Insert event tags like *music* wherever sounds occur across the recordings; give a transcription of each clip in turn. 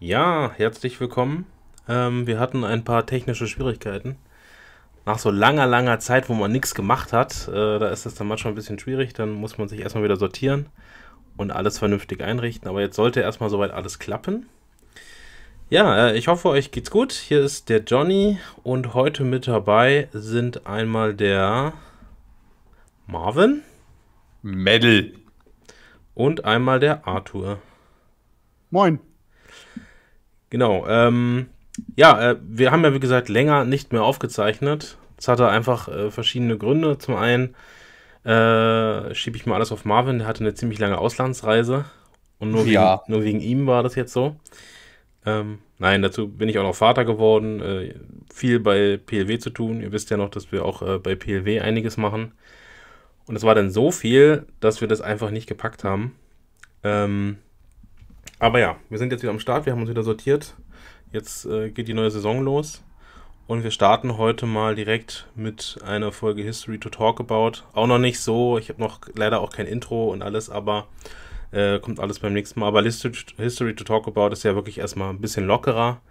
Ja, herzlich willkommen. Ähm, wir hatten ein paar technische Schwierigkeiten. Nach so langer, langer Zeit, wo man nichts gemacht hat, äh, da ist es dann manchmal ein bisschen schwierig. Dann muss man sich erstmal wieder sortieren und alles vernünftig einrichten. Aber jetzt sollte erstmal soweit alles klappen. Ja, äh, ich hoffe, euch geht's gut. Hier ist der Johnny und heute mit dabei sind einmal der Marvin Medal. und einmal der Arthur. Moin. Genau. Ähm, ja, äh, wir haben ja wie gesagt länger nicht mehr aufgezeichnet. Das hatte einfach äh, verschiedene Gründe. Zum einen äh, schiebe ich mal alles auf Marvin, der hatte eine ziemlich lange Auslandsreise. Und nur, Ja. wegen, nur wegen ihm war das jetzt so. Ähm, nein, dazu bin ich auch noch Vater geworden. Äh, viel bei PLW zu tun. Ihr wisst ja noch, dass wir auch äh, bei PLW einiges machen. Und es war dann so viel, dass wir das einfach nicht gepackt haben. Ähm, aber ja, wir sind jetzt wieder am Start, wir haben uns wieder sortiert. Jetzt äh, geht die neue Saison los. Und wir starten heute mal direkt mit einer Folge History to Talk About. Auch noch nicht so, ich habe noch leider auch kein Intro und alles, aber äh, kommt alles beim nächsten Mal. Aber History, to Talk About ist ja wirklich erstmal ein bisschen lockerer.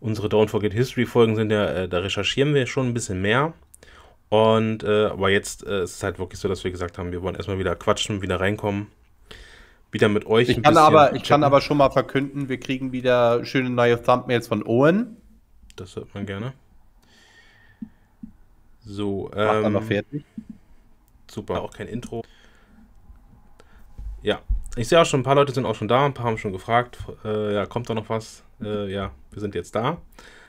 Unsere Don't Forget History Folgen sind ja, äh, da recherchieren wir schon ein bisschen mehr. Und äh, aber jetzt äh, ist es halt wirklich so, dass wir gesagt haben, wir wollen erstmal wieder quatschen, wieder reinkommen. Wieder mit euch. Ich kann, aber, ich kann aber schon mal verkünden, wir kriegen wieder schöne neue Thumbnails von Owen. Das hört man gerne. So, Macht ähm, noch fertig. super, auch kein Intro. Ja, ich sehe auch schon, ein paar Leute sind auch schon da, ein paar haben schon gefragt, äh, ja, kommt da noch was? Äh, ja, wir sind jetzt da.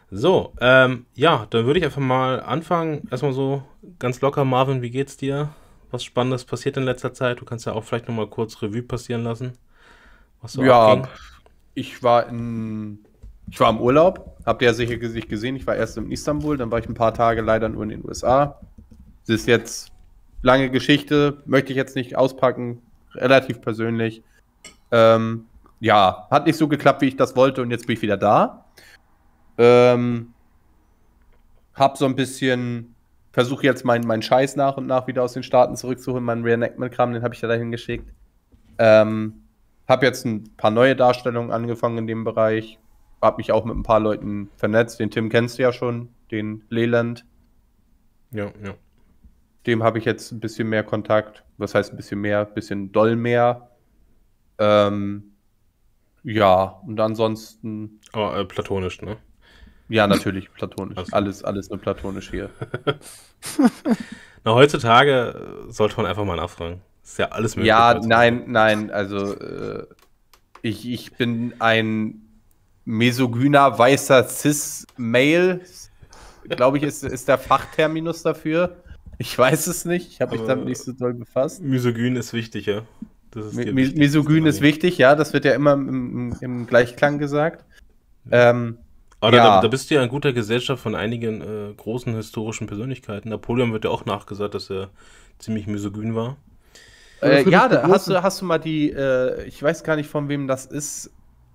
So, ähm, ja, dann würde ich einfach mal anfangen. Erstmal so ganz locker, Marvin, wie geht's dir? Was Spannendes passiert in letzter Zeit? Du kannst ja auch vielleicht nochmal kurz Revue passieren lassen. Was so ja, abging. ich war in. Ich war im Urlaub, habt ihr ja sicher gesehen. Ich war erst in Istanbul, dann war ich ein paar Tage leider nur in den USA. Das ist jetzt lange Geschichte, möchte ich jetzt nicht auspacken, relativ persönlich. Ähm, ja, hat nicht so geklappt, wie ich das wollte, und jetzt bin ich wieder da. Ähm, hab so ein bisschen, versuche jetzt meinen mein Scheiß nach und nach wieder aus den Staaten zurückzuholen, meinen Reenactment-Kram, den habe ich ja dahin geschickt. Ähm, habe jetzt ein paar neue Darstellungen angefangen in dem Bereich. Habe mich auch mit ein paar Leuten vernetzt. Den Tim kennst du ja schon, den Leland. Ja, ja. Dem habe ich jetzt ein bisschen mehr Kontakt. Was heißt ein bisschen mehr? Ein bisschen doll mehr. Ähm, ja, und ansonsten, Aber äh, platonisch, ne? Ja, natürlich platonisch. Ach so. Alles, alles nur platonisch hier. *laughs* Na, heutzutage äh, sollte man einfach mal nachfragen. Ist ja alles möglich. Ja, nein, nein, also äh, ich, ich bin ein mesogyner weißer Cis-Male. Glaube ich, ist, ist der Fachterminus dafür. Ich weiß es nicht. Ich habe mich damit nicht so doll befasst. Misogyn ist wichtig, ja. Das ist Mi-. Misogyn ist wichtig, ja, das wird ja immer im, im, im Gleichklang gesagt. Ähm, Aber Ja. da, da bist du ja in guter Gesellschaft von einigen äh, großen historischen Persönlichkeiten. Napoleon wird ja auch nachgesagt, dass er ziemlich misogyn war. äh, ja, da hast du, hast du mal die, äh, ich weiß gar nicht von wem das ist.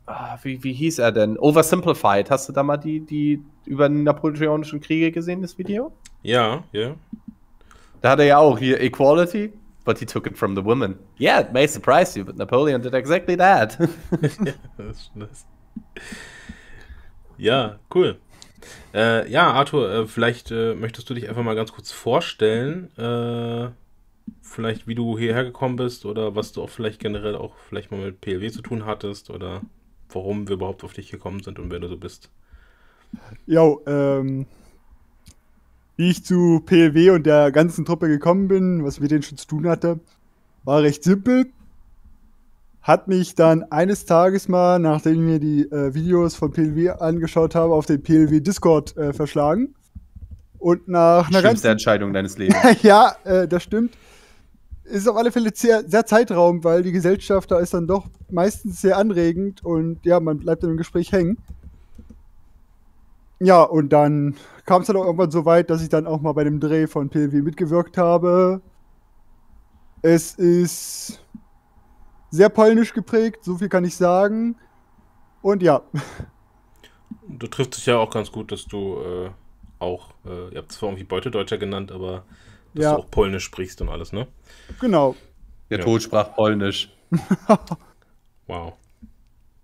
Ah, wie, wie hieß er denn? Oversimplified. Hast du da mal die, die über die napoleonischen Kriege gesehen, das Video? Ja, ja. Da hat er ja auch hier Equality, but he took it from the women. Yeah, it may surprise you, but Napoleon did exactly that. *laughs* ja, das, das. *laughs* ja cool. Äh, ja, Arthur, äh, vielleicht äh, möchtest du dich einfach mal ganz kurz vorstellen. Äh, vielleicht, wie du hierher gekommen bist oder was du auch vielleicht generell auch vielleicht mal mit PLW zu tun hattest oder warum wir überhaupt auf dich gekommen sind und wer du so bist. Jo, ähm, wie ich zu PLW und der ganzen Truppe gekommen bin, was mit denen schon zu tun hatte, war recht simpel. Hat mich dann eines Tages mal, nachdem ich mir die äh, Videos von PLW angeschaut habe, auf den PLW Discord äh, verschlagen. Und nach einer Schlimmste Entscheidung deines *laughs* Lebens. ja, äh, das stimmt. Ist auf alle Fälle sehr, sehr Zeitraum, weil die Gesellschaft da ist dann doch meistens sehr anregend und ja, man bleibt dann im Gespräch hängen. Ja, und dann kam es dann auch irgendwann so weit, dass ich dann auch mal bei dem Dreh von PLW mitgewirkt habe. Es ist sehr polnisch geprägt, so viel kann ich sagen. Und ja, Du trifft sich ja auch ganz gut, dass du äh, auch, äh, ihr habt zwar irgendwie Beutedeutscher genannt, aber dass Ja. du auch Polnisch sprichst und alles, ne? genau. Der Ja. Tod sprach Polnisch. *laughs* Wow.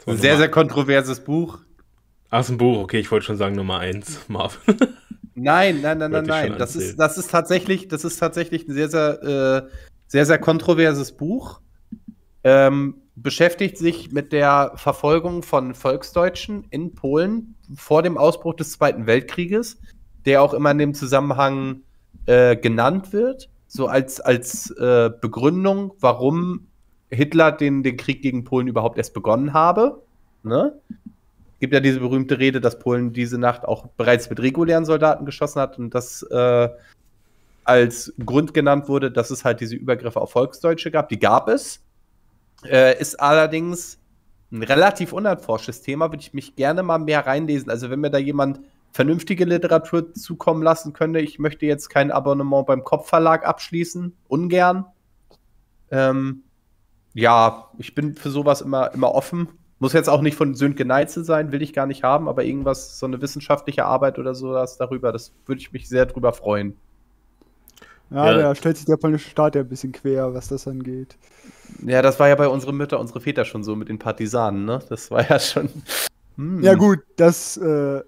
Ein sehr, sehr kontroverses Buch. Ach, ist ein Buch, okay, ich wollte schon sagen Nummer 1, *laughs* Marv. Nein, nein, nein, nein, nein. Das ist, das ist tatsächlich, das ist tatsächlich ein sehr, sehr, äh, sehr, sehr kontroverses Buch. Ähm, beschäftigt sich mit der Verfolgung von Volksdeutschen in Polen vor dem Ausbruch des Zweiten Weltkrieges, der auch immer in dem Zusammenhang äh, genannt wird, so als, als äh, Begründung, warum Hitler den, den Krieg gegen Polen überhaupt erst begonnen habe. Ne? Gibt ja diese berühmte Rede, dass Polen diese Nacht auch bereits mit regulären Soldaten geschossen hat und das äh, als Grund genannt wurde, dass es halt diese Übergriffe auf Volksdeutsche gab. Die gab es. Äh, ist allerdings ein relativ unerforschtes Thema, würde ich mich gerne mal mehr reinlesen. Also, wenn mir da jemand vernünftige Literatur zukommen lassen könnte, ich möchte jetzt kein Abonnement beim Kopfverlag abschließen, ungern. Ähm, ja, ich bin für sowas immer, immer offen. Muss jetzt auch nicht von Sönke Neitzel sein, will ich gar nicht haben, aber irgendwas, so eine wissenschaftliche Arbeit oder sowas darüber, das würde ich mich sehr drüber freuen. Ja, ja, da stellt sich der polnische Staat ja ein bisschen quer, was das angeht. Ja, das war ja bei unseren Mütter, unsere Väter schon so mit den Partisanen, ne? Das war ja schon. Hm. Ja, gut, das äh,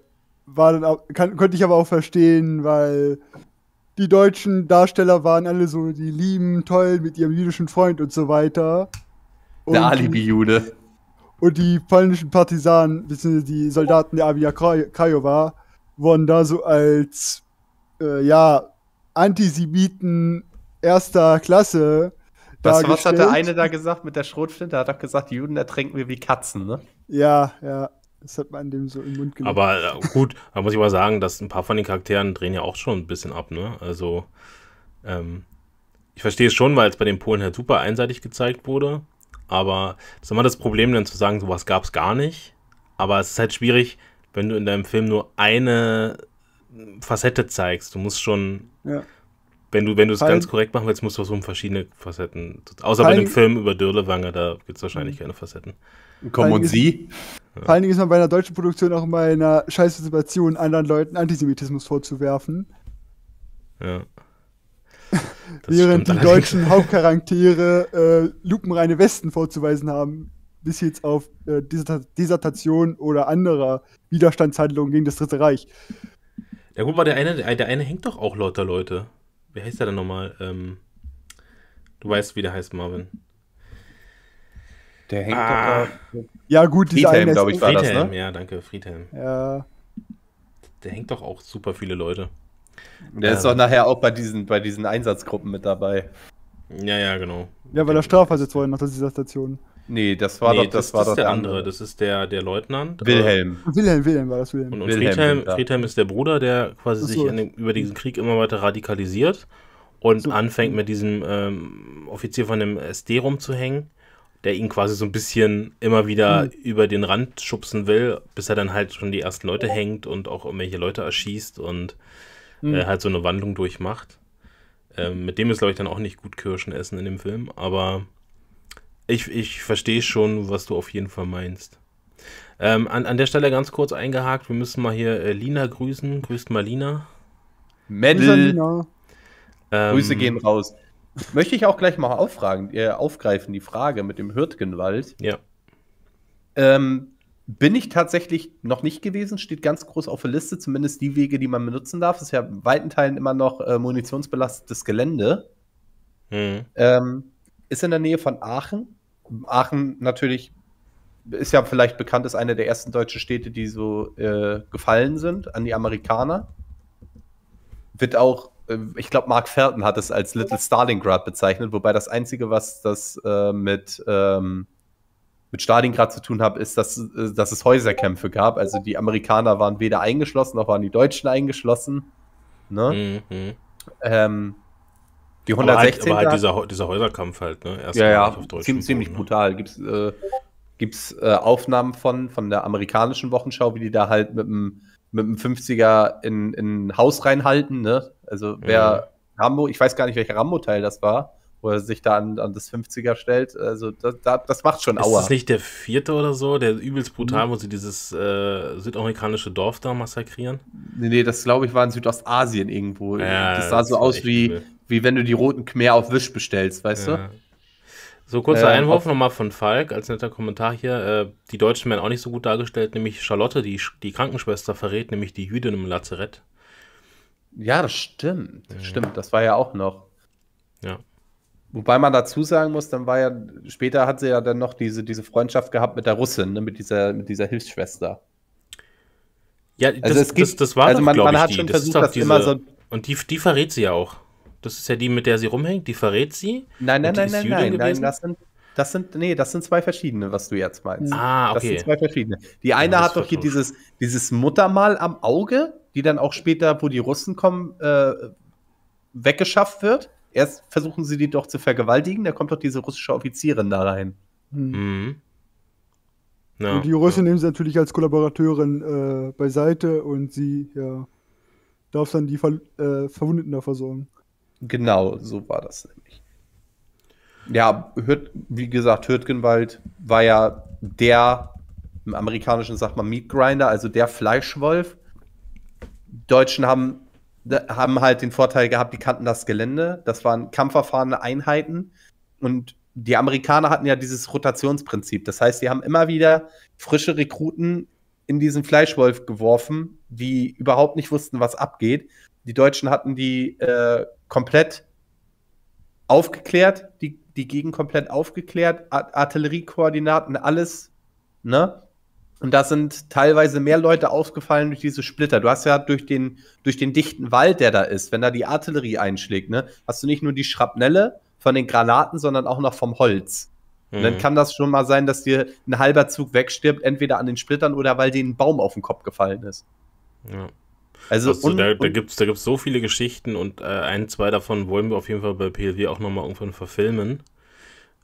war dann auch, kann, konnte ich aber auch verstehen, weil die deutschen Darsteller waren alle so die lieben, toll mit ihrem jüdischen Freund und so weiter. Der Alibi-Jude. Und die polnischen Partisanen, beziehungsweise die Soldaten der Avia Krajowa, wurden da so als, äh, ja, Antisemiten erster Klasse. Was, was hat der eine da gesagt mit der Schrotflinte? Er hat doch gesagt, die Juden ertränken wir wie Katzen, ne? Ja, ja. Das hat man dem so im Mund gelegt. Aber äh, gut, da muss ich mal sagen, dass ein paar von den Charakteren drehen ja auch schon ein bisschen ab, ne? Also, ähm, ich verstehe es schon, weil es bei den Polen halt super einseitig gezeigt wurde. Aber das ist immer das Problem, dann zu sagen, sowas gab es gar nicht. Aber es ist halt schwierig, wenn du in deinem Film nur eine Facette zeigst. Du musst schon, ja. wenn du wenn du es ganz korrekt machen willst, musst du so verschiedene Facetten. Außer bei einem Film über Dürlewange, da gibt es wahrscheinlich mhm. keine Facetten. Kommen und Sie? Vor allen Dingen ist man bei einer deutschen Produktion auch immer in einer scheiß Situation, anderen Leuten Antisemitismus vorzuwerfen. Ja. *laughs* Während die deutschen Hauptcharaktere äh, lupenreine Westen vorzuweisen haben, bis jetzt auf äh, Dissertation oder anderer Widerstandshandlungen gegen das Dritte Reich. Ja gut, aber der eine, der, der eine hängt doch auch lauter Leute. Wie heißt der denn nochmal? Ähm, du weißt, wie der heißt, Marvin. Der hängt ah. doch da. Ja, gut, dieser Friedhelm, glaube ich, war Friedhelm, das, ne? Ja, danke, Friedhelm. Ja. Der hängt doch auch super viele Leute. Der ähm. ist doch nachher auch bei diesen, bei diesen Einsatzgruppen mit dabei. Ja, ja, genau. Ja, weil er strafversetzt wurde nach dieser Station. Nee, das war nee, doch, das, das war das doch der andere. Das ist der, der Leutnant. Wilhelm. Äh, Wilhelm, Wilhelm war das Wilhelm. Und, und Wilhelm, Friedhelm, ja. Friedhelm ist der Bruder, der quasi so. sich dem, über diesen Krieg immer weiter radikalisiert und so. anfängt mit diesem ähm, Offizier von dem SD rumzuhängen der ihn quasi so ein bisschen immer wieder mhm. über den Rand schubsen will, bis er dann halt schon die ersten Leute hängt und auch irgendwelche Leute erschießt und mhm. äh, halt so eine Wandlung durchmacht. Ähm, mit dem ist, glaube ich, dann auch nicht gut Kirschen essen in dem Film, aber ich, ich verstehe schon, was du auf jeden Fall meinst. Ähm, an, an der Stelle ganz kurz eingehakt, wir müssen mal hier äh, Lina grüßen. Grüßt mal Lina. Mendel. Ähm, Grüße gehen raus. Möchte ich auch gleich mal auffragen, äh, aufgreifen, die Frage mit dem Hürtgenwald. Ja. Ähm, bin ich tatsächlich noch nicht gewesen, steht ganz groß auf der Liste, zumindest die Wege, die man benutzen darf. Das ist ja in weiten Teilen immer noch äh, munitionsbelastetes Gelände. Mhm. Ähm, ist in der Nähe von Aachen. Aachen natürlich ist ja vielleicht bekannt, ist eine der ersten deutschen Städte, die so äh, gefallen sind an die Amerikaner. Wird auch äh, ich glaube, Mark Felton hat es als Little Stalingrad bezeichnet, wobei das Einzige, was das äh, mit, ähm, mit Stalingrad zu tun hat, ist, dass, äh, dass es Häuserkämpfe gab. Also die Amerikaner waren weder eingeschlossen, noch waren die Deutschen eingeschlossen. Ne? Mhm. Ähm, die 116. Aber halt, aber halt dieser, dieser Häuserkampf halt, ne? Erst ja, ja, ziemlich, ziemlich ne? brutal. Gibt es äh, äh, Aufnahmen von, von der amerikanischen Wochenschau, wie die da halt mit dem mit dem 50er in, in ein Haus reinhalten, ne? Also wer mhm. Rambo, ich weiß gar nicht, welcher Rambo-Teil das war, wo er sich da an, an das 50er stellt. Also das, das macht schon Aua. Ist das nicht der vierte oder so, der übelst brutal, mhm. wo sie dieses äh, südamerikanische Dorf da massakrieren? Nee, nee, das glaube ich war in Südostasien irgendwo. Ja, das sah das so aus wie, wie wenn du die roten Khmer auf Wisch bestellst, weißt ja. du? So, kurzer Ähm, Einwurf nochmal von Falk als netter Kommentar hier. Äh, die Deutschen werden auch nicht so gut dargestellt, nämlich Charlotte, die, die Krankenschwester, verrät nämlich die Jüdin im Lazarett. Ja, das stimmt. Stimmt, das war ja auch noch. Ja. Wobei man dazu sagen muss, dann war ja, später hat sie ja dann noch diese, diese Freundschaft gehabt mit der Russin, ne, mit dieser, mit dieser Hilfsschwester. Ja, Also es gibt- das, das war also doch, man- glaub man ich, hat die. schon das ist versucht, doch das immer so- Und die, die verrät sie ja auch. Das ist ja die, mit der sie rumhängt, die verrät sie. Nein, nein, nein, nein, nein, nein, das sind, das sind, nee, das sind zwei verschiedene, was du jetzt meinst. Ah, Das sind okay. zwei verschiedene. Die eine das hat doch hier dieses, dieses Muttermal am Auge, die dann auch später, wo die Russen kommen, äh, weggeschafft wird. Erst versuchen sie die doch zu vergewaltigen, da kommt doch diese russische Offizierin da rein. Hm. Mhm. Ja, und die Russin nehmen sie natürlich als Kollaborateurin äh, beiseite und sie ja, darf dann die Ver äh, Verwundeten da versorgen. Genau, so war das nämlich. Ja, Hürt, wie gesagt, Hürtgenwald war ja der, im Amerikanischen sagt man Meat Grinder, also der Fleischwolf. Deutschen haben, haben halt den Vorteil gehabt, die kannten das Gelände. Das waren kampferfahrene Einheiten. Und die Amerikaner hatten ja dieses Rotationsprinzip. Das heißt, sie haben immer wieder frische Rekruten in diesen Fleischwolf geworfen, die überhaupt nicht wussten, was abgeht. Die Deutschen hatten die äh, komplett aufgeklärt, die, die Gegend komplett aufgeklärt, Ar Artilleriekoordinaten, alles, ne? Und da sind teilweise mehr Leute ausgefallen durch diese Splitter. Du hast ja durch den, durch den dichten Wald, der da ist, wenn da die Artillerie einschlägt, ne, hast du nicht nur die Schrapnelle von den Granaten, sondern auch noch vom Holz. Und dann Mhm. kann das schon mal sein, dass dir ein halber Zug wegstirbt, entweder an den Splittern oder weil denen ein Baum auf den Kopf gefallen ist. Ja. Also, Also, da, da gibt es da gibt's so viele Geschichten und äh, ein, zwei davon wollen wir auf jeden Fall bei PLW auch nochmal irgendwann verfilmen.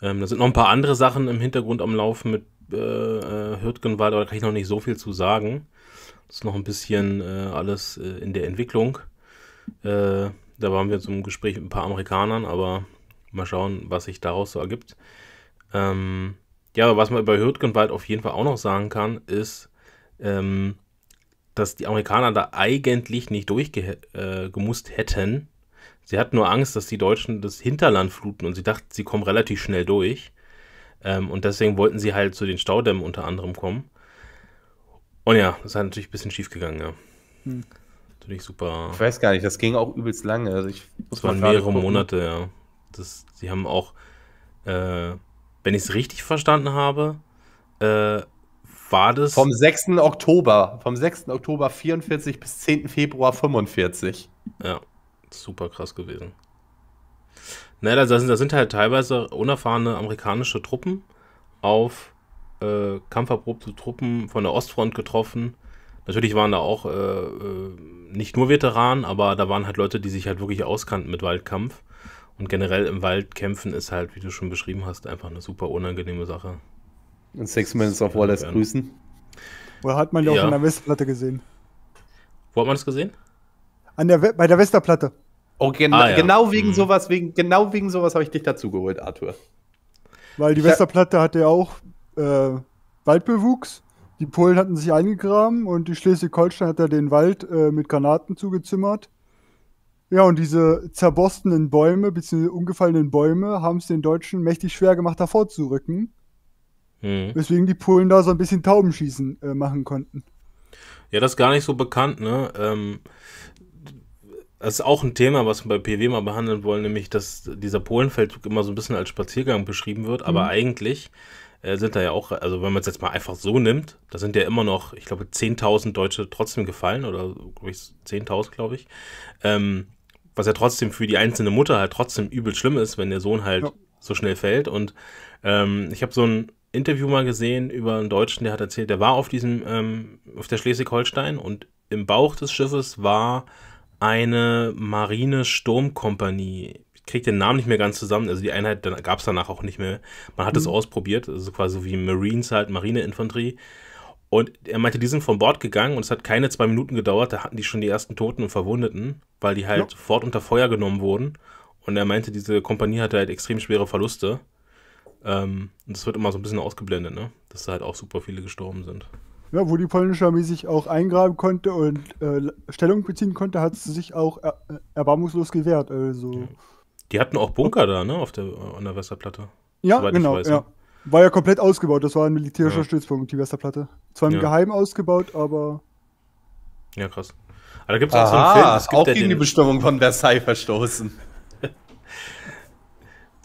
Ähm, da sind noch ein paar andere Sachen im Hintergrund am Laufen mit äh, äh, Hürtgenwald, aber da kann ich noch nicht so viel zu sagen. Das ist noch ein bisschen äh, alles äh, in der Entwicklung. Äh, da waren wir zum Gespräch mit ein paar Amerikanern, aber mal schauen, was sich daraus so ergibt. Ähm, ja, aber was man über Hürtgenwald auf jeden Fall auch noch sagen kann, ist, ähm, dass die Amerikaner da eigentlich nicht durchgemusst äh, gemusst hätten. Sie hatten nur Angst, dass die Deutschen das Hinterland fluten und sie dachten, sie kommen relativ schnell durch. Ähm, und deswegen wollten sie halt zu den Staudämmen unter anderem kommen. Und ja, das ist halt natürlich ein bisschen schief gegangen, ja. Hm. Natürlich super. ich weiß gar nicht, das ging auch übelst lange. Also ich muss Das waren mehrere gucken. Monate, ja. Das, sie haben auch, äh, wenn ich es richtig verstanden habe, äh, war das. Vom 6. Oktober, vom 6. Oktober 44 bis 10. Februar 45. Ja, super krass gewesen. Naja, da sind, da sind halt teilweise unerfahrene amerikanische Truppen auf äh, kampferprobte Truppen von der Ostfront getroffen. Natürlich waren da auch äh, äh, nicht nur Veteranen, aber da waren halt Leute, die sich halt wirklich auskannten mit Waldkampf. Und generell im Wald kämpfen ist halt, wie du schon beschrieben hast, einfach eine super unangenehme Sache. Und Six Minutes of Wallace Ja. grüßen. Oder hat man ja auch Ja. an der Westplatte gesehen. Wo hat man das gesehen? An der We bei der Westerplatte. Oh, gen Ah, ja. genau wegen Mhm. sowas, wegen, genau wegen sowas habe ich dich dazu geholt, Arthur. Weil die Ich Westerplatte hatte ja auch äh, Waldbewuchs. Die Polen hatten sich eingegraben und die Schleswig-Holstein hat da den Wald äh, mit Granaten zugezimmert. Ja, und diese zerborstenen Bäume, bzw. umgefallenen Bäume, haben es den Deutschen mächtig schwer gemacht, davor zu rücken. Hm. Weswegen die Polen da so ein bisschen Taubenschießen äh, machen konnten. Ja, das ist gar nicht so bekannt, ne? Ähm, das ist auch ein Thema, was wir bei PW mal behandeln wollen, nämlich, dass dieser Polenfeldzug immer so ein bisschen als Spaziergang beschrieben wird, aber eigentlich äh, sind da ja auch, also wenn man es jetzt mal einfach so nimmt, da sind ja immer noch, ich glaube, 10.000 Deutsche trotzdem gefallen, oder glaub ich, 10.000, glaube ich. Ähm, was ja trotzdem für die einzelne Mutter halt trotzdem übel schlimm ist, wenn der Sohn halt Ja. so schnell fällt. Und ähm, ich habe so ein Interview mal gesehen über einen Deutschen, der hat erzählt, der war auf diesem, ähm, auf der Schleswig-Holstein und im Bauch des Schiffes war eine Marine-Sturmkompanie. Ich kriege den Namen nicht mehr ganz zusammen, also die Einheit gab es danach auch nicht mehr. Man hat es Mhm. ausprobiert, also quasi wie Marines halt, Marineinfanterie. Und er meinte, die sind von Bord gegangen und es hat keine zwei Minuten gedauert, da hatten die schon die ersten Toten und Verwundeten, weil die halt Ja. sofort unter Feuer genommen wurden. Und er meinte, diese Kompanie hatte halt extrem schwere Verluste. Ähm, und das wird immer so ein bisschen ausgeblendet, ne? Dass da halt auch super viele gestorben sind. Ja, wo die polnische Armee sich auch eingraben konnte und äh, Stellung beziehen konnte, hat sie sich auch er erbarmungslos gewehrt. Also, Die hatten auch Bunker da, ne? Auf der, an der Westerplatte. Ja, genau, weiß, ja. ne? War ja komplett ausgebaut, das war ein militärischer Ja. Stützpunkt, die Westerplatte. Zwar im Ja. Geheim ausgebaut, aber Ja, krass. Aber da gibt es auch so einen Film. Es gibt auch gegen die den, Bestimmung von Versailles verstoßen.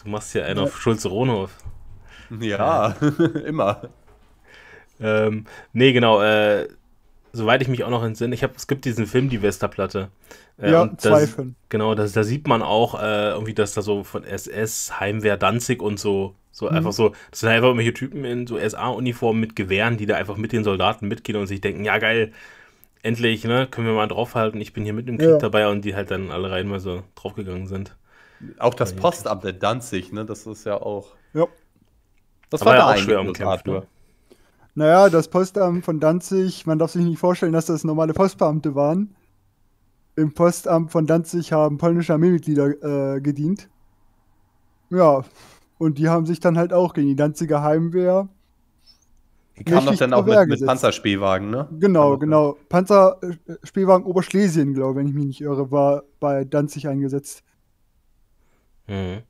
Du machst ja einen auf Schulze-Rohnhof. Ja, *laughs* immer. Ähm, nee, genau. Äh, soweit ich mich auch noch entsinne, ich hab, es gibt diesen Film, die Westerplatte. Äh, ja, und zwei das- Filme. Genau, das, da sieht man auch äh, irgendwie, dass da so von SS, Heimwehr, Danzig und so, so Mhm. einfach so, das sind einfach irgendwelche Typen in so SA-Uniformen mit Gewehren, die da einfach mit den Soldaten mitgehen und sich denken, ja geil, endlich, ne, können wir mal draufhalten, ich bin hier mit im Krieg Ja. dabei und die halt dann alle reihenweise draufgegangen sind. Auch das Postamt in Danzig, ne? Das ist ja auch. Ja. Das Aber ja auch da schwer eingeführt, umkämpft, ne? Naja, das Postamt von Danzig, man darf sich nicht vorstellen, dass das normale Postbeamte waren. Im Postamt von Danzig haben polnische Armeemitglieder äh, gedient. Ja, und die haben sich dann halt auch gegen die Danziger Heimwehr. Die kam doch dann auch mit, mit gesetzt. Panzerspähwagen, ne? Genau, Aber- genau. Panzerspielwagen Oberschlesien, glaube ich, wenn ich mich nicht irre, war bei Danzig eingesetzt. Mhm.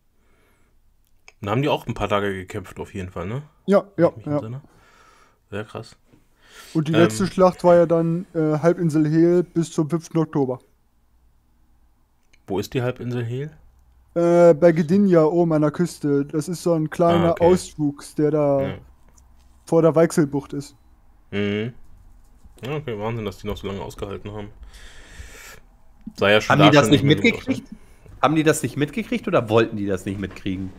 Dann haben die auch ein paar Tage gekämpft, auf jeden Fall, ne? Ja, ja, ja. Sehr krass. Und die Ähm. letzte Schlacht war ja dann äh, Halbinsel Hehl bis zum 5. Oktober. Wo ist die Halbinsel Hel? Äh, bei Gdynia oben an der Küste. Das ist so ein kleiner Ah, okay. Auswuchs, der da Ja. vor der Weichselbucht ist. Mhm. Ja, okay, Wahnsinn, dass die noch so lange ausgehalten haben. Sei ja schon Haben da die das schon nicht gut mitgekriegt? Haben die das nicht mitgekriegt oder wollten die das nicht mitkriegen?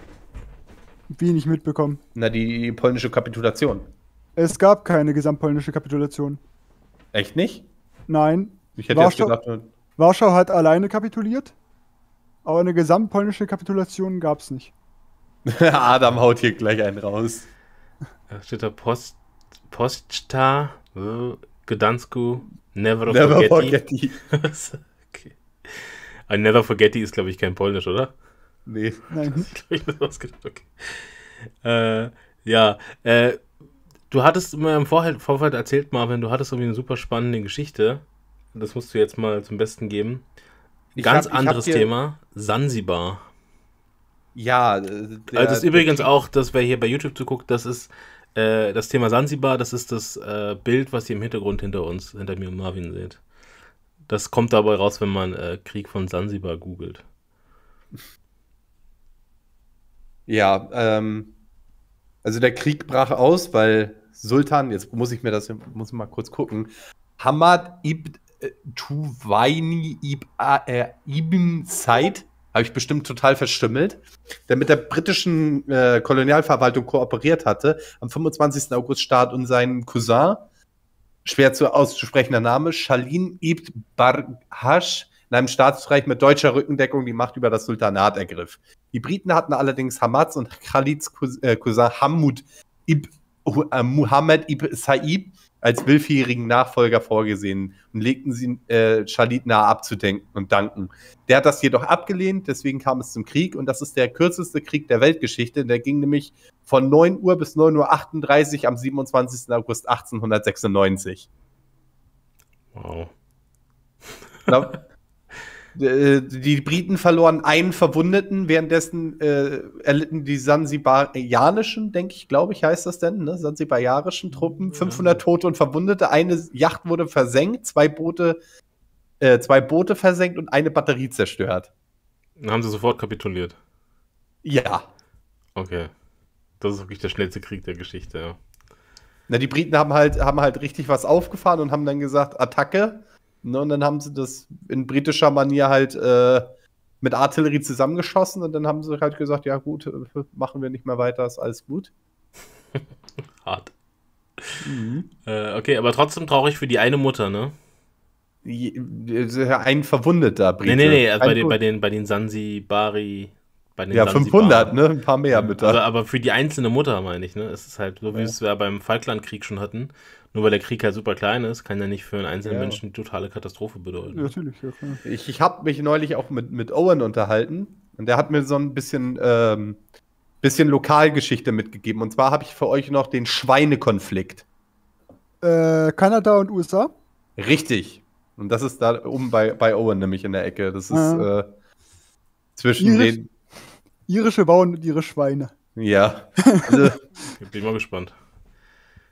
Wenig mitbekommen. Na, die, die polnische Kapitulation. Es gab keine gesamtpolnische Kapitulation. Echt nicht? Nein. Ich hätte jetzt Warschau- gedacht, Warschau hat alleine kapituliert, aber eine gesamtpolnische Kapitulation gab es nicht. *laughs* Adam haut hier gleich einen raus. Da steht da Post, Poststa, äh, Gdansku, Never, Never Forgetty. *laughs* *laughs* forget die. okay. Ein Never Forgetty ist, glaube ich, kein Polnisch, oder? Nee. Nein. *laughs* Ich mir ausgedacht, okay. Äh, ja, äh, du hattest mir im Vorfeld, Vorfeld erzählt, Marvin, du hattest irgendwie eine super spannende Geschichte. Das musst du jetzt mal zum Besten geben. Ich Ganz hab- anderes Thema, Sansibar. Ja, äh, also der- das ist übrigens auch, das wer hier bei YouTube zuguckt, das ist äh, das Thema Sansibar, das ist das äh, Bild, was ihr im Hintergrund hinter uns, hinter mir und Marvin seht. Das kommt dabei raus, wenn man äh, Krieg von Sansibar googelt. Ja, ähm, also der Krieg brach aus, weil Sultan, jetzt muss ich mir das, muss mal kurz gucken, Hamad ibn äh, Tuwaini ibn, äh, ibn Said, habe ich bestimmt total verstümmelt, der mit der britischen äh, Kolonialverwaltung kooperiert hatte, am 25. August starb und sein Cousin, schwer zu auszusprechender Name, Shalin ibn Barhash, in einem Staatsstreich mit deutscher Rückendeckung die Macht über das Sultanat ergriff. Die Briten hatten allerdings Hamads und Khalids äh, Cousin Hamud ibn Muhammad ibn Saib als willfährigen Nachfolger vorgesehen und legten sie äh, Khalid nahe abzudenken und danken. Der hat das jedoch abgelehnt, deswegen kam es zum Krieg und das ist der kürzeste Krieg der Weltgeschichte. Der ging nämlich von 9 Uhr bis 9.38 Uhr am 27. August 1896. Wow. Glaub, *laughs* die Briten verloren einen Verwundeten, währenddessen äh, erlitten die Sansibarianischen, denke ich, glaube ich, heißt das denn, ne? Sansibarianischen Truppen, 500 Tote und Verwundete. Eine Yacht wurde versenkt, zwei Boote, äh, zwei Boote versenkt und eine Batterie zerstört. Dann haben sie sofort kapituliert. Ja. Okay. Das ist wirklich der schnellste Krieg der Geschichte, ja. Na, die Briten haben halt, haben halt richtig was aufgefahren und haben dann gesagt, Attacke. Ne, und dann haben sie das in britischer Manier halt äh, mit Artillerie zusammengeschossen und dann haben sie halt gesagt, ja gut, äh, machen wir nicht mehr weiter, ist alles gut. *laughs* Hart. Äh, okay, aber trotzdem traurig für die eine Mutter, ne? Äh, Ein verwundeter Brite. Nee, nee, nee, also bei den, bei den, bei den Sansibari. Bei den ja, Sansibar. 500, ne? Ein paar mehr Mütter. Aber, aber für die einzelne Mutter, meine ich, ne? Es ist halt, so wie Ja. es wir beim Falklandkrieg schon hatten. Nur weil der Krieg halt super klein ist, kann ja nicht für einen einzelnen Ja. Menschen totale Katastrophe bedeuten. Natürlich, ja klar. Ich, ich habe mich neulich auch mit, mit Owen unterhalten und der hat mir so ein bisschen, ähm, bisschen Lokalgeschichte mitgegeben. Und zwar habe ich für euch noch den Schweinekonflikt. Äh, Kanada und USA? Richtig. Und das ist da oben bei, bei Owen nämlich in der Ecke. Das ist äh, zwischen Irisch- den. Irische Bauern und ihre Schweine. Ja. Also, *laughs* Bin mal gespannt.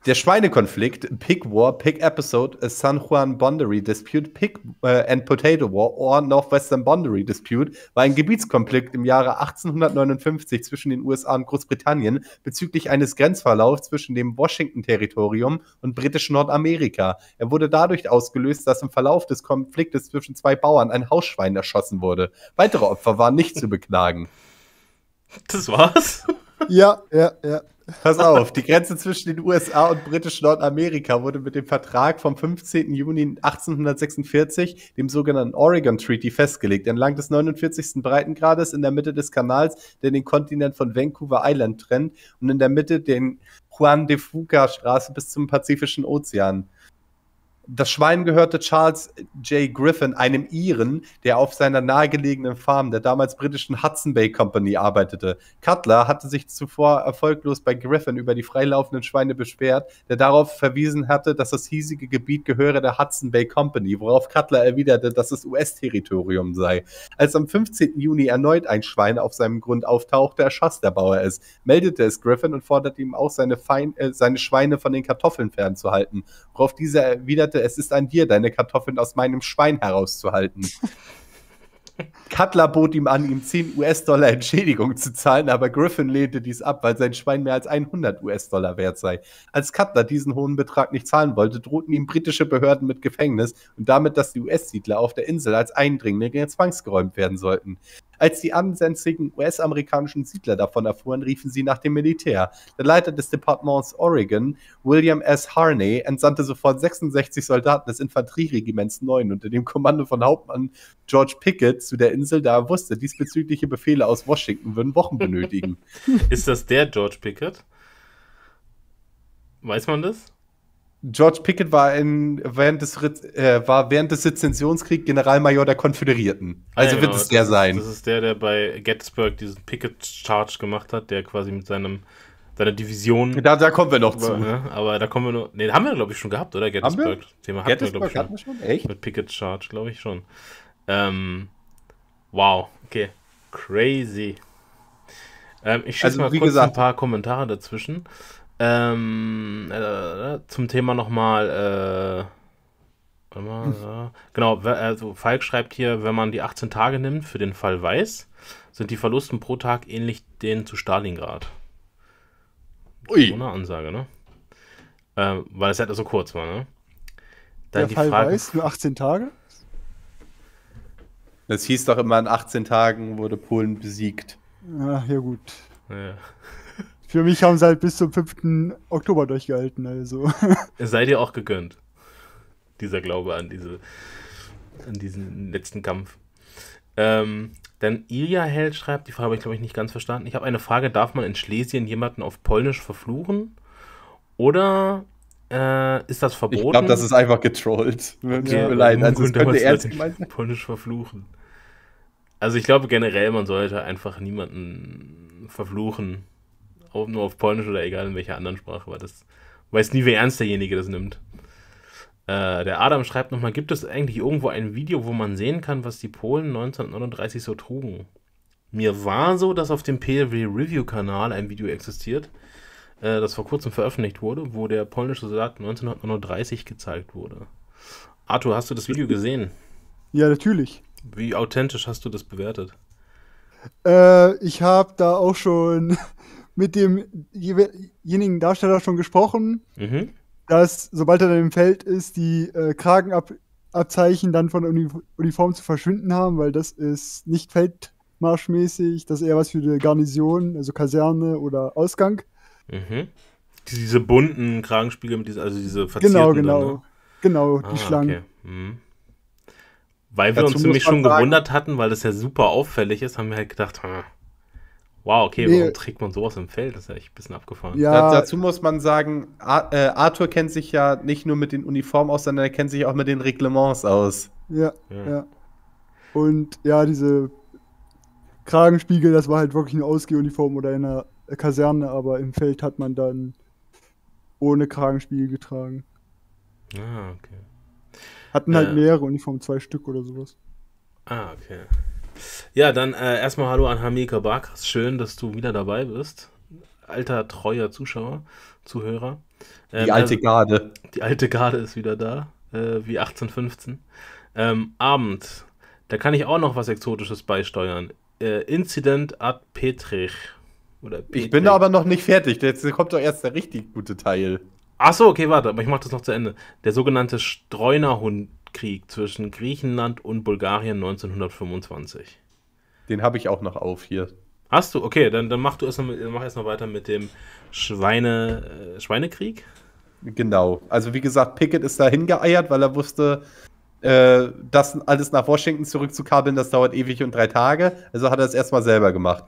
Der Schweinekonflikt, Pig War, Pig Episode, a San Juan Boundary Dispute, Pig äh, and Potato War or Northwestern Boundary Dispute war ein Gebietskonflikt im Jahre 1859 zwischen den USA und Großbritannien bezüglich eines Grenzverlaufs zwischen dem Washington-Territorium und britisch Nordamerika. Er wurde dadurch ausgelöst, dass im Verlauf des Konfliktes zwischen zwei Bauern ein Hausschwein erschossen wurde. Weitere Opfer waren nicht zu beklagen. Das war's? Ja, ja, ja. Pass auf, die Grenze zwischen den USA und britisch Nordamerika wurde mit dem Vertrag vom 15. Juni 1846, dem sogenannten Oregon Treaty, festgelegt. Entlang des 49. Breitengrades in der Mitte des Kanals, der den Kontinent von Vancouver Island trennt, und in der Mitte den Juan de Fuca Straße bis zum Pazifischen Ozean. Das Schwein gehörte Charles J. Griffin, einem Iren, der auf seiner nahegelegenen Farm der damals britischen Hudson Bay Company arbeitete. Cutler hatte sich zuvor erfolglos bei Griffin über die freilaufenden Schweine beschwert, der darauf verwiesen hatte, dass das hiesige Gebiet gehöre der Hudson Bay Company, worauf Cutler erwiderte, dass es US-Territorium sei. Als am 15. Juni erneut ein Schwein auf seinem Grund auftauchte, erschoss der Bauer es, meldete es Griffin und forderte ihm auch, seine, Fein äh, seine Schweine von den Kartoffeln fernzuhalten, worauf dieser erwiderte, es ist an dir, deine Kartoffeln aus meinem Schwein herauszuhalten. *laughs* Cutler bot ihm an, ihm 10 US-Dollar Entschädigung zu zahlen, aber Griffin lehnte dies ab, weil sein Schwein mehr als 100 US-Dollar wert sei. Als Cutler diesen hohen Betrag nicht zahlen wollte, drohten ihm britische Behörden mit Gefängnis und damit, dass die US-Siedler auf der Insel als Eindringlinge zwangsgeräumt werden sollten. Als die ansässigen US-amerikanischen Siedler davon erfuhren, riefen sie nach dem Militär. Der Leiter des Departements Oregon, William S. Harney, entsandte sofort 66 Soldaten des Infanterieregiments 9 unter dem Kommando von Hauptmann George Pickett zu der Insel, da er wusste, diesbezügliche Befehle aus Washington würden Wochen benötigen. *laughs* Ist das der George Pickett? Weiß man das? George Pickett war, in, während, des, äh, war während des Sezessionskriegs Generalmajor der Konföderierten. Also Ja, wird genau, es der das, sein. Das ist der, der bei Gettysburg diesen Picket Charge gemacht hat, der quasi mit seinem seiner Division. Da, da kommen wir noch zu. ne, aber da kommen wir nur. Ne, haben wir, glaube ich, schon gehabt, oder? Gettysburg. Thema hatten wir, glaube Gettysburg ich, schon. hatten wir schon? Echt? Mit Picket Charge, glaube ich schon. Ähm, wow, okay. Crazy. Ähm, ich schieße Also, mal kurz gesagt- ein paar Kommentare dazwischen. Ähm, äh, zum Thema nochmal, äh, mal, ja. genau, also Falk schreibt hier, wenn man die 18 Tage nimmt, für den Fall weiß, sind die Verlusten pro Tag ähnlich denen zu Stalingrad. So Ui. eine Ansage, ne? Ähm, weil es halt so kurz war, ne? Dann Der Fall Frage, weiß, nur 18 Tage. Das hieß doch immer, in 18 Tagen wurde Polen besiegt. Ja, ja gut. Ja. Für mich haben sie halt bis zum 5. Oktober durchgehalten, also. *laughs* Es sei dir auch gegönnt. Dieser Glaube an diese, an diesen letzten Kampf. Ähm, dann Ilja Held schreibt, die Frage habe ich glaube ich nicht ganz verstanden. Ich habe eine Frage, darf man in Schlesien jemanden auf Polnisch verfluchen? Oder äh, ist das verboten? Ich glaube, das ist einfach getrollt. Tut mir Okay, leid. Also, es könnte ernst Leute gemeint sein. Polnisch verfluchen. Also ich glaube generell, man sollte einfach niemanden verfluchen. Auch nur auf Polnisch oder egal in welcher anderen Sprache, weil das weiß nie, wie ernst derjenige das nimmt. Äh, der Adam schreibt nochmal, gibt es eigentlich irgendwo ein Video, wo man sehen kann, was die Polen 1939 so trugen? Mir war so, dass auf dem PLW Review Kanal ein Video existiert, äh, das vor kurzem veröffentlicht wurde, wo der polnische Soldat 1939 gezeigt wurde. Arthur, hast du das Video gesehen? Ja, natürlich. Wie authentisch hast du das bewertet? Äh, ich habe da auch schon *laughs* mit demjenigen Darsteller schon gesprochen, Mhm. dass sobald er dann im Feld ist, die äh, Kragenabzeichen dann von der Uni Uniform zu verschwinden haben, weil das ist nicht feldmarschmäßig, das ist eher was für die Garnison, also Kaserne oder Ausgang. Mhm. Diese bunten Kragenspiegel mit diesen, also diese verzierten Genau, dann, genau. ne? Genau, Ah, die Schlangen. okay. Mhm. Weil wir Dazu uns nämlich schon sagen- gewundert hatten, weil das ja super auffällig ist, haben wir halt gedacht, hm, wow, okay, Nee. warum trägt man sowas im Feld? Das ist ja echt ein bisschen abgefahren. Ja, Da, dazu muss man sagen, äh, Arthur kennt sich ja nicht nur mit den Uniformen aus, sondern er kennt sich auch mit den Reglements aus. Ja, Ja. ja. Und ja, diese Kragenspiegel, das war halt wirklich eine Ausgehuniform oder in einer Kaserne, aber im Feld hat man dann ohne Kragenspiegel getragen. Ah, okay. Hatten halt Äh. mehrere Uniformen, zwei Stück oder sowas. Ah, okay. Ja, dann äh, erstmal Hallo an Hamika Barkas. Schön, dass du wieder dabei bist. alter, treuer Zuschauer, Zuhörer. Die Ähm, alte also- Garde. die alte Garde ist wieder da, äh, wie 1815. Ähm, Abend, da kann ich auch noch was Exotisches beisteuern. Äh, Incident ad Petrich. Oder Ich bin da aber noch nicht fertig. Jetzt kommt doch erst der richtig gute Teil. Ach so, okay, warte, aber ich mache das noch zu Ende. Der sogenannte Streunerhundkrieg zwischen Griechenland und Bulgarien 1925. Den habe ich auch noch auf hier. Hast du? Okay, dann, dann mach du erst noch, mach erst noch weiter mit dem Schweine, äh, Schweinekrieg. Genau. Also wie gesagt, Pickett ist da hingeeiert, weil er wusste, äh, das alles nach Washington zurückzukabeln, das dauert ewig und drei Tage. Also hat er es erstmal selber gemacht.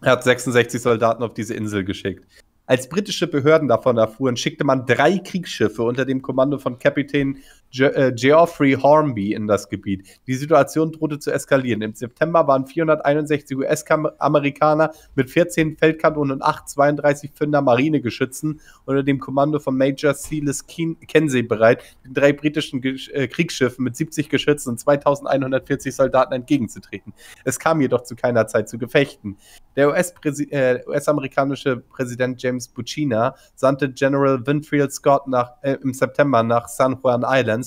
Er hat 66 Soldaten auf diese Insel geschickt. Als britische Behörden davon erfuhren, schickte man drei Kriegsschiffe unter dem Kommando von Kapitän Äh, Geoffrey Hornby in das Gebiet. Die Situation drohte zu eskalieren. Im September waren 461 US-Amerikaner mit 14 Feldkanonen und 8 32 Pfünder Marinegeschützen unter dem Kommando von Major Silas Ken- Kensey bereit, den drei britischen äh, Kriegsschiffen mit 70 Geschützen und 2140 Soldaten entgegenzutreten. Es kam jedoch zu keiner Zeit zu Gefechten. Der äh, US-amerikanische Präsident James Buchanan sandte General Winfield Scott nach, äh, im September nach San Juan Islands,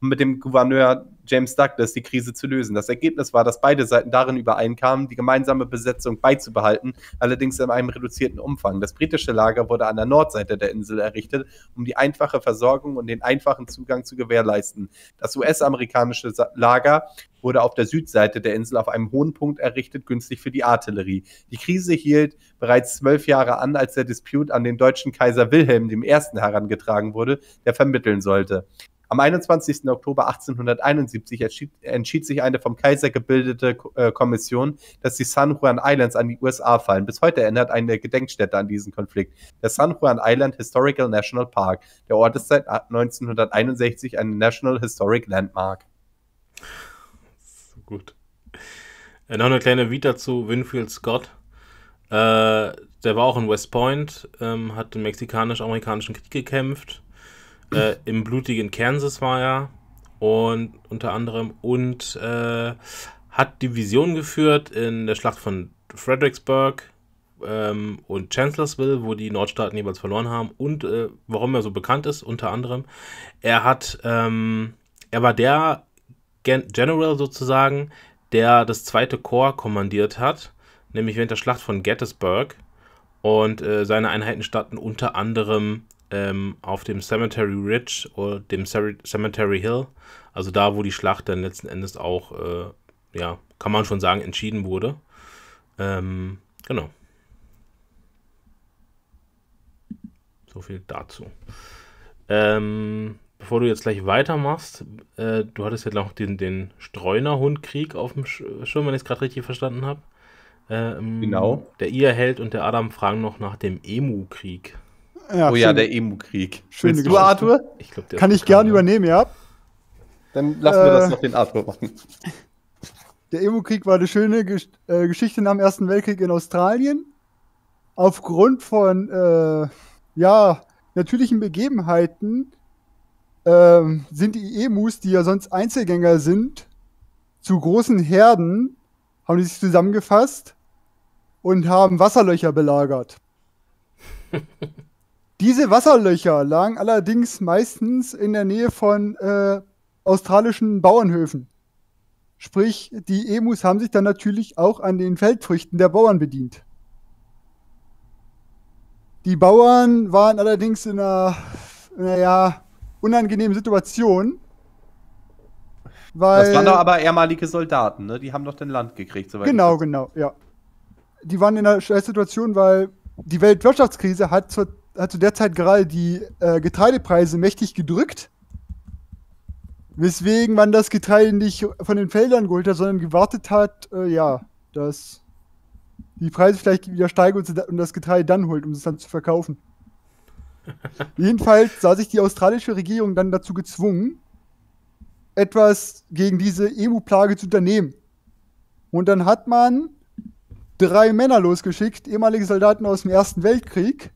um mit dem Gouverneur James Douglas die Krise zu lösen. Das Ergebnis war, dass beide Seiten darin übereinkamen, die gemeinsame Besetzung beizubehalten, allerdings in einem reduzierten Umfang. Das britische Lager wurde an der Nordseite der Insel errichtet, um die einfache Versorgung und den einfachen Zugang zu gewährleisten. Das US-amerikanische Sa- Lager wurde auf der Südseite der Insel auf einem hohen Punkt errichtet, günstig für die Artillerie. Die Krise hielt bereits zwölf Jahre an, als der Disput an den deutschen Kaiser Wilhelm I. herangetragen wurde, der vermitteln sollte. Am 21. Oktober 1871 entschied, entschied sich eine vom Kaiser gebildete äh, Kommission, dass die San Juan Islands an die USA fallen. Bis heute erinnert eine Gedenkstätte an diesen Konflikt. Der San Juan Island Historical National Park. Der Ort ist seit 1961 ein National Historic Landmark. Gut. Äh, noch eine kleine Vita zu Winfield Scott. Äh, der war auch in West Point, ähm, hat im mexikanisch-amerikanischen Krieg gekämpft. Äh, Im blutigen Kansas war er und unter anderem und äh, hat Division geführt in der Schlacht von Fredericksburg ähm, und Chancellorsville, wo die Nordstaaten jeweils verloren haben. Und äh, warum er so bekannt ist, unter anderem, er hat, ähm, er war der Gen General sozusagen, der das zweite Korps kommandiert hat, nämlich während der Schlacht von Gettysburg. Und äh, seine Einheiten standen unter anderem ähm, auf dem Cemetery Ridge oder dem Cemetery Hill, also da, wo die Schlacht dann letzten Endes auch, äh, ja, kann man schon sagen, entschieden wurde. Ähm, genau. So viel dazu. Ähm, bevor du jetzt gleich weitermachst, äh, du hattest ja noch den, den Streunerhundkrieg auf dem Sch- Schirm, wenn ich es gerade richtig verstanden habe. Ähm, Genau. Der Ia-Held und der Adam fragen noch nach dem Emu-Krieg. Ja, oh ja, schön. der Emu-Krieg. schöne Willst du, Geschichte. Arthur? Ich glaub, der Kann ich gern übernehmen, ja. Dann lassen wir das Äh, noch den Arthur machen. *laughs* Der Emu-Krieg war eine schöne Gesch äh, Geschichte nach dem Ersten Weltkrieg in Australien. Aufgrund von äh, ja, natürlichen Begebenheiten ähm, sind die Emus, die ja sonst Einzelgänger sind, zu großen Herden, haben die sich zusammengefasst und haben Wasserlöcher belagert. *laughs* Diese Wasserlöcher lagen allerdings meistens in der Nähe von äh, australischen Bauernhöfen. Sprich, die Emus haben sich dann natürlich auch an den Feldfrüchten der Bauern bedient. Die Bauern waren allerdings in einer, naja, unangenehmen Situation. Weil, Das waren doch aber ehemalige Soldaten, ne? Die haben doch den Land gekriegt, soweit Genau, genau, ja. Die waren in einer Scheißsituation, weil die Weltwirtschaftskrise hat, zur, hat zu der Zeit gerade die äh, Getreidepreise mächtig gedrückt. Weswegen man das Getreide nicht von den Feldern geholt hat, sondern gewartet hat, äh, ja, dass die Preise vielleicht wieder steigen und, das Getreide dann holt, um es dann zu verkaufen. *laughs* Jedenfalls sah sich die australische Regierung dann dazu gezwungen, etwas gegen diese Emu-Plage zu unternehmen. Und dann hat man drei Männer losgeschickt, ehemalige Soldaten aus dem Ersten Weltkrieg,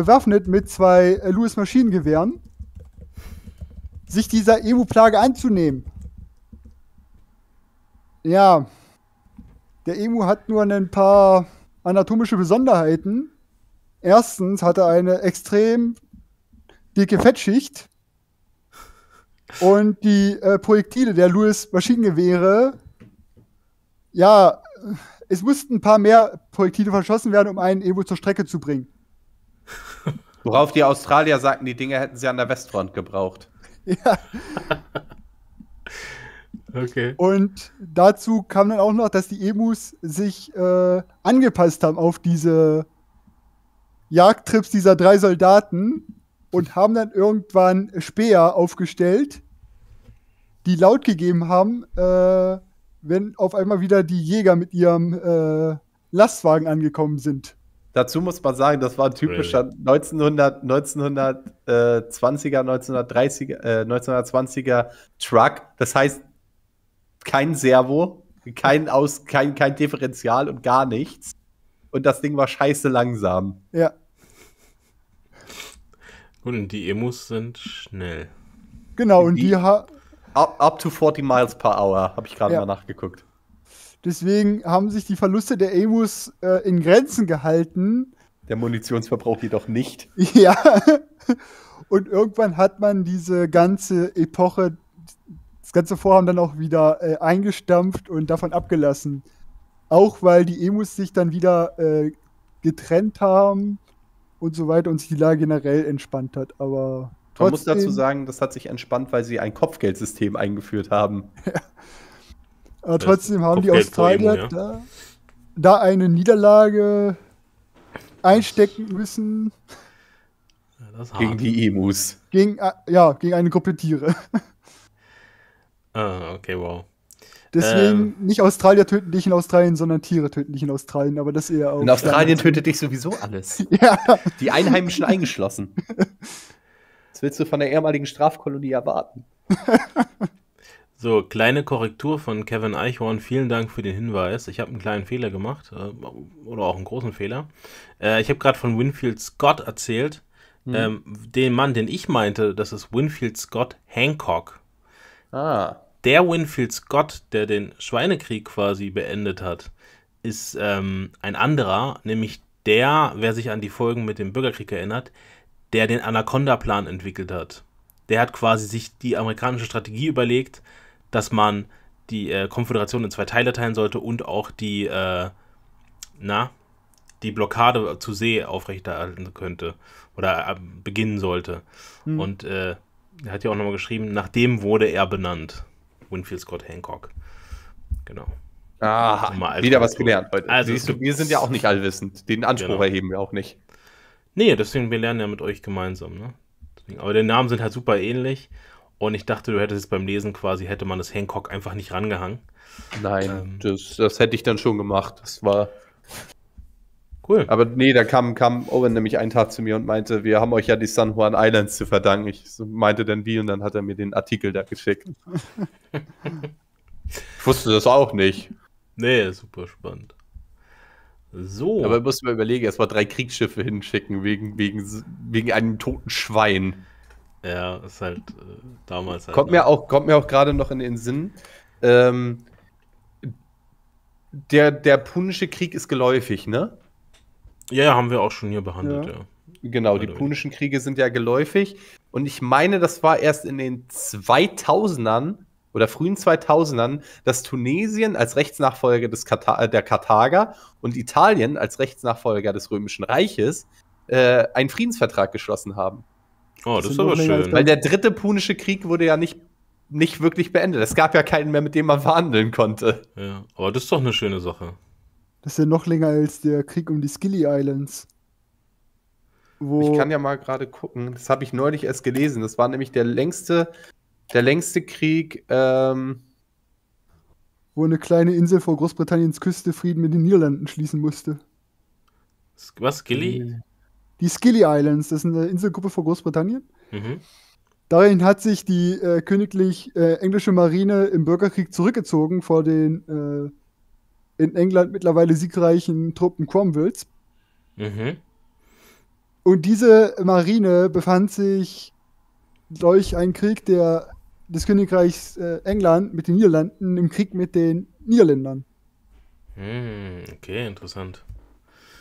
bewaffnet mit zwei äh, Lewis Maschinengewehren, sich dieser Emu-Plage anzunehmen. Ja, der Emu hat nur ein paar anatomische Besonderheiten. Erstens hat er eine extrem dicke Fettschicht. Und die äh, Projektile der Lewis Maschinengewehre, ja, es mussten ein paar mehr Projektile verschossen werden, um einen Evo zur Strecke zu bringen. Worauf die Australier sagten, die Dinge hätten sie an der Westfront gebraucht. *laughs* Ja. *laughs* Okay. Und dazu kam dann auch noch, dass die Emus sich äh, angepasst haben auf diese Jagdtrips dieser drei Soldaten und haben dann irgendwann Speer aufgestellt, die laut gegeben haben, äh, wenn auf einmal wieder die Jäger mit ihrem äh, Lastwagen angekommen sind. Dazu muss man sagen, das war ein typischer 1900, 1920er, 1930er, äh, 1920er Truck. Das heißt, kein Servo, kein, Aus, kein, kein Differential und gar nichts. Und das Ding war scheiße langsam. Ja, Gut, und die Emus sind schnell. genau. Und Die- die ha Up, up to 40 miles per hour, habe ich gerade Ja. mal nachgeguckt. Deswegen haben sich die Verluste der Emus äh, in Grenzen gehalten. Der Munitionsverbrauch jedoch nicht. *laughs* Ja. Und irgendwann hat man diese ganze Epoche, das ganze Vorhaben dann auch wieder äh, eingestampft und davon abgelassen. Auch weil die Emus sich dann wieder äh, getrennt haben und so weiter und sich die Lage generell entspannt hat. Aber Man muss dazu sagen, das hat sich entspannt, weil sie ein Kopfgeldsystem eingeführt haben. *laughs* Aber Das trotzdem haben die Australier ja. da, da eine Niederlage einstecken müssen Ja, Gegen die Emus. gegen, äh, ja, gegen eine Gruppe Tiere. Ah, okay, wow. Deswegen nicht Australier töten dich in Australien, sondern Tiere töten dich in Australien. Aber das eher auch. In Australien tötet dich sowieso alles. *laughs* Ja, Die Einheimischen eingeschlossen. *laughs* Was willst du von der ehemaligen Strafkolonie erwarten? *laughs* So, kleine Korrektur von Kevin Eichhorn. Vielen Dank für den Hinweis. Ich habe einen kleinen Fehler gemacht. Äh, oder auch einen großen Fehler. Äh, ich habe gerade von Winfield Scott erzählt. Ähm, den Mann, den ich meinte, das ist Winfield Scott Hancock. Ah. Der Winfield Scott, der den Schweinekrieg quasi beendet hat, ist ähm, ein anderer, nämlich der, wer sich an die Folgen mit dem Bürgerkrieg erinnert, der den Anaconda-Plan entwickelt hat. Der hat quasi sich die amerikanische Strategie überlegt, dass man die äh, Konföderation in zwei Teile teilen sollte und auch die, äh, na, die Blockade zu See aufrechterhalten könnte oder äh, beginnen sollte. Und äh, er hat ja auch nochmal geschrieben, nach dem wurde er benannt. Winfield Scott Hancock. Genau. Ah, Mal als wieder was gelernt heute. Also, Siehst du, wir sind ja auch nicht allwissend. Den Anspruch Genau. erheben wir auch nicht. Nee, deswegen, wir lernen ja mit euch gemeinsam, ne? Deswegen, aber die Namen sind halt super ähnlich. Und ich dachte, du hättest es beim Lesen quasi, hätte man das Hancock einfach nicht rangehangen. Nein, Ähm. das, das hätte ich dann schon gemacht. Das war. Cool. Aber nee, da kam, kam Owen nämlich einen Tag zu mir und meinte, wir haben euch ja die San Juan Islands zu verdanken. Ich meinte dann wie und dann hat er mir den Artikel da geschickt. *laughs* ich wusste das auch nicht. Nee, super spannend. So. Aber musst mal überlegen, erst mal drei Kriegsschiffe hinschicken wegen, wegen, wegen einem toten Schwein. Ja, ist halt äh, damals halt. Kommt mir auch, kommt mir auch gerade noch in den Sinn. Ähm, der, der Punische Krieg ist geläufig, ne? Ja, haben wir auch schon hier behandelt, Ja. ja. Genau, die? Punischen Kriege sind ja geläufig. Und ich meine, das war erst in den 2000ern oder frühen 2000ern, dass Tunesien als Rechtsnachfolger des Kartha der Karthager und Italien als Rechtsnachfolger des Römischen Reiches äh, einen Friedensvertrag geschlossen haben. Oh, Das das ist aber schön. Weil der dritte Punische Krieg wurde ja nicht, nicht wirklich beendet. Es gab ja keinen mehr, mit dem man verhandeln konnte. Ja, aber das ist doch eine schöne Sache. Das ist ja noch länger als der Krieg um die Skilly Islands. Wo Ich kann ja mal gerade gucken. Das habe ich neulich erst gelesen. Das war nämlich der längste, der längste Krieg. Ähm, wo eine kleine Insel vor Großbritanniens Küste Frieden mit den Niederlanden schließen musste. Was, Gilly? Die Skilly Islands, das ist eine Inselgruppe vor Großbritannien. Mhm. Darin hat sich die äh, königlich äh, englische Marine im Bürgerkrieg zurückgezogen vor den äh, in England mittlerweile siegreichen Truppen Cromwells. Mhm. Und diese Marine befand sich durch einen Krieg der, des Königreichs äh, England mit den Niederlanden im Krieg mit den Niederländern. Hm, okay, interessant.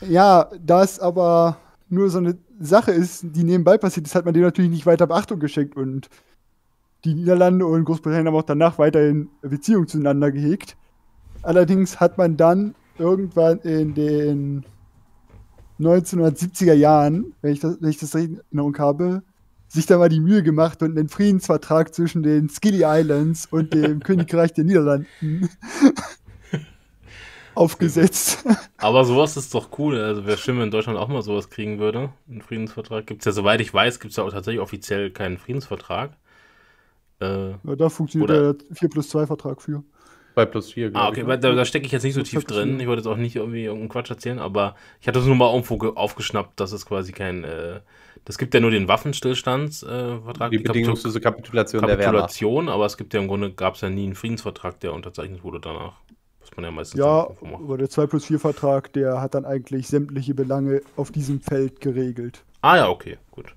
Ja, da es aber nur so eine Sache ist, die nebenbei passiert ist, hat man dem natürlich nicht weiter Beachtung geschenkt und die Niederlande und Großbritannien haben auch danach weiterhin Beziehungen zueinander gehegt. Allerdings hat man dann irgendwann in den 1970er Jahren, wenn ich das, wenn ich das in Erinnerung habe, sich da mal die Mühe gemacht und einen Friedensvertrag zwischen den Skilly Islands und dem *laughs* Königreich der Niederlanden aufgesetzt. *laughs* Aber sowas ist doch cool. Also wäre schön, wenn in Deutschland auch mal sowas kriegen würde. Einen Friedensvertrag. Gibt es ja, soweit ich weiß, gibt es ja auch tatsächlich offiziell keinen Friedensvertrag. Äh, ja, da funktioniert oder- der 4 plus 2 Vertrag für. 2 plus 4, Ah, okay, ich, weil ne? da, da stecke ich jetzt nicht so tief drin. Ich wollte jetzt auch nicht irgendwie irgendeinen Quatsch erzählen, aber ich hatte es nur mal irgendwo ge- aufgeschnappt, dass es quasi kein. Äh, das gibt ja nur den Waffenstillstandsvertrag, äh, Die die bedingungslose Kapitulation der Wehrmacht. Kapitulation, aber es gibt ja im Grunde, gab es ja nie einen Friedensvertrag, der unterzeichnet wurde danach. Man ja meistens Ja, aber der 2 plus 4 Vertrag, der hat dann eigentlich sämtliche Belange auf diesem Feld geregelt. Ah ja, okay, gut.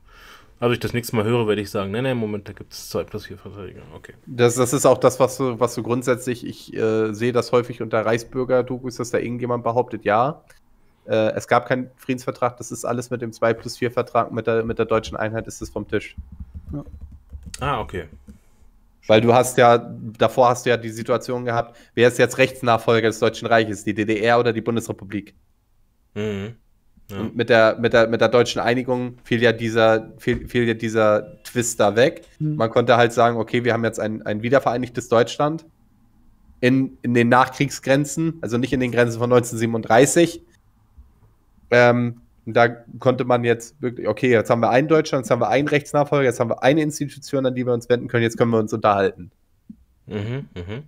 Also ich das nächste Mal höre, werde ich sagen, nee, nee, Moment, da gibt es 2 plus 4 Verträge. Okay. Das, das ist auch das, was du, was du grundsätzlich, ich äh, sehe das häufig unter Reichsbürger-Dokus, dass da irgendjemand behauptet, ja, äh, es gab keinen Friedensvertrag, das ist alles mit dem 2 plus 4 Vertrag, mit der, mit der deutschen Einheit ist es vom Tisch. Ah, okay. Weil du hast ja, davor hast du ja die Situation gehabt, wer ist jetzt Rechtsnachfolger des Deutschen Reiches, die DDR oder die Bundesrepublik? Mhm. Ja. Und mit der, mit, der, mit der deutschen Einigung fiel ja dieser, fiel, fiel ja dieser Twist da weg. Hm. Man konnte halt sagen, okay, wir haben jetzt ein, ein wiedervereinigtes Deutschland in, in den Nachkriegsgrenzen, also nicht in den Grenzen von 1937. Ähm, und da konnte man jetzt wirklich, okay, jetzt haben wir ein Deutschland, jetzt haben wir einen Rechtsnachfolger, jetzt haben wir eine Institution, an die wir uns wenden können, jetzt können wir uns unterhalten. Mhm, mhm.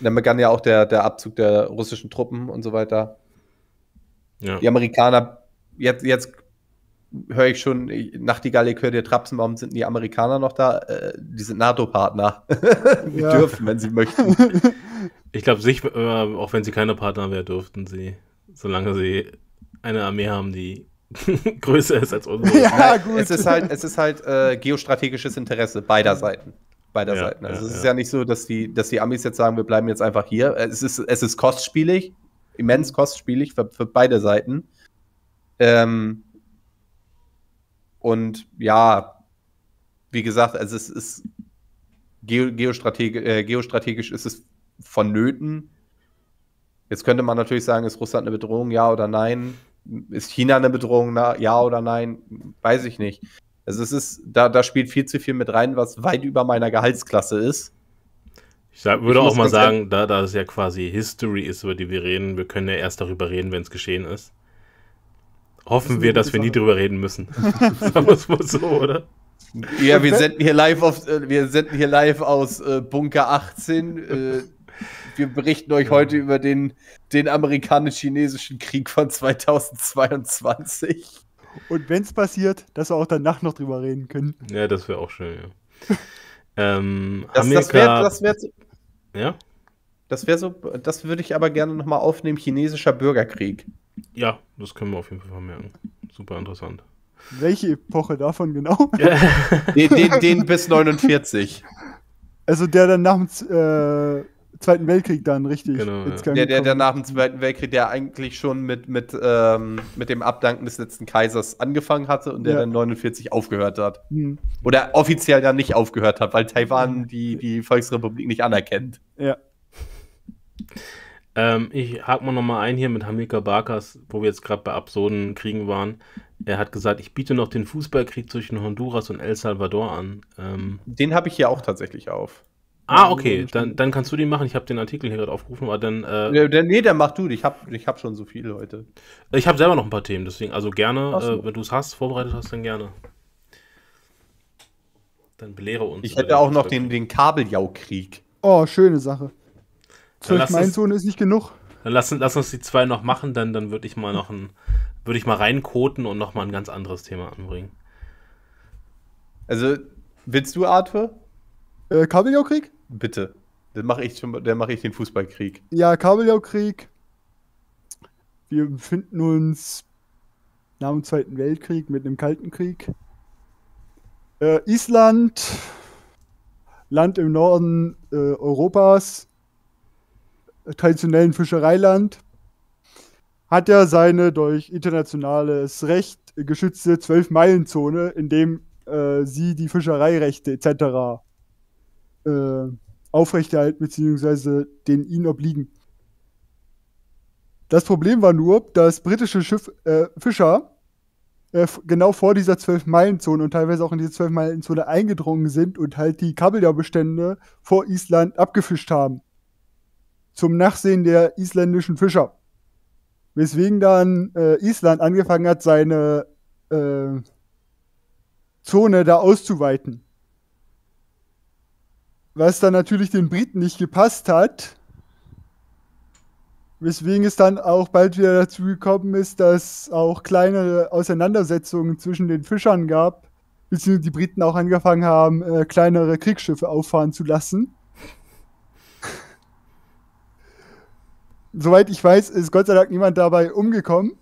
Dann begann ja auch der, der Abzug der russischen Truppen und so weiter. Ja. Die Amerikaner, jetzt, jetzt höre ich schon, Nachtigall, ich höre dir Trapsen, warum sind die Amerikaner noch da? Äh, die sind NATO-Partner. *laughs* die Ja. dürfen, wenn sie möchten. Ich glaube, sich, äh, auch wenn sie keine Partner wäre, dürften sie, solange sie eine Armee haben, die *laughs* größer ist als unsere. Ja, gut. Es ist halt, es ist halt äh, geostrategisches Interesse beider Seiten. Beider Ja, Seiten. Also ja, es ist ja. ja nicht so, dass die, dass die Amis jetzt sagen, wir bleiben jetzt einfach hier. Es ist, es ist kostspielig, immens kostspielig für, für beide Seiten. Ähm, und ja, wie gesagt, also es ist geo, geostrategi äh, geostrategisch ist es vonnöten. Jetzt könnte man natürlich sagen, ist Russland eine Bedrohung, ja oder nein? Ist China eine Bedrohung, na, ja oder nein? Weiß ich nicht. Also es ist, da, da spielt viel zu viel mit rein, was weit über meiner Gehaltsklasse ist. Ich sag, würde Ich auch mal sagen, da das ja quasi History ist, über die wir reden, wir können ja erst darüber reden, wenn es geschehen ist. Das Hoffen ist wir, dass wir nie Sache. drüber reden müssen. Sagen wir es mal so, oder? Ja, wir senden hier live auf, äh, wir senden hier live aus äh, Bunker 18. Äh, wir berichten euch heute über den, den amerikanisch-chinesischen Krieg von 2022. Und wenn es passiert, dass wir auch danach noch drüber reden können. Ja, das wäre auch schön, ja. ähm, Das, das Amerika, wäre das wär, so- ja? das wär so, das würde ich aber gerne nochmal aufnehmen, chinesischer Bürgerkrieg. ja, das können wir auf jeden Fall vermerken. Super interessant. Welche Epoche davon genau? *laughs* Den, den, den bis 49. Also der dann nach dem äh, Zweiten Weltkrieg dann richtig. Genau, ja. Der, der, der nach dem Zweiten Weltkrieg, der eigentlich schon mit, mit, ähm, mit dem Abdanken des letzten Kaisers angefangen hatte und der Ja. dann 49 aufgehört hat. Hm, Oder offiziell dann nicht aufgehört hat, weil Taiwan die, die Volksrepublik nicht anerkennt. ja. Ähm, ich hake mal nochmal ein hier mit Hamilcar Barkas, wo wir jetzt gerade bei absurden Kriegen waren. Er hat gesagt, ich biete noch den Fußballkrieg zwischen Honduras und El Salvador an. Ähm, Den habe ich hier auch tatsächlich auf. Ah, Ja, okay, dann, dann kannst du den machen. Ich habe den Artikel hier gerade aufgerufen, aber dann. Äh, der, nee, der mach du. Ich habe ich hab schon so viele heute. Ich habe selber noch ein paar Themen, deswegen, also gerne, so. äh, wenn du es hast, vorbereitet hast, dann gerne. Dann belehre uns. Ich über hätte auch noch den, den Kabeljau-Krieg. Oh, schöne Sache. Zwölf lass uns- Mainzone ist nicht genug. Dann lass, lass uns die zwei noch machen, dann, dann würde ich mal noch ein, würde ich mal reinkoten und noch mal ein ganz anderes Thema anbringen. Also, willst du, Arthur? Äh, Kabeljau-Krieg? Bitte. Dann mache ich, mach ich den Fußballkrieg. Ja, Kabeljau-Krieg. Wir befinden uns nach dem Zweiten Weltkrieg mit einem Kalten Krieg. Äh, Island, Land im Norden äh, Europas, traditionellen Fischereiland. hat er seine durch internationales Recht geschützte 12-Meilen-Zone, in dem äh, sie die Fischereirechte etc. Äh, aufrechterhalten, beziehungsweise den ihnen obliegen. Das Problem war nur, dass britische Schiff, äh, Fischer äh, genau vor dieser 12-Meilen-Zone und teilweise auch in diese 12-Meilen-Zone eingedrungen sind und halt die Kabeljau-Bestände vor Island abgefischt haben. Zum Nachsehen der isländischen Fischer. Weswegen dann äh, Island angefangen hat, seine äh, Zone da auszuweiten. Was dann natürlich den Briten nicht gepasst hat, Weswegen es dann auch bald wieder dazu gekommen ist, dass auch kleinere Auseinandersetzungen zwischen den Fischern gab, beziehungsweise die Briten auch angefangen haben, äh, kleinere Kriegsschiffe auffahren zu lassen. Soweit ich weiß, ist Gott sei Dank niemand dabei umgekommen.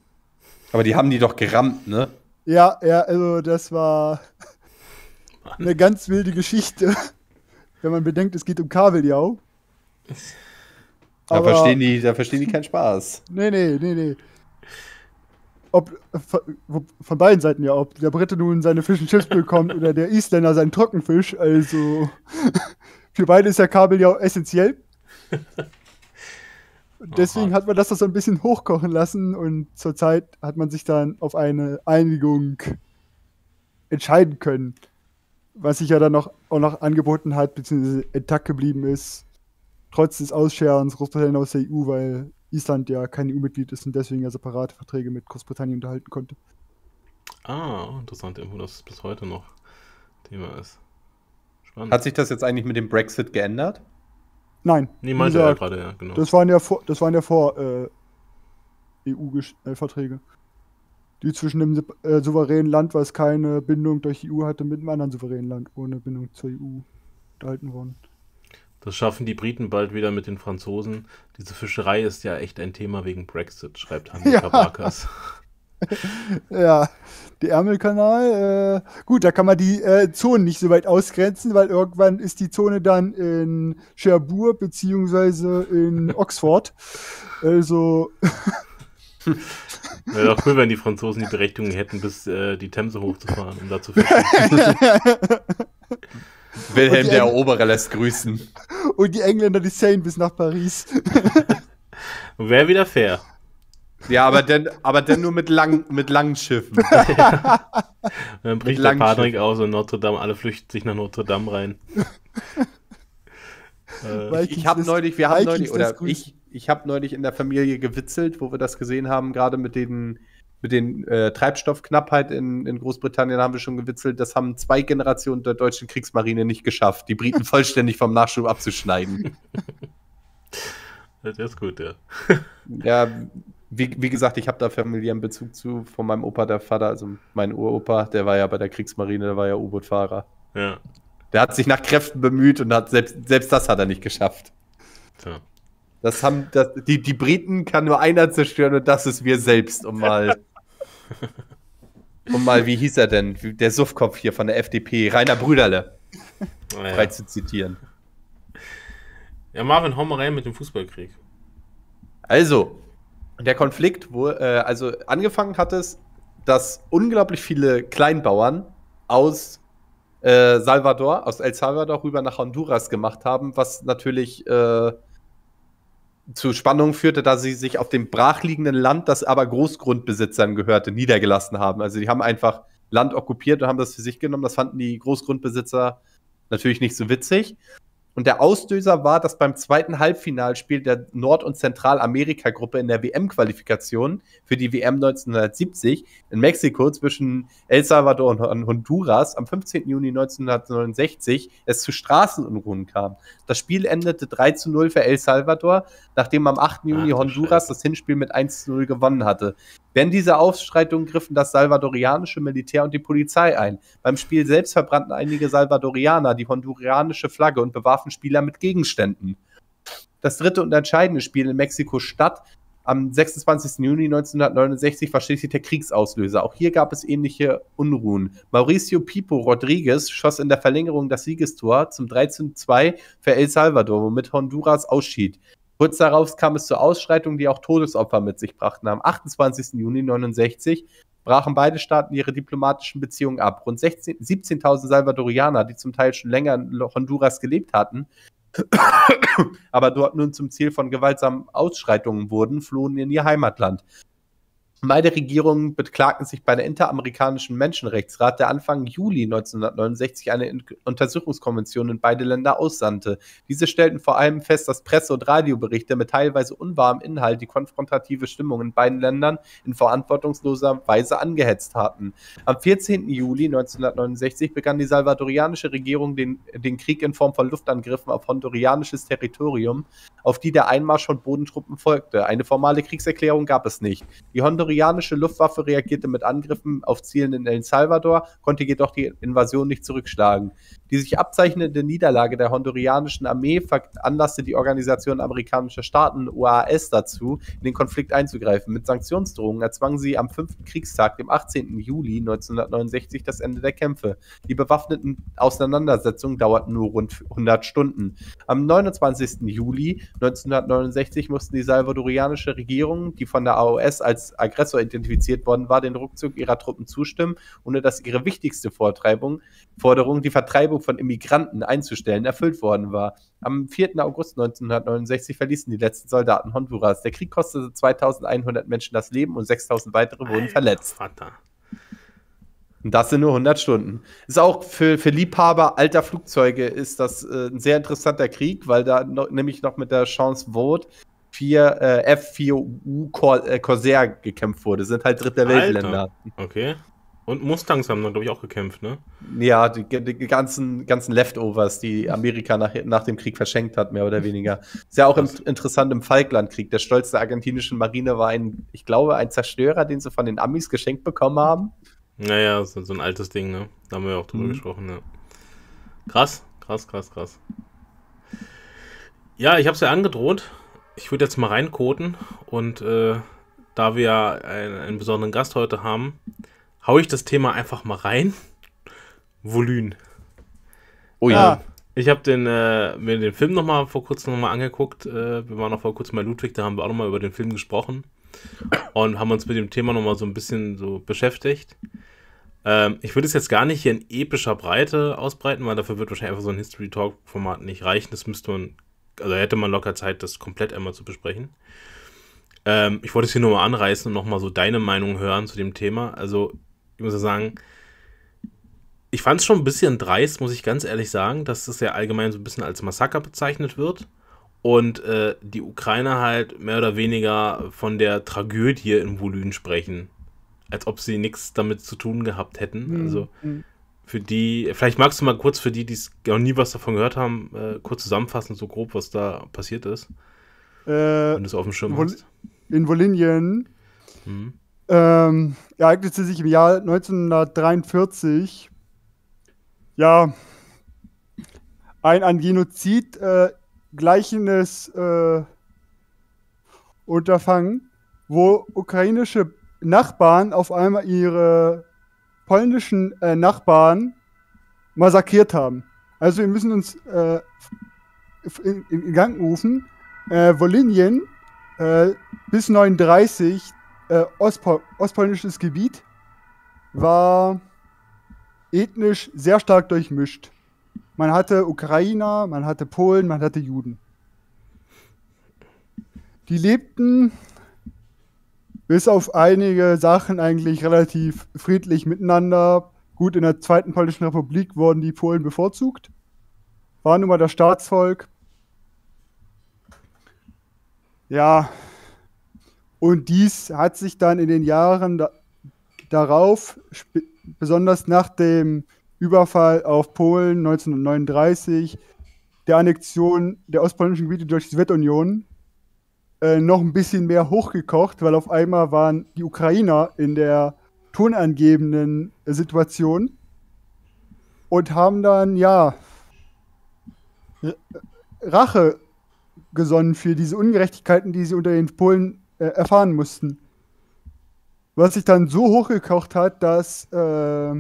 Aber die haben die doch gerammt, ne? Ja, ja, also das war *laughs* eine ganz wilde Geschichte, wenn man bedenkt, es geht um Kabeljau. Da Aber- verstehen, die, da verstehen die keinen Spaß. Nee, nee, nee, nee. Ob, von, beiden Seiten ja, ob der Brite nun seine Fisch und Chips bekommt oder der Isländer seinen Trockenfisch. Also *laughs* für beide ist der Kabeljau essentiell. Und *laughs* Deswegen Aha. hat man das so ein bisschen hochkochen lassen und zurzeit hat man sich dann auf eine Einigung entscheiden können. Was sich ja dann noch, auch noch angeboten hat, beziehungsweise intakt geblieben ist, trotz des Ausscherens Großbritannien aus der EU, weil Island ja kein EU-Mitglied ist und deswegen ja separate Verträge mit Großbritannien unterhalten konnte. Ah, interessante Info, dass es bis heute noch Thema ist. Spannend. Hat sich das jetzt eigentlich mit dem Brexit geändert? Nein. nee, meinte er gerade, ja, genau. Das waren ja vor, das waren ja vor äh, EU-Verträge. Die zwischen dem äh, souveränen Land, was keine Bindung durch die EU hatte, mit einem anderen souveränen Land ohne Bindung zur EU unterhalten worden. Das schaffen die Briten bald wieder mit den Franzosen. Diese Fischerei ist ja echt ein Thema wegen Brexit, schreibt Hannika *laughs* Ja. Barkas. *laughs* Ja, der Ärmelkanal, äh, gut, da kann man die äh, Zonen nicht so weit ausgrenzen, weil irgendwann ist die Zone dann in Cherbourg beziehungsweise in *laughs* Oxford. Also, Wäre doch cool, wenn die Franzosen die Berechtigung hätten, bis äh, die Themse hochzufahren, um da zu fischen. *laughs* Wilhelm der Eroberer lässt grüßen. und die Engländer die Seine bis nach Paris. *laughs* Wäre wieder fair. Ja, aber dann, aber dann nur mit, lang, mit langen Schiffen. *laughs* Dann bricht der Patrick Schiffen. aus und Notre Dame, alle flüchten sich nach Notre Dame rein. äh, Ich habe neulich, wir haben Vikings neulich, oder ich, ich habe neulich in der Familie gewitzelt, wo wir das gesehen haben, gerade mit den, mit den äh, Treibstoffknappheit in, in Großbritannien haben wir schon gewitzelt. Das haben zwei Generationen der deutschen Kriegsmarine nicht geschafft, die Briten *laughs* vollständig vom Nachschub abzuschneiden. das ist gut, ja. Ja, wie, wie gesagt, ich habe da familiären Bezug zu von meinem Opa, der Vater, also mein Uropa, der war ja bei der Kriegsmarine, der war ja U-Boot-Fahrer. Ja, Der hat sich nach Kräften bemüht und hat selbst, selbst das hat er nicht geschafft. tja. Das haben, das, die, die Briten kann nur einer zerstören und das ist wir selbst, um mal. um mal, wie hieß er denn? Der Suffkopf hier von der FDP, Rainer Brüderle, frei Naja. zu zitieren. Ja, Marvin, hau mal rein mit dem Fußballkrieg. Also, der Konflikt, wo, äh, also angefangen hat es, dass unglaublich viele Kleinbauern aus äh, Salvador, aus El Salvador rüber nach Honduras gemacht haben, was natürlich äh, zu Spannungen führte, da sie sich auf dem brachliegenden Land, das aber Großgrundbesitzern gehörte, niedergelassen haben. Also die haben einfach Land okkupiert und haben das für sich genommen. Das fanden die Großgrundbesitzer natürlich nicht so witzig. Und der Auslöser war, dass beim zweiten Halbfinalspiel der Nord- und Zentralamerika-Gruppe in der WM-Qualifikation für die WM 1970 in Mexiko zwischen El Salvador und Honduras am 15. Juni 1969 es zu Straßenunruhen kam. Das Spiel endete 3 zu 0 für El Salvador, nachdem am 8. Juni du Honduras das Hinspiel mit 1 zu 0 gewonnen hatte. Während dieser Ausschreitungen griffen das salvadorianische Militär und die Polizei ein. Beim Spiel selbst verbrannten einige Salvadorianer die hondurianische Flagge und bewarfen Spieler mit Gegenständen. Das dritte und entscheidende Spiel in Mexiko-Stadt am 26. Juni 1969 war schließlich der Kriegsauslöser. Auch hier gab es ähnliche Unruhen. Mauricio Pipo Rodriguez schoss in der Verlängerung das Siegestor zum 13-2 für El Salvador, womit Honduras ausschied. Kurz darauf kam es zu Ausschreitungen, die auch Todesopfer mit sich brachten. Am 28. Juni 1969 brachen beide Staaten ihre diplomatischen Beziehungen ab. Rund 17.000 Salvadorianer, die zum Teil schon länger in Honduras gelebt hatten, *coughs* aber dort nun zum Ziel von gewaltsamen Ausschreitungen wurden, flohen in ihr Heimatland. Beide Regierungen beklagten sich bei der Interamerikanischen Menschenrechtsrat, der Anfang Juli 1969 eine Untersuchungskonvention in beide Länder aussandte. Diese stellten vor allem fest, dass Presse- und Radioberichte mit teilweise unwahrem Inhalt die konfrontative Stimmung in beiden Ländern in verantwortungsloser Weise angehetzt hatten. Am 14. Juli 1969 begann die salvadorianische Regierung den, den Krieg in Form von Luftangriffen auf hondurianisches Territorium, auf die der Einmarsch von Bodentruppen folgte. Eine formale Kriegserklärung gab es nicht. Die Hondurianer Hondurianische Luftwaffe reagierte mit Angriffen auf Zielen in El Salvador, konnte jedoch die Invasion nicht zurückschlagen. Die sich abzeichnende Niederlage der hondurianischen Armee veranlasste die Organisation amerikanischer Staaten, OAS, dazu, in den Konflikt einzugreifen. Mit Sanktionsdrohungen erzwang sie am fünften Kriegstag, dem 18. Juli 1969, das Ende der Kämpfe. Die bewaffneten Auseinandersetzungen dauerten nur rund 100 Stunden. Am 29. Juli 1969 mussten die salvadorianische Regierung, die von der AOS als Aggressor identifiziert worden war, den Rückzug ihrer Truppen zustimmen, ohne dass ihre wichtigste Forderung, die Vertreibung von Immigranten einzustellen, erfüllt worden war. Am 4. August 1969 verließen die letzten Soldaten Honduras. Der Krieg kostete 2100 Menschen das Leben und 6000 weitere wurden verletzt. Vater. Und das sind nur 100 Stunden. Ist auch für, für Liebhaber alter Flugzeuge ist das äh, ein sehr interessanter Krieg, weil da noch, nämlich noch mit der Chance Vote 4, äh, F4U Cor äh, Corsair gekämpft wurde. Sind halt dritte Weltländer. Okay. Und Mustangs haben dann, glaube ich, auch gekämpft, ne? Ja, die, die, ganzen, ganzen Leftovers, die Amerika nach, nach dem Krieg verschenkt hat, mehr oder weniger. Ist ja auch im, interessant im Falklandkrieg. Der Stolz der argentinischen Marine war ein, ich glaube, ein Zerstörer, den sie von den Amis geschenkt bekommen haben. Naja, so, so ein altes Ding, ne? Da haben wir auch drüber mhm. gesprochen, ja. Krass, krass, krass, krass. Ja, ich habe es ja angedroht ich würde jetzt mal reinkoten und äh, da wir ja einen, einen, besonderen Gast heute haben, haue ich das Thema einfach mal rein. Volyn. Oh ja. Äh, ich habe den, äh, mir den Film noch mal vor kurzem noch mal angeguckt. Äh, wir waren noch vor kurzem bei Ludwig, da haben wir auch noch mal über den Film gesprochen und haben uns mit dem Thema noch mal so ein bisschen so beschäftigt. Ähm, ich würde es jetzt gar nicht hier in epischer Breite ausbreiten, weil dafür wird wahrscheinlich einfach so ein History Talk Format nicht reichen. Das müsste man also hätte man locker Zeit, das komplett einmal zu besprechen. Ähm, ich wollte es hier nur mal anreißen und nochmal so deine Meinung hören zu dem Thema. Also, muss ja sagen, ich fand es schon ein bisschen dreist, muss ich ganz ehrlich sagen, dass es ja allgemein so ein bisschen als Massaker bezeichnet wird und äh, die Ukrainer halt mehr oder weniger von der Tragödie im Volyn sprechen, als ob sie nichts damit zu tun gehabt hätten. Mhm. Also für die, vielleicht magst du mal kurz für die, die noch nie was davon gehört haben, äh, kurz zusammenfassen, so grob, was da passiert ist. Äh, wenn du es auf dem Schirm Vol hast. In Volinien mhm. Ähm, ereignete sich im Jahr 1943 ja ein an Genozid äh, gleichendes äh, Unterfangen, wo ukrainische Nachbarn auf einmal ihre polnischen äh, Nachbarn massakriert haben. Also wir müssen uns äh, in, in, Gang rufen. Äh, Wolinien äh, bis 39 äh, Ostpol ostpolnisches Gebiet war ethnisch sehr stark durchmischt. Man hatte Ukrainer, man hatte Polen, man hatte Juden. Die lebten bis auf einige Sachen eigentlich relativ friedlich miteinander. Gut, in der Zweiten Polnischen Republik wurden die Polen bevorzugt. War nun mal das Staatsvolk. Ja, und dies hat sich dann in den Jahren da darauf, besonders nach dem Überfall auf Polen 1939, der Annexion der ostpolnischen Gebiete durch die Sowjetunion, äh, noch ein bisschen mehr hochgekocht, weil auf einmal waren die Ukrainer in der tonangebenden Situation und haben dann, ja, Rache gesonnen für diese Ungerechtigkeiten, die sie unter den Polen äh, erfahren mussten. Was sich dann so hochgekocht hat, dass äh,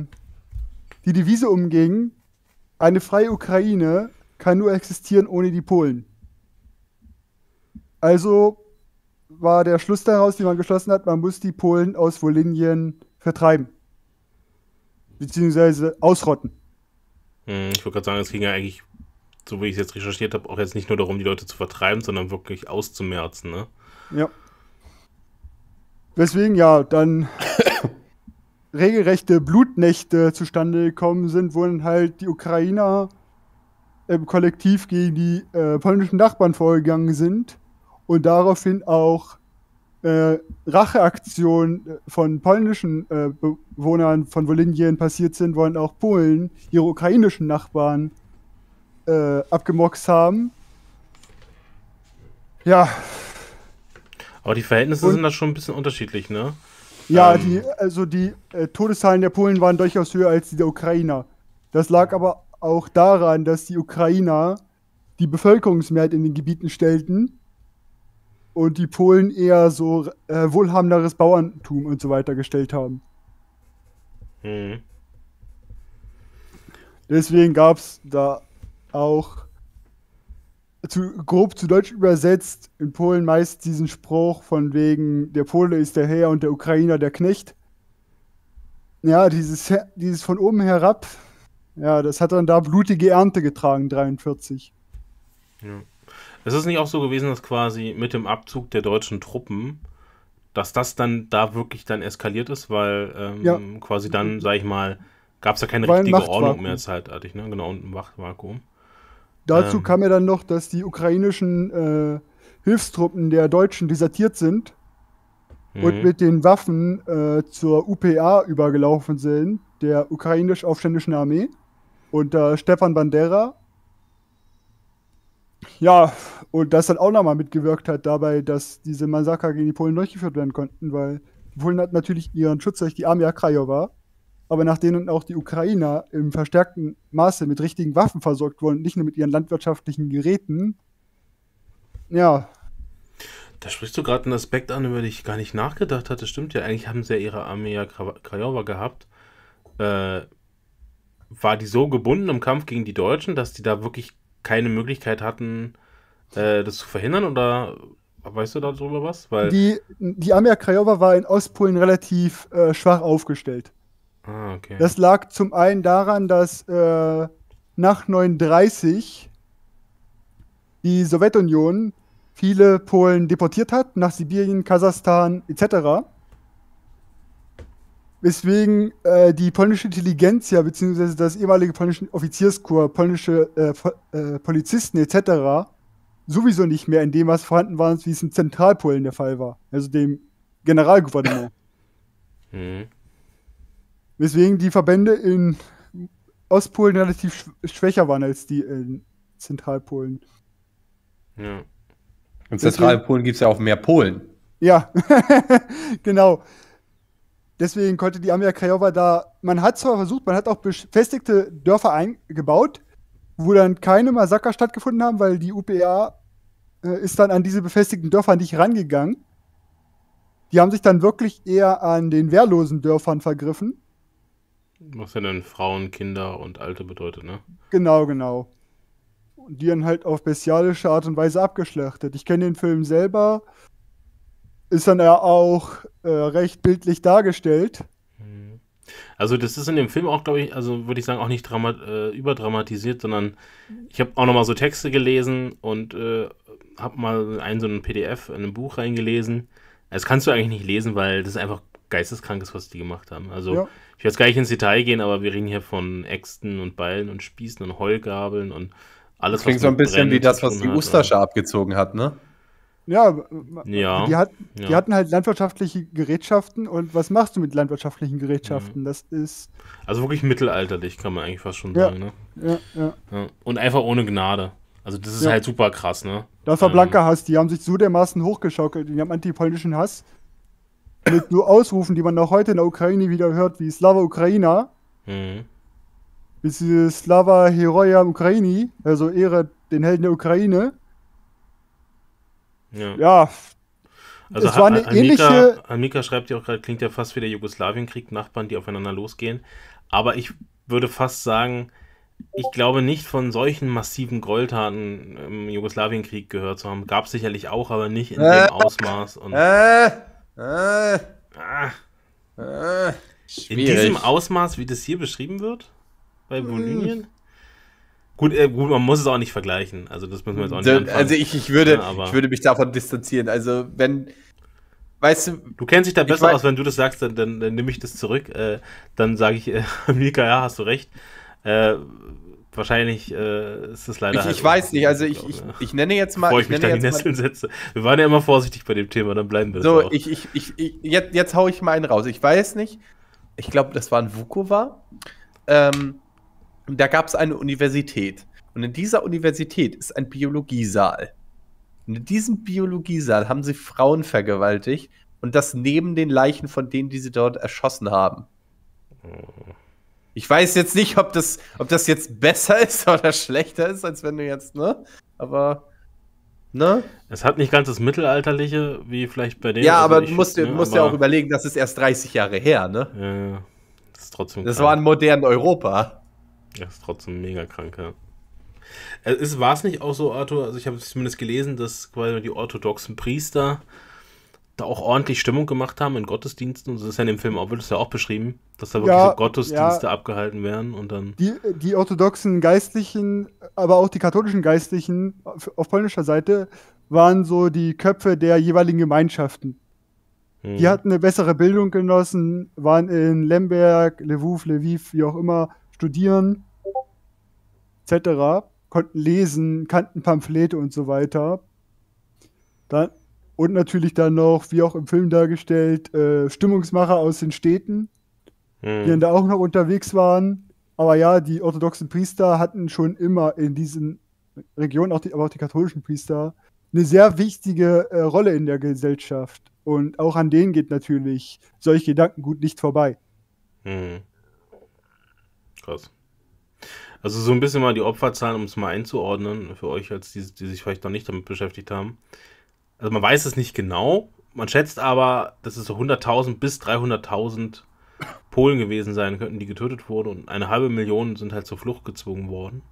die Devise umging, eine freie Ukraine kann nur existieren ohne die Polen. Also war der Schluss daraus, den man geschlossen hat, man muss die Polen aus Wolinien vertreiben. Beziehungsweise ausrotten. Hm, ich wollte gerade sagen, es ging ja eigentlich, so wie ich es jetzt recherchiert habe, auch jetzt nicht nur darum, die Leute zu vertreiben, sondern wirklich auszumerzen, ne? Ja. Weswegen ja dann *coughs* regelrechte Blutnächte zustande gekommen sind, wo dann halt die Ukrainer im Kollektiv gegen die äh, polnischen Nachbarn vorgegangen sind und daraufhin auch äh, Racheaktionen von polnischen äh, Bewohnern von Wolinien passiert sind, wo dann auch Polen ihre ukrainischen Nachbarn äh, abgemoxt haben. Ja. Aber die Verhältnisse und, sind da schon ein bisschen unterschiedlich, ne? Ja, ähm, die, also die äh, Todeszahlen der Polen waren durchaus höher als die der Ukrainer. Das lag aber auch daran, dass die Ukrainer die Bevölkerungsmehrheit in den Gebieten stellten und die Polen eher so äh, wohlhabenderes Bauerntum und so weiter gestellt haben. Mhm. Deswegen gab es da auch zu, grob zu Deutsch übersetzt in Polen meist diesen Spruch von wegen der Pole ist der Herr und der Ukrainer der Knecht. Ja, dieses, dieses von oben herab, ja, das hat dann da blutige Ernte getragen, 43. Ja. Es ist nicht auch so gewesen, dass quasi mit dem Abzug der deutschen Truppen, dass das dann da wirklich dann eskaliert ist, weil ähm, ja. quasi dann, sag ich mal, gab es ja keine richtige Ordnung mehr zeitartig, ne? Genau, und ein Wachtvakuum. Dazu ähm. kam ja dann noch, dass die ukrainischen äh, Hilfstruppen der Deutschen desertiert sind mhm. und mit den Waffen äh, zur UPA übergelaufen sind, der ukrainisch-aufständischen Armee, unter Stefan Bandera ja, und das dann auch nochmal mitgewirkt hat dabei, dass diese Massaker gegen die Polen durchgeführt werden konnten, weil die Polen hatten natürlich ihren Schutz durch die Armee Krajowa, aber nach denen auch die Ukrainer im verstärkten Maße mit richtigen Waffen versorgt wurden, nicht nur mit ihren landwirtschaftlichen Geräten. Ja. Da sprichst du gerade einen Aspekt an, über den ich gar nicht nachgedacht hatte. Stimmt ja, eigentlich haben sie ja ihre Armee ja Krajowa gehabt. Äh, war die so gebunden im Kampf gegen die Deutschen, dass die da wirklich keine Möglichkeit hatten, äh, das zu verhindern? Oder weißt du darüber was? Weil die, die Armee Krajowa war in Ostpolen relativ äh, schwach aufgestellt. Ah, okay. Das lag zum einen daran, dass äh, nach 39 die Sowjetunion viele Polen deportiert hat, nach Sibirien, Kasachstan etc. Weswegen äh, die polnische Intelligenz ja, beziehungsweise das ehemalige polnische Offizierskorps, polnische äh, äh, Polizisten etc. sowieso nicht mehr in dem was vorhanden waren, wie es in Zentralpolen der Fall war. Also dem Generalgouvernement. Mhm. Weswegen die Verbände in Ostpolen relativ sch schwächer waren als die in Zentralpolen. Ja. In Zentralpolen gibt es ja auch mehr Polen. Ja, *laughs* genau. Deswegen konnte die Armee Krajowa da, man hat zwar versucht, man hat auch befestigte Dörfer eingebaut, wo dann keine Massaker stattgefunden haben, weil die UPA äh, ist dann an diese befestigten Dörfer nicht rangegangen. Die haben sich dann wirklich eher an den wehrlosen Dörfern vergriffen. Was ja dann Frauen, Kinder und Alte bedeutet, ne? Genau, genau. Und die dann halt auf bestialische Art und Weise abgeschlachtet. Ich kenne den Film selber ist dann ja auch äh, recht bildlich dargestellt. Mhm. Also das ist in dem Film auch, glaube ich, also würde ich sagen, auch nicht äh, überdramatisiert, sondern ich habe auch nochmal so Texte gelesen und äh, habe mal ein so ein PDF in einem Buch reingelesen. Das kannst du eigentlich nicht lesen, weil das einfach geisteskrank ist, was die gemacht haben. Also ja. Ich werde jetzt gar nicht ins Detail gehen, aber wir reden hier von Äxten und Beilen und Spießen und Heulgabeln und alles, das klingt so ein bisschen wie das, was die Ustasche abgezogen hat, ne? Ja, ja, die, hat, ja. die hatten halt landwirtschaftliche Gerätschaften und was machst du mit landwirtschaftlichen Gerätschaften? Mhm. Das ist. Also wirklich mittelalterlich, kann man eigentlich fast schon sagen, ne? Ja, ja. ja. Und einfach ohne Gnade. Also das ist halt super krass, ne? Das war blanker ähm, Hass, die haben sich so dermaßen hochgeschaukelt, die haben antipolnischen Hass. Mit nur Ausrufen, die man auch heute in der Ukraine wieder hört, wie Slava Ukraina. Mhm. Bis Slava Heroja Ukraini, also Ehre den Helden der Ukraine. Ja. ja. Also es war eine Amika, ähnliche. Amika schreibt ja auch gerade, klingt ja fast wie der Jugoslawienkrieg, Nachbarn, die aufeinander losgehen. Aber ich würde fast sagen, ich glaube nicht von solchen massiven Gräueltaten im Jugoslawienkrieg gehört zu haben. Gab es sicherlich auch, aber nicht in Äh. dem Ausmaß. Und, Äh, äh, ah, äh. in Schwierig. diesem Ausmaß, wie das hier beschrieben wird, bei Hm. Bolivien? Gut, äh, gut, man muss es auch nicht vergleichen. Also das müssen wir jetzt auch nicht anfangen. also ich, ich, würde, Ja, ich würde mich davon distanzieren. Also wenn, weißt du, Du kennst dich da besser aus, wenn du das sagst, dann, dann, dann nehme ich das zurück. Äh, dann sage ich, äh, *laughs* Mika, ja, hast du recht. Äh, wahrscheinlich äh, ist es leider. ich, halt ich weiß nicht, also ich, ich, ich nenne jetzt mal, Bevor ich ich mich da in die Nesseln setze. Wir waren ja immer vorsichtig bei dem Thema, dann bleiben wir so, auch. ich, ich, ich, ich jetzt, jetzt hau ich mal einen raus. Ich weiß nicht, ich glaube, das war in Vukovar. Ähm, da gab es eine Universität. Und in dieser Universität ist ein Biologiesaal. Und in diesem Biologiesaal haben sie Frauen vergewaltigt und das neben den Leichen von denen, die sie dort erschossen haben. Ich weiß jetzt nicht, ob das, ob das jetzt besser *laughs* ist oder schlechter ist, als wenn du jetzt, ne? Aber, ne? Es hat nicht ganz das Mittelalterliche, wie vielleicht bei denen. Ja, also aber ich- du musst, dir- ne, musst ja aber- auch überlegen, das ist erst 30 Jahre her, ne? Ja, ja. das ist trotzdem Das krank. war in modernen Europa. Das ist trotzdem mega krank, ja. Äh, War es nicht auch so, Arthur? Also, ich habe zumindest gelesen, dass quasi die orthodoxen Priester da auch ordentlich Stimmung gemacht haben in Gottesdiensten. Und das ist ja in dem Film auch, wird es ja auch beschrieben, dass da wirklich Ja, so Gottesdienste abgehalten werden und dann. Die, die orthodoxen Geistlichen, aber auch die katholischen Geistlichen auf, auf polnischer Seite waren so die Köpfe der jeweiligen Gemeinschaften. hm, Die hatten eine bessere Bildung genossen, waren in Lemberg, Lviv, Lviv, wie auch immer, studieren, etc., konnten lesen, kannten Pamphlete und so weiter. Dann, und natürlich dann noch, wie auch im Film dargestellt, äh, Stimmungsmacher aus den Städten, die dann hm, da auch noch unterwegs waren. Aber ja, die orthodoxen Priester hatten schon immer in diesen Regionen, auch die, aber auch die katholischen Priester, eine sehr wichtige äh, Rolle in der Gesellschaft. Und auch an denen geht natürlich solche Gedankengut nicht vorbei. hm. Krass. Also so ein bisschen mal die Opferzahlen, um es mal einzuordnen, für euch, als die, die sich vielleicht noch nicht damit beschäftigt haben. Also man weiß es nicht genau, man schätzt aber, dass es so 100.000 bis 300.000 Polen gewesen sein könnten, die getötet wurden und eine halbe Million sind halt zur Flucht gezwungen worden.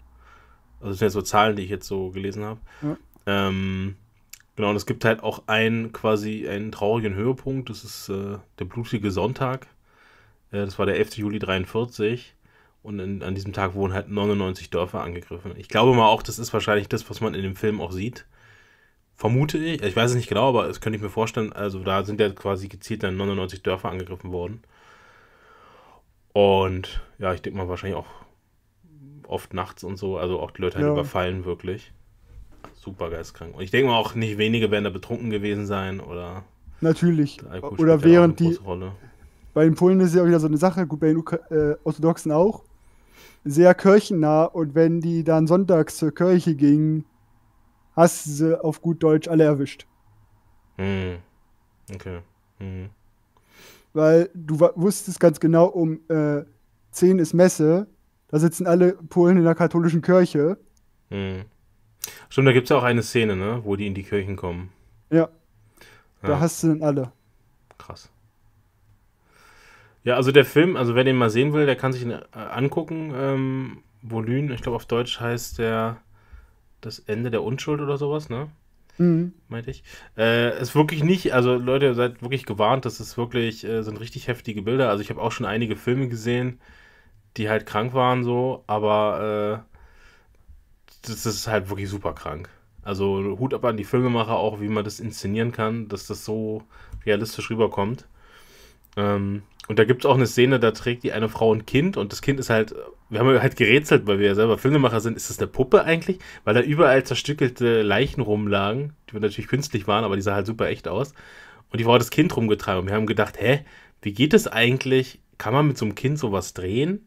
Also das sind jetzt so Zahlen, die ich jetzt so gelesen habe. Ja. Ähm, genau, und es gibt halt auch einen quasi einen traurigen Höhepunkt, das ist äh, der blutige Sonntag. Äh, das war der 11. Juli 43 und in, an diesem Tag wurden halt 99 Dörfer angegriffen. Ich glaube mal auch, das ist wahrscheinlich das, was man in dem Film auch sieht. Vermute ich. Ich weiß es nicht genau, aber das könnte ich mir vorstellen. Also da sind ja quasi gezielt dann 99 Dörfer angegriffen worden. Und ja, ich denke mal wahrscheinlich auch oft nachts und so. Also auch die Leute halt Ja. überfallen wirklich. Super geistkrank. Und ich denke mal auch nicht wenige werden da betrunken gewesen sein oder Natürlich. Oder während die, Rolle. bei den Polen ist es ja auch wieder so eine Sache, gut, bei den Ukra äh, Orthodoxen auch, sehr kirchennah. Und wenn die dann sonntags zur Kirche gingen, hast du sie auf gut Deutsch alle erwischt. Hm. Okay. Hm. Weil du wusstest ganz genau, um äh, 10 ist Messe, da sitzen alle Polen in der katholischen Kirche. Hm. Stimmt, da gibt es ja auch eine Szene, ne, wo die in die Kirchen kommen. Ja, da Ja. hast du dann alle. Krass. Ja, also der Film, also wer den mal sehen will, der kann sich ihn äh, angucken. Ähm, Volyn, ich glaube auf Deutsch heißt der Das Ende der Unschuld oder sowas, ne? Mhm. Meinte ich. Äh, ist wirklich nicht, also Leute, seid wirklich gewarnt, das ist wirklich, äh, sind richtig heftige Bilder. Also ich habe auch schon einige Filme gesehen, die halt krank waren so, aber äh, das ist halt wirklich super krank. Also Hut ab an die Filmemacher auch, wie man das inszenieren kann, dass das so realistisch rüberkommt. Ähm, und da gibt es auch eine Szene, da trägt die eine Frau ein Kind und das Kind ist halt, wir haben halt gerätselt, weil wir ja selber Filmemacher sind, ist das eine Puppe eigentlich? Weil da überall zerstückelte Leichen rumlagen, die natürlich künstlich waren, aber die sah halt super echt aus. Und die Frau hat das Kind rumgetragen und wir haben gedacht, hä, wie geht das eigentlich? Kann man mit so einem Kind sowas drehen?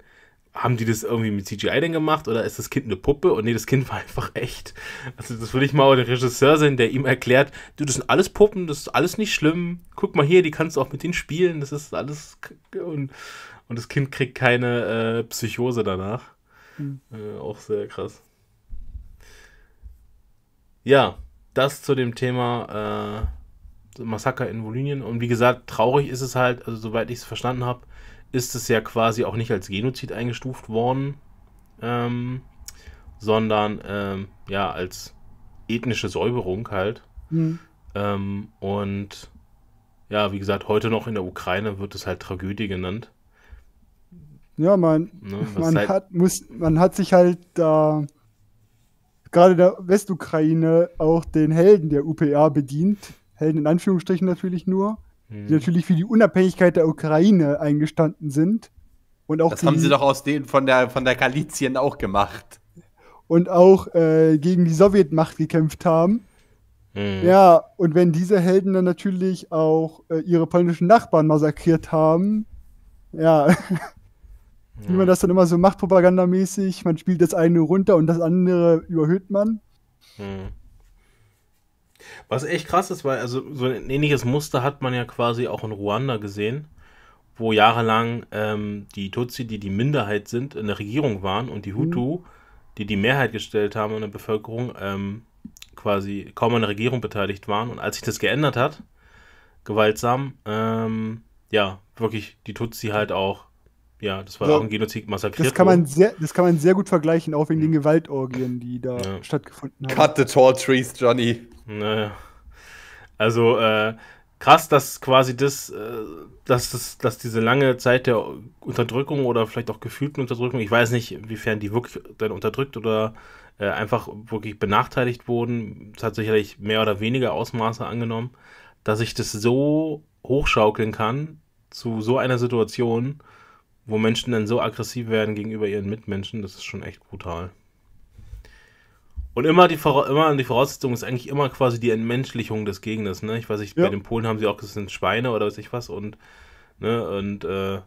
Haben die das irgendwie mit CGI denn gemacht oder ist das Kind eine Puppe? Und nee, das Kind *laughs* war einfach echt. Also das will ich mal den Regisseur sehen, der ihm erklärt, du, das sind alles Puppen, das ist alles nicht schlimm. Guck mal hier, die kannst du auch mit denen spielen, das ist alles... Und, und das Kind kriegt keine äh, Psychose danach. Hm. Äh, auch sehr krass. Ja, das zu dem Thema äh, Massaker in Volynien. Und wie gesagt, traurig ist es halt, also soweit ich es verstanden habe, ist es ja quasi auch nicht als Genozid eingestuft worden. ähm, sondern ähm, ja, als ethnische Säuberung halt. Hm. Ähm, und ja, wie gesagt, heute noch in der Ukraine wird es halt Tragödie genannt. Ja, man, Ne? Man, halt, hat, muss, man hat sich halt da gerade der Westukraine auch den Helden der UPA bedient. Helden in Anführungsstrichen natürlich nur, die hm, natürlich für die Unabhängigkeit der Ukraine eingestanden sind. Und auch, Das die, haben sie doch aus denen von der, von der Galizien auch gemacht. und auch äh, gegen die Sowjetmacht gekämpft haben. hm, Ja, und wenn diese Helden dann natürlich auch äh, ihre polnischen Nachbarn massakriert haben, ja, *laughs* wie man das dann immer so macht, propagandamäßig, man spielt das eine runter und das andere überhöht man. hm. Was echt krass ist, weil also so ein ähnliches Muster hat man ja quasi auch in Ruanda gesehen, wo jahrelang ähm, die Tutsi, die die Minderheit sind, in der Regierung waren und die Hutu, die die Mehrheit gestellt haben in der Bevölkerung, ähm, quasi kaum an der Regierung beteiligt waren. Und als sich das geändert hat, gewaltsam, ähm, ja, wirklich die Tutsi halt auch, ja, das war Ja. auch ein Genozid massakriert Das kann, man sehr, das kann man sehr gut vergleichen, auch wegen den Gewaltorgien, die da Ja. stattgefunden haben. Cut the tall trees, Johnny. Naja. Also, äh, krass, dass quasi das, äh, dass, das, dass diese lange Zeit der Unterdrückung oder vielleicht auch gefühlten Unterdrückung, ich weiß nicht, inwiefern die wirklich dann unterdrückt oder äh, einfach wirklich benachteiligt wurden, es hat sicherlich mehr oder weniger Ausmaße angenommen, dass sich das so hochschaukeln kann zu so einer Situation, wo Menschen dann so aggressiv werden gegenüber ihren Mitmenschen, das ist schon echt brutal. Und immer die, Vora immer die Voraussetzung ist eigentlich immer quasi die Entmenschlichung des Gegners, ne? Ich weiß nicht, Ja. bei den Polen haben sie auch, das sind Schweine oder weiß ich was und, ne, und äh,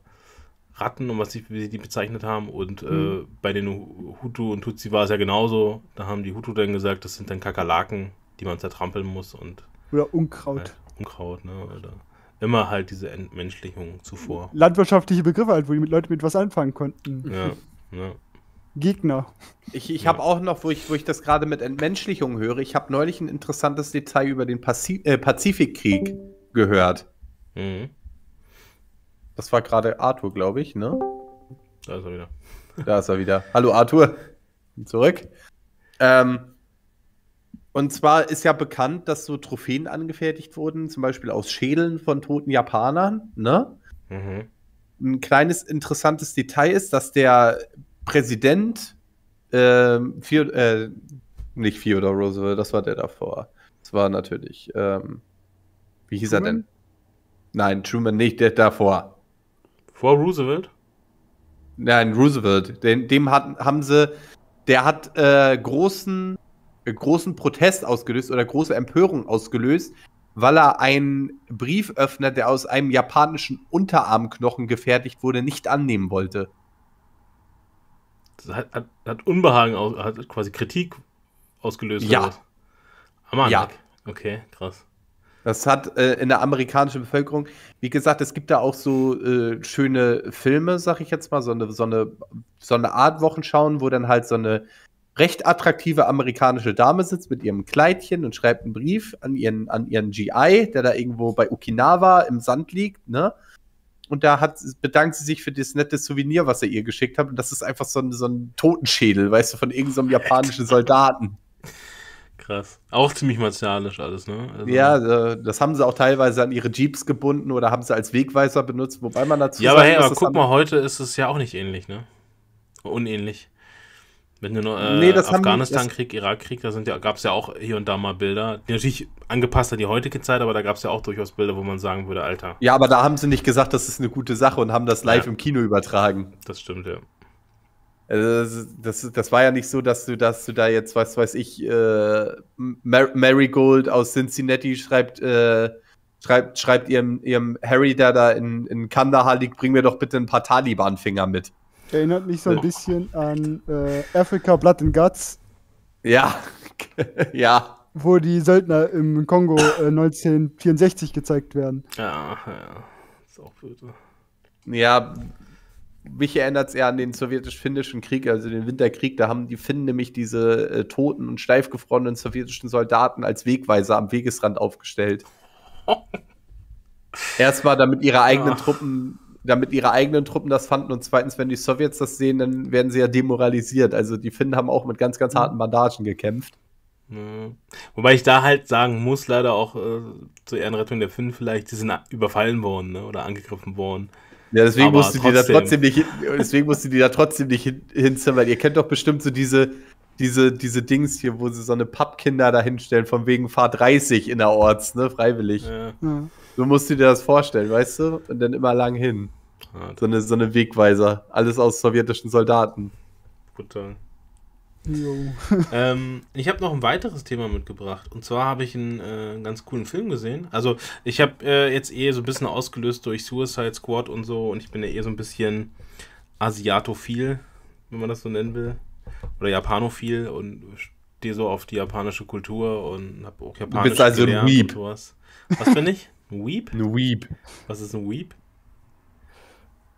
Ratten und was sie, wie sie die bezeichnet haben. Und Mhm. äh, bei den Hu- Hutu und Tutsi war es ja genauso. Da haben die Hutu dann gesagt, das sind dann Kakerlaken, die man zertrampeln muss und Oder Unkraut. halt Unkraut, ne? Oder immer halt diese Entmenschlichung zuvor. Landwirtschaftliche Begriffe halt, wo die mit Leute mit was anfangen konnten. Ja, ja. Gegner. Ich, ich habe auch noch, wo ich, wo ich das gerade mit Entmenschlichung höre, ich habe neulich ein interessantes Detail über den Pazi äh, Pazifikkrieg gehört. Mhm. Das war gerade Arthur, glaube ich, ne? Da ist er wieder. Da ist er wieder. Hallo Arthur. Zurück. Ähm, und zwar ist ja bekannt, dass so Trophäen angefertigt wurden, zum Beispiel aus Schädeln von toten Japanern. Ne? Mhm. Ein kleines interessantes Detail ist, dass der Präsident, ähm, Theo- äh, nicht Theodore Roosevelt, das war der davor. Das war natürlich, ähm, wie hieß er Truman? denn? Nein, Truman nicht, der davor. Vor Roosevelt? Nein, Roosevelt. Den, dem hat, haben sie, der hat äh, großen, äh, großen Protest ausgelöst oder große Empörung ausgelöst, weil er einen Brieföffner, der aus einem japanischen Unterarmknochen gefertigt wurde, nicht annehmen wollte. Das hat, hat, hat Unbehagen, aus, hat quasi Kritik ausgelöst. Ja. Amanek. Ja. Okay, krass. Das hat äh, in der amerikanischen Bevölkerung, wie gesagt, es gibt da auch so äh, schöne Filme, sag ich jetzt mal, so eine, so, eine, so eine Art Wochenschauen, wo dann halt so eine recht attraktive amerikanische Dame sitzt mit ihrem Kleidchen und schreibt einen Brief an ihren, an ihren GI, der da irgendwo bei Okinawa im Sand liegt, ne? Und da hat, bedankt sie sich für das nette Souvenir, was er ihr geschickt hat. Und das ist einfach so ein, so ein Totenschädel, weißt du, von irgendeinem so japanischen Soldaten. Krass. Auch ziemlich martialisch alles, ne? Also, Ja, äh, das haben sie auch teilweise an ihre Jeeps gebunden oder haben sie als Wegweiser benutzt, wobei man dazu Ja, aber sagen hey, aber guck mal, heute ist es ja auch nicht ähnlich, ne? Unähnlich. Wenn du nur äh, Nee, Afghanistan-Krieg, Irak-Krieg, da sind ja, gab es ja auch hier und da mal Bilder, die natürlich angepasst an die heutige Zeit, aber da gab es ja auch durchaus Bilder, wo man sagen würde, Alter, Ja, aber da haben sie nicht gesagt, das ist eine gute Sache und haben das live Ja. im Kino übertragen. das stimmt ja. Also das, das, das war ja nicht so, dass du, dass du da jetzt, was weiß ich, äh, Mar Marigold aus Cincinnati schreibt, äh, schreibt, schreibt ihrem, ihrem Harry, der da in, in Kandahar liegt, bring mir doch bitte ein paar Taliban-Finger mit. Erinnert mich so ein Oh. bisschen an äh, Africa Blood and Guts, Ja, *laughs* ja. wo die Söldner im Kongo äh, 1964 gezeigt werden. Ja, ja. Ist auch böse. Ja, mich erinnert es eher an den sowjetisch-finnischen Krieg, also den Winterkrieg. Da haben die Finnen nämlich diese äh, toten und steif gefrorenen sowjetischen Soldaten als Wegweiser am Wegesrand aufgestellt. *laughs* Erstmal, damit ihre eigenen Ach. Truppen damit ihre eigenen Truppen das fanden und zweitens, wenn die Sowjets das sehen, dann werden sie ja demoralisiert. Also die Finnen haben auch mit ganz, ganz Mhm. harten Bandagen gekämpft. Ja. Wobei ich da halt sagen muss, leider auch äh, zur Ehrenrettung der Finnen vielleicht, die sind überfallen worden ne? oder angegriffen worden. Ja, deswegen Aber musste die da trotzdem. trotzdem nicht, hin- deswegen musste die da trotzdem nicht hin, hinziehen, weil ihr kennt doch bestimmt so diese, diese, diese Dings hier, wo sie so eine Pappkinder da hinstellen, von wegen Fahr 30 innerorts, ne, freiwillig. Ja, Ja. So musst du dir das vorstellen, weißt du? Und dann immer lang hin. So eine, so eine Wegweiser. Alles aus sowjetischen Soldaten. brutal. Jo. *laughs* ähm, ich habe noch ein weiteres Thema mitgebracht. Und zwar habe ich einen äh, ganz coolen Film gesehen. Also, ich habe äh, jetzt eh so ein bisschen ausgelöst durch Suicide Squad und so. Und ich bin ja eh so ein bisschen asiatophil, wenn man das so nennen will. Oder japanophil und stehe so auf die japanische Kultur und habe auch Japanisch bist also ein Weeb. und sowas. Was bin ich? Ein Weep? Ein Weep. Was ist ein Weep?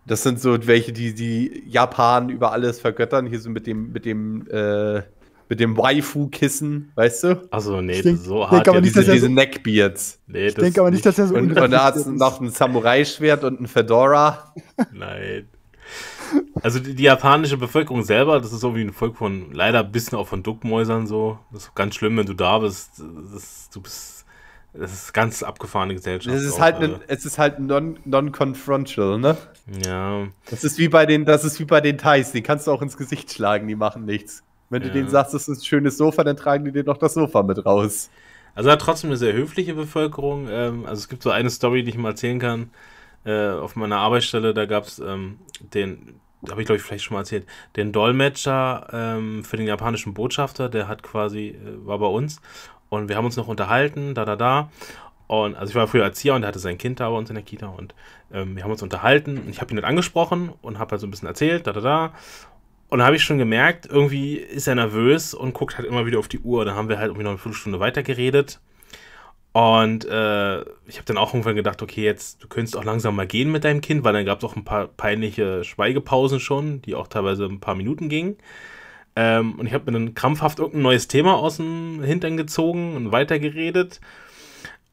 Das sind so welche, die die Japan über alles vergöttern. Hier so mit dem, mit dem, äh, mit dem Waifu-Kissen, weißt du? Also, nee, Ich denk- so denk hart. aber ja, nicht, diese, dass Diese so- Neckbeards. nee, Ich denke aber nicht, dass er so Und, und da hat noch ein Samurai-Schwert und ein Fedora. Nein. Also die, die japanische Bevölkerung selber, das ist so wie ein Volk von, leider ein bisschen auch von Duckmäusern so. Das ist ganz schlimm, wenn du da bist. Das du bist, das ist ganz abgefahrene Gesellschaft. Es ist auch, halt, äh, ein, es ist halt non- non-confrontal, ne? Ja, Das ist wie bei den, das ist wie bei den Thais, die kannst du auch ins Gesicht schlagen, die machen nichts. Wenn Ja. du denen sagst, das ist ein schönes Sofa, dann tragen die dir noch das Sofa mit raus. also hat trotzdem eine sehr höfliche Bevölkerung. Ähm, also es gibt so eine Story, die ich mal erzählen kann. Äh, auf meiner Arbeitsstelle, da gab es ähm, den, habe ich glaube ich vielleicht schon mal erzählt, den Dolmetscher ähm, für den japanischen Botschafter, der hat quasi, äh, war bei uns und wir haben uns noch unterhalten, da, da, da. Und also ich war früher Erzieher und er hatte sein Kind da bei uns in der Kita und ähm, wir haben uns unterhalten und ich habe ihn dann angesprochen und habe halt so ein bisschen erzählt, da, da, da. Und da habe ich schon gemerkt, irgendwie ist er nervös und guckt halt immer wieder auf die Uhr. Dann haben wir halt irgendwie noch eine Viertelstunde weiter geredet. Und äh, ich habe dann auch irgendwann gedacht, okay, jetzt, du könntest auch langsam mal gehen mit deinem Kind, weil dann gab es auch ein paar peinliche Schweigepausen schon, die auch teilweise ein paar Minuten gingen. Ähm, und ich habe mir dann krampfhaft irgendein neues Thema aus dem Hintern gezogen und weitergeredet.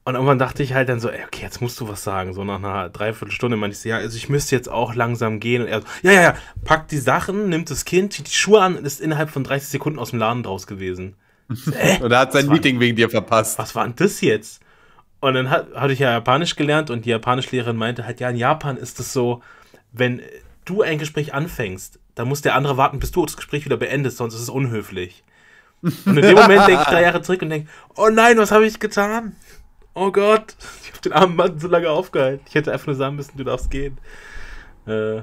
Und irgendwann dachte ich halt dann so, ey, okay, jetzt musst du was sagen. So nach einer Dreiviertelstunde meinte ich so, ja, also ich müsste jetzt auch langsam gehen. Und er so, ja, ja, ja, packt die Sachen, nimmt das Kind, zieht die Schuhe an und ist innerhalb von 30 Sekunden aus dem Laden draus gewesen. *laughs* Und er hat sein Meeting wegen dir verpasst. was war denn das jetzt? Und dann hat, hatte ich ja Japanisch gelernt und die Japanischlehrerin meinte halt, ja, in Japan ist es so, wenn du ein Gespräch anfängst, dann muss der andere warten, bis du das Gespräch wieder beendest, sonst ist es unhöflich. Und in dem Moment denke ich drei Jahre zurück und denke, oh nein, was habe ich getan? Oh Gott, ich habe den armen Mann so lange aufgehalten. Ich hätte einfach nur sagen müssen, du darfst gehen. Äh,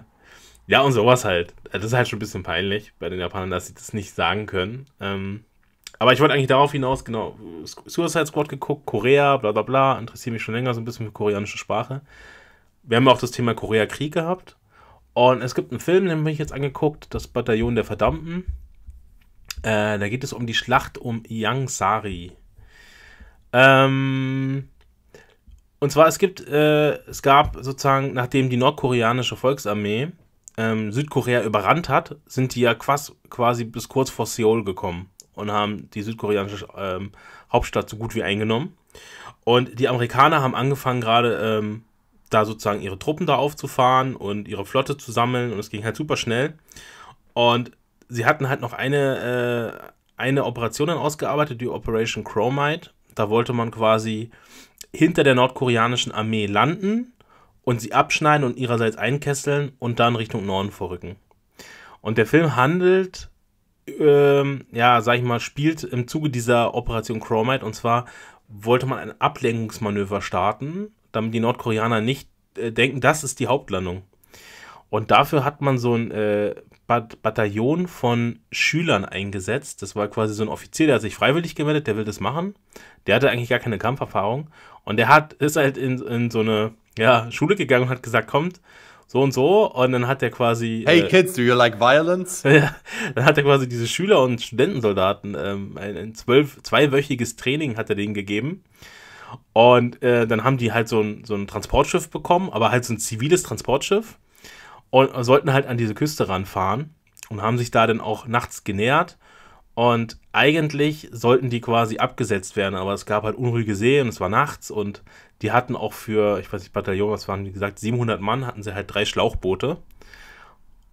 ja, und sowas halt. Das ist halt schon ein bisschen peinlich bei den Japanern, dass sie das nicht sagen können. Ähm, aber ich wollte eigentlich darauf hinaus, genau, Suicide Squad geguckt, Korea, bla bla bla, interessiere mich schon länger so ein bisschen für koreanische Sprache. Wir haben auch das Thema Korea-Krieg gehabt. Und es gibt einen Film, den habe ich jetzt angeguckt, das Bataillon der Verdammten. Äh, da geht es um die Schlacht um Yangsari. Ähm, und zwar, es gibt, äh, es gab sozusagen, nachdem die nordkoreanische Volksarmee ähm, Südkorea überrannt hat, sind die ja quas, quasi bis kurz vor Seoul gekommen und haben die südkoreanische ähm, Hauptstadt so gut wie eingenommen. Und die Amerikaner haben angefangen gerade ähm, da sozusagen ihre Truppen da aufzufahren und ihre Flotte zu sammeln und es ging halt super schnell. Und sie hatten halt noch eine, äh, eine Operation dann ausgearbeitet, die Operation Chromite. Da wollte man quasi hinter der nordkoreanischen Armee landen und sie abschneiden und ihrerseits einkesseln und dann Richtung Norden vorrücken. Und der Film handelt, ähm, ja, sag ich mal, spielt im Zuge dieser Operation Chromite und zwar wollte man ein Ablenkungsmanöver starten, damit die Nordkoreaner nicht äh, denken, das ist die Hauptlandung. Und dafür hat man so ein äh, Bat Bataillon von Schülern eingesetzt. Das war quasi so ein Offizier, der hat sich freiwillig gemeldet, der will das machen. Der hatte eigentlich gar keine Kampferfahrung. Und der hat, ist halt in, in so eine ja, Schule gegangen und hat gesagt, kommt, so und so. Und dann hat er quasi. Hey äh, Kids, do you like violence? *laughs* ja, dann hat er quasi diese Schüler und Studentensoldaten ähm, ein, ein zwölf, zweiwöchiges Training hat er denen gegeben. Und äh, dann haben die halt so ein, so ein Transportschiff bekommen, aber halt so ein ziviles Transportschiff. Und sollten halt an diese Küste ranfahren und haben sich da dann auch nachts genähert. Und eigentlich sollten die quasi abgesetzt werden, aber es gab halt unruhige See und es war nachts und die hatten auch für, ich weiß nicht, Bataillon, was waren, wie gesagt, 700 Mann, hatten sie halt drei Schlauchboote.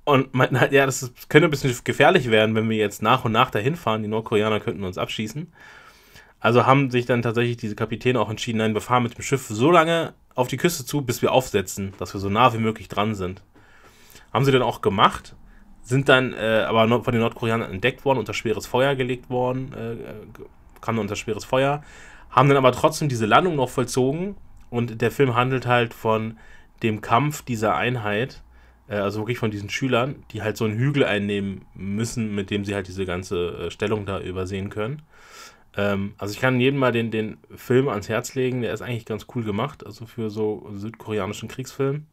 Und meinten halt, ja, das könnte ein bisschen gefährlich werden, wenn wir jetzt nach und nach dahin fahren. Die Nordkoreaner könnten uns abschießen. Also haben sich dann tatsächlich diese Kapitäne auch entschieden, nein, wir fahren mit dem Schiff so lange auf die Küste zu, bis wir aufsetzen, dass wir so nah wie möglich dran sind. Haben sie dann auch gemacht, sind dann äh, aber von den Nordkoreanern entdeckt worden, unter schweres Feuer gelegt worden, äh, kamen unter schweres Feuer, haben dann aber trotzdem diese Landung noch vollzogen und der Film handelt halt von dem Kampf dieser Einheit, äh, also wirklich von diesen Schülern, die halt so einen Hügel einnehmen müssen, mit dem sie halt diese ganze äh, Stellung da übersehen können. Ähm, also ich kann jedem mal den, den Film ans Herz legen, der ist eigentlich ganz cool gemacht, also für so südkoreanischen Kriegsfilm.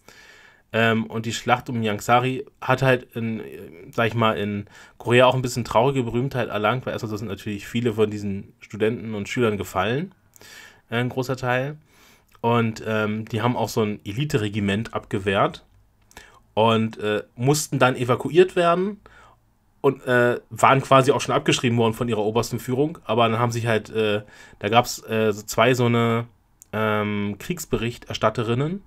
Ähm, und die Schlacht um Yangsari hat halt, in, sag ich mal, in Korea auch ein bisschen traurige Berühmtheit erlangt, weil erstmal sind natürlich viele von diesen Studenten und Schülern gefallen, äh, ein großer Teil. Und ähm, die haben auch so ein Elite-Regiment abgewehrt und äh, mussten dann evakuiert werden und äh, waren quasi auch schon abgeschrieben worden von ihrer obersten Führung. Aber dann haben sich halt, äh, da gab es äh, so zwei so eine ähm, Kriegsberichterstatterinnen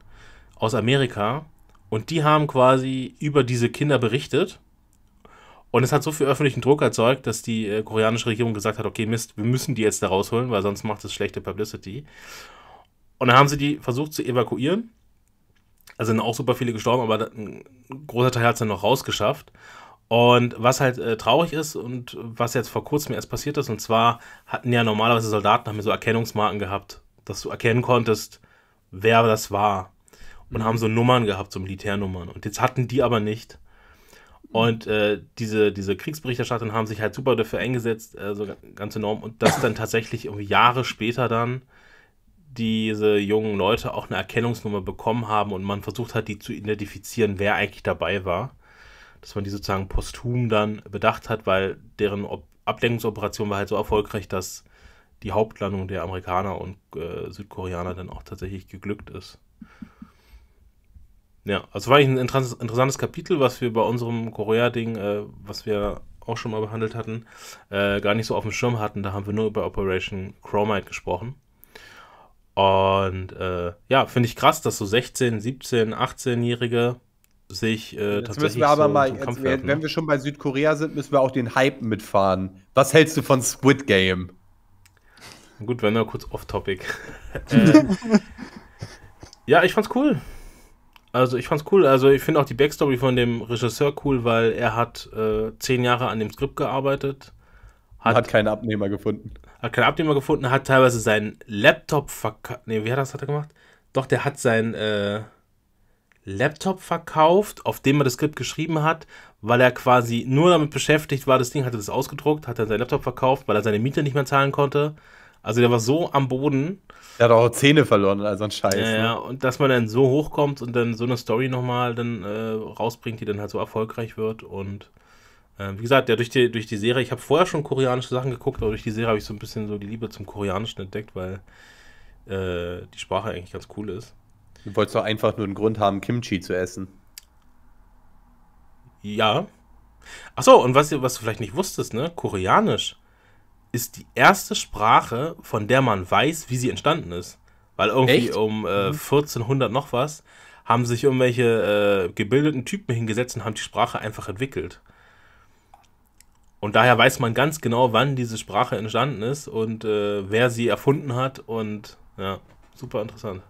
aus Amerika und die haben quasi über diese Kinder berichtet. Und es hat so viel öffentlichen Druck erzeugt, dass die äh, koreanische Regierung gesagt hat, okay, Mist, wir müssen die jetzt da rausholen, weil sonst macht es schlechte Publicity. Und dann haben sie die versucht zu evakuieren. Also sind auch super viele gestorben, aber ein großer Teil hat es dann noch rausgeschafft. Und was halt äh, traurig ist und was jetzt vor kurzem erst passiert ist, und zwar hatten ja normalerweise Soldaten haben so Erkennungsmarken gehabt, dass du erkennen konntest, wer das war. Und mhm. haben so Nummern gehabt, so Militärnummern. Und jetzt hatten die aber nicht. Und äh, diese, diese Kriegsberichterstatter haben sich halt super dafür eingesetzt, äh, so ganz enorm. Und dass dann tatsächlich irgendwie Jahre später dann diese jungen Leute auch eine Erkennungsnummer bekommen haben und man versucht hat, die zu identifizieren, wer eigentlich dabei war dass man die sozusagen posthum dann bedacht hat, weil deren Ob Ablenkungsoperation war halt so erfolgreich, dass die Hauptlandung der Amerikaner und äh, Südkoreaner dann auch tatsächlich geglückt ist. Ja, also war ein interessantes Kapitel, was wir bei unserem Korea-Ding, äh, was wir auch schon mal behandelt hatten, äh, gar nicht so auf dem Schirm hatten. Da haben wir nur über Operation Chromite gesprochen. Und äh, ja, finde ich krass, dass so 16, 17, 18-Jährige sich äh, jetzt tatsächlich. Müssen wir aber so mal, jetzt, wenn ne? wir schon bei Südkorea sind, müssen wir auch den Hype mitfahren. Was hältst du von Squid Game? Gut, wenn wir kurz off-topic. *laughs* äh, ja, ich fand's cool. Also ich fand's cool. Also ich finde auch die Backstory von dem Regisseur cool, weil er hat äh, zehn Jahre an dem Skript gearbeitet. Hat, hat keinen Abnehmer gefunden. Hat keinen Abnehmer gefunden, hat teilweise seinen Laptop verkauft. Nee, wie hat das hat er gemacht? Doch, der hat sein äh, Laptop verkauft, auf dem er das Skript geschrieben hat, weil er quasi nur damit beschäftigt war, das Ding hatte das ausgedruckt, hat dann sein Laptop verkauft, weil er seine Miete nicht mehr zahlen konnte. Also der war so am Boden. Er hat auch Zähne verloren, also ein Scheiß. Ja, ne? ja, und dass man dann so hochkommt und dann so eine Story nochmal dann äh, rausbringt, die dann halt so erfolgreich wird. Und äh, wie gesagt, ja, durch die, durch die Serie, ich habe vorher schon koreanische Sachen geguckt, aber durch die Serie habe ich so ein bisschen so die Liebe zum Koreanischen entdeckt, weil äh, die Sprache eigentlich ganz cool ist. Du wolltest doch einfach nur einen Grund haben, Kimchi zu essen. Ja. Achso, und was, was du vielleicht nicht wusstest, ne? Koreanisch ist die erste Sprache, von der man weiß, wie sie entstanden ist. Weil irgendwie Echt? um äh, 1400 mhm. noch was haben sich irgendwelche äh, gebildeten Typen hingesetzt und haben die Sprache einfach entwickelt. Und daher weiß man ganz genau, wann diese Sprache entstanden ist und äh, wer sie erfunden hat. Und ja, super interessant.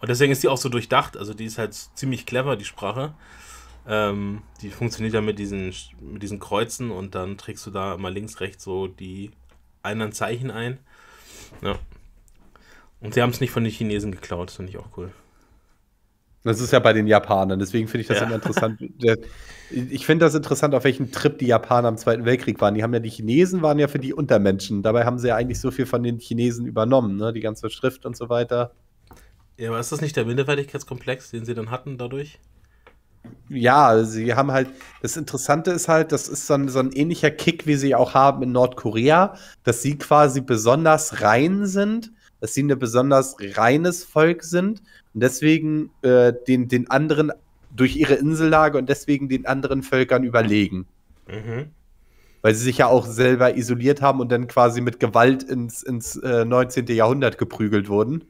Und deswegen ist die auch so durchdacht. Also die ist halt ziemlich clever, die Sprache. Ähm, die funktioniert ja mit diesen, mit diesen Kreuzen und dann trägst du da immer links, rechts so die anderen Zeichen ein. Ja. Und sie haben es nicht von den Chinesen geklaut, das finde ich auch cool. Das ist ja bei den Japanern, deswegen finde ich das ja. immer interessant. Ich finde das interessant, auf welchen Trip die Japaner im Zweiten Weltkrieg waren. Die haben ja die Chinesen waren ja für die Untermenschen. Dabei haben sie ja eigentlich so viel von den Chinesen übernommen, ne? Die ganze Schrift und so weiter. Ja, aber ist das nicht der Minderwertigkeitskomplex, den sie dann hatten dadurch? Ja, sie haben halt, das Interessante ist halt, das ist so ein, so ein ähnlicher Kick, wie sie auch haben in Nordkorea, dass sie quasi besonders rein sind, dass sie ein besonders reines Volk sind und deswegen äh, den, den anderen durch ihre Insellage und deswegen den anderen Völkern überlegen. Mhm. weil sie sich ja auch selber isoliert haben und dann quasi mit Gewalt ins, ins äh, 19. Jahrhundert geprügelt wurden.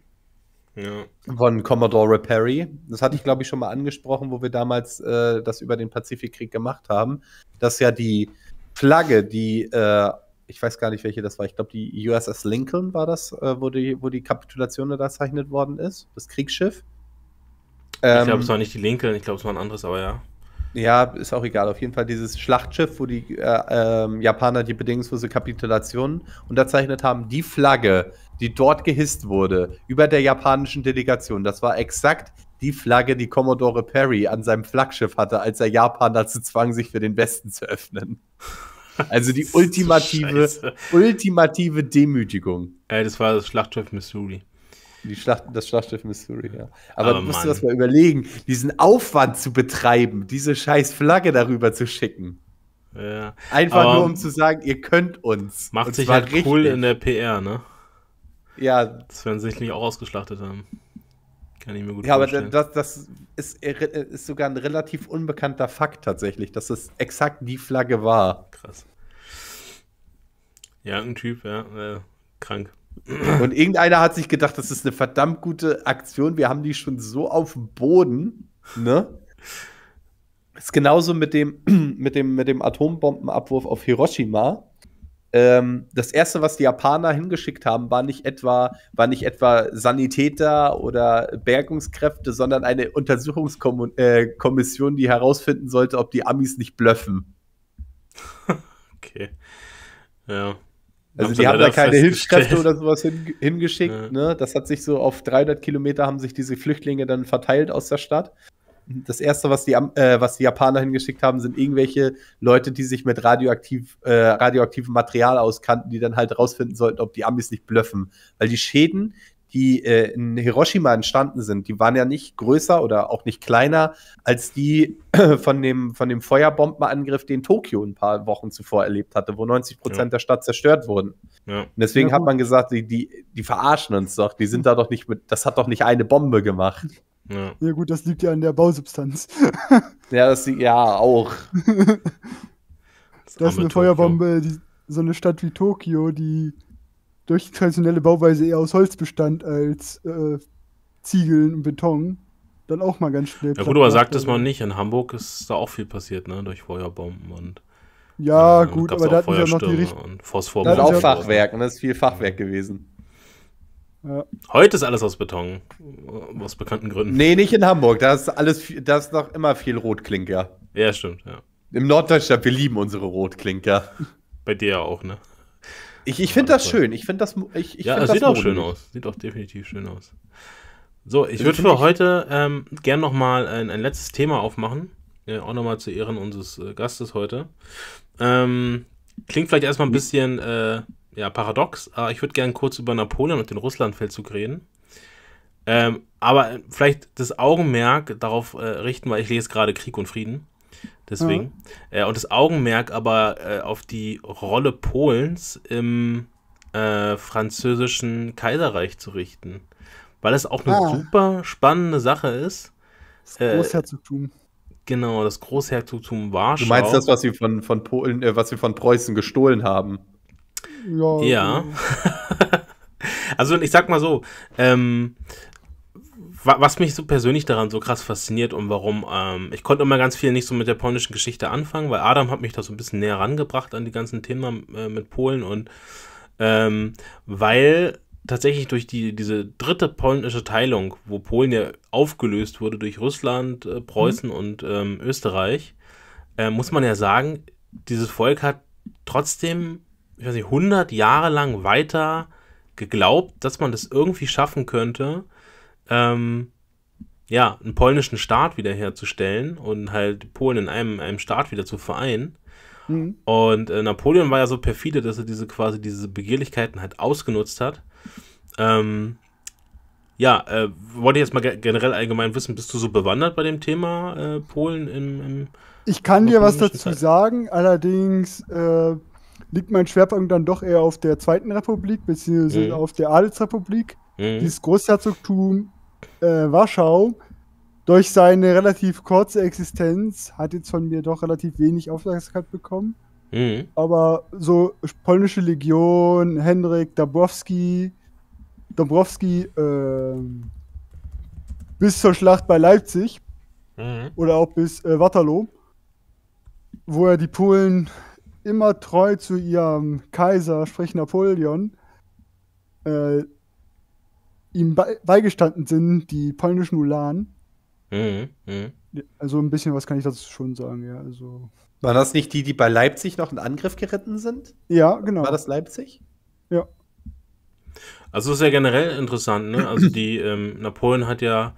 Ja. Von Commodore Perry. Das hatte ich, glaube ich, schon mal angesprochen, wo wir damals äh, das über den Pazifikkrieg gemacht haben. Dass ja die Flagge, die, äh, ich weiß gar nicht, welche das war, ich glaube, die USS Lincoln war das, äh, wo, die, wo die Kapitulation unterzeichnet worden ist, das Kriegsschiff. Ich glaube, Ähm, es war nicht die Lincoln, ich glaube, es war ein anderes, aber ja. ja, ist auch egal. Auf jeden Fall dieses Schlachtschiff, wo die äh, ähm, Japaner die bedingungslose Kapitulation unterzeichnet haben. Die Flagge, die dort gehisst wurde, über der japanischen Delegation, das war exakt die Flagge, die Commodore Perry an seinem Flaggschiff hatte, als er Japan dazu zwang, sich für den Westen zu öffnen. Also die *laughs* ultimative, Scheiße. ultimative Demütigung. Ey, das war das Schlachtschiff Missouri. Die Schlacht, das Schlachtschiff Missouri, ja. Aber Aber du musst Mann. dir das mal überlegen, diesen Aufwand zu betreiben, diese scheiß Flagge darüber zu schicken. Ja. Einfach Aber nur, um zu sagen, ihr könnt uns. Macht sich halt cool in der PR, ne? Ja, Das werden sie sicherlich auch ausgeschlachtet haben. Kann ich mir gut ja aber vorstellen. das, das ist, ist sogar ein relativ unbekannter Fakt tatsächlich, dass das exakt die Flagge war. Krass. Ja, ein Typ, ja, äh, krank. Und irgendeiner hat sich gedacht, das ist eine verdammt gute Aktion. Wir haben die schon so auf dem Boden, ne? Ist genauso mit dem, *clears throat* mit dem, mit dem Atombombenabwurf auf Hiroshima. Ähm, das erste, was die Japaner hingeschickt haben, war nicht etwa, war nicht etwa Sanitäter oder Bergungskräfte, sondern eine Untersuchungskommission, äh, die herausfinden sollte, ob die Amis nicht blöffen. *laughs* Okay. Ja. Also die haben da keine. Hilfskräfte oder sowas hin, hingeschickt. Ja. Ne? Das hat sich so auf 300 Kilometer haben sich diese Flüchtlinge dann verteilt aus der Stadt. Das erste, was die, Am- äh, was die Japaner hingeschickt haben, sind irgendwelche Leute, die sich mit radioaktiv, äh, radioaktivem Material auskannten, die dann halt rausfinden sollten, ob die Amis nicht blöffen. Weil die Schäden, die äh, in Hiroshima entstanden sind, die waren ja nicht größer oder auch nicht kleiner als die *clears throat* von dem, von dem Feuerbombenangriff, den Tokio ein paar Wochen zuvor erlebt hatte, wo 90 Prozent Ja. der Stadt zerstört wurden. Ja. Und deswegen Ja, hat man gesagt, die, die, die verarschen uns doch, die sind da doch nicht mit, das hat doch nicht eine Bombe gemacht. Ja. Ja gut, das liegt ja an der Bausubstanz. *laughs* Ja, das, ja, auch. Das ist arme eine Tokio. Feuerbombe, die, so eine Stadt wie Tokio, die durch die traditionelle Bauweise eher aus Holz bestand als äh, Ziegeln und Beton, dann auch mal ganz schnell. Ja gut, aber sagt es mal nicht. In Hamburg ist da auch viel passiert, ne? Durch Feuerbomben und Ja, äh, gut, aber da hatten sie ja noch die Feuerstürme Richt und Das Phosphorbomben. ist auch Fachwerk, und das ist viel Fachwerk gewesen. Ja. Heute ist alles aus Beton. Aus bekannten Gründen. Nee, nicht in Hamburg, da ist alles, da ist noch immer viel Rotklinker. Ja, stimmt, ja. Im Norddeutschland, wir lieben unsere Rotklinker. Bei dir auch, ne? Ich, ich finde das schön, ich finde das, ich, ich ja, find es das sieht auch schön aus. Sieht auch definitiv schön aus. So, ich Also würde für heute ähm, gern nochmal ein, ein letztes Thema aufmachen. Ja, auch nochmal zu Ehren unseres äh, Gastes heute. Ähm, klingt vielleicht erstmal ein bisschen äh, ja, paradox, aber ich würde gern kurz über Napoleon und den Russlandfeldzug reden. Ähm, aber äh, vielleicht das Augenmerk darauf äh, richten, weil ich lese gerade Krieg und Frieden. Deswegen. Äh, und das Augenmerk aber äh, auf die Rolle Polens im äh, französischen Kaiserreich zu richten. Weil es auch eine Ah. super spannende Sache ist. Das Äh, Großherzogtum. Genau, das Großherzogtum Warschau. Du meinst das, was wir von, von Polen, äh, was wir von Preußen gestohlen haben? Ja. Ja. *laughs* also ich sag mal so, ähm, wa- was mich so persönlich daran so krass fasziniert und warum, ähm, ich konnte immer ganz viel nicht so mit der polnischen Geschichte anfangen, weil Adam hat mich da so ein bisschen näher rangebracht an die ganzen Themen äh, mit Polen und ähm, weil tatsächlich durch die, diese dritte polnische Teilung, wo Polen ja aufgelöst wurde durch Russland, äh, Preußen und ähm, Österreich, äh, muss man ja sagen, dieses Volk hat trotzdem, ich weiß nicht, 100 Jahre lang weiter geglaubt, dass man das irgendwie schaffen könnte, ähm, ja, einen polnischen Staat wiederherzustellen und halt Polen in einem, einem Staat wieder zu vereinen. Mhm. Und äh, Napoleon war ja so perfide, dass er diese quasi diese Begehrlichkeiten halt ausgenutzt hat. Ähm, ja, äh, wollte ich jetzt mal ge generell allgemein wissen, bist du so bewandert bei dem Thema äh, Polen im, im Ich kann dir was dazu Zeit. sagen, allerdings äh, liegt mein Schwerpunkt dann doch eher auf der Zweiten Republik, beziehungsweise Mhm. auf der Adelsrepublik. hm, Dieses Großherzogtum äh, Warschau durch seine relativ kurze Existenz hat jetzt von mir doch relativ wenig Aufmerksamkeit bekommen. Mhm. Aber so polnische Legion, Henryk Dabrowski, Dombrowski, ähm, bis zur Schlacht bei Leipzig Mhm. oder auch bis äh, Waterloo, wo er die Polen immer treu zu ihrem Kaiser, sprich Napoleon, äh, ihm bei beigestanden sind, die polnischen Ulanen. Mhm. Mhm. Also ein bisschen was kann ich dazu schon sagen, ja. Also, Waren das nicht die, die bei Leipzig noch in Angriff geritten sind? ja, genau. War das Leipzig? Ja. Also ist ja generell interessant, ne? Also *clears throat* die ähm, Napoleon hat ja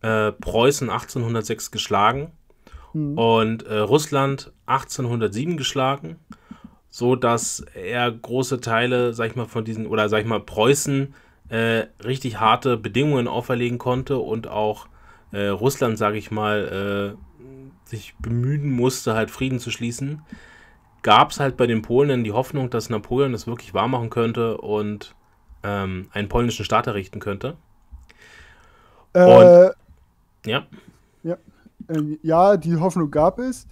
äh, Preußen 1806 geschlagen Hm. und äh, Russland 1807 geschlagen, so dass er große Teile, sag ich mal, von diesen oder sag ich mal Preußen äh, richtig harte Bedingungen auferlegen konnte und auch äh, Russland, sag ich mal, äh, sich bemühen musste, halt Frieden zu schließen. Gab es halt bei den Polen dann die Hoffnung, dass Napoleon das wirklich wahr machen könnte und ähm, einen polnischen Staat errichten könnte. Äh, Ja. Äh, ja, die Hoffnung gab es.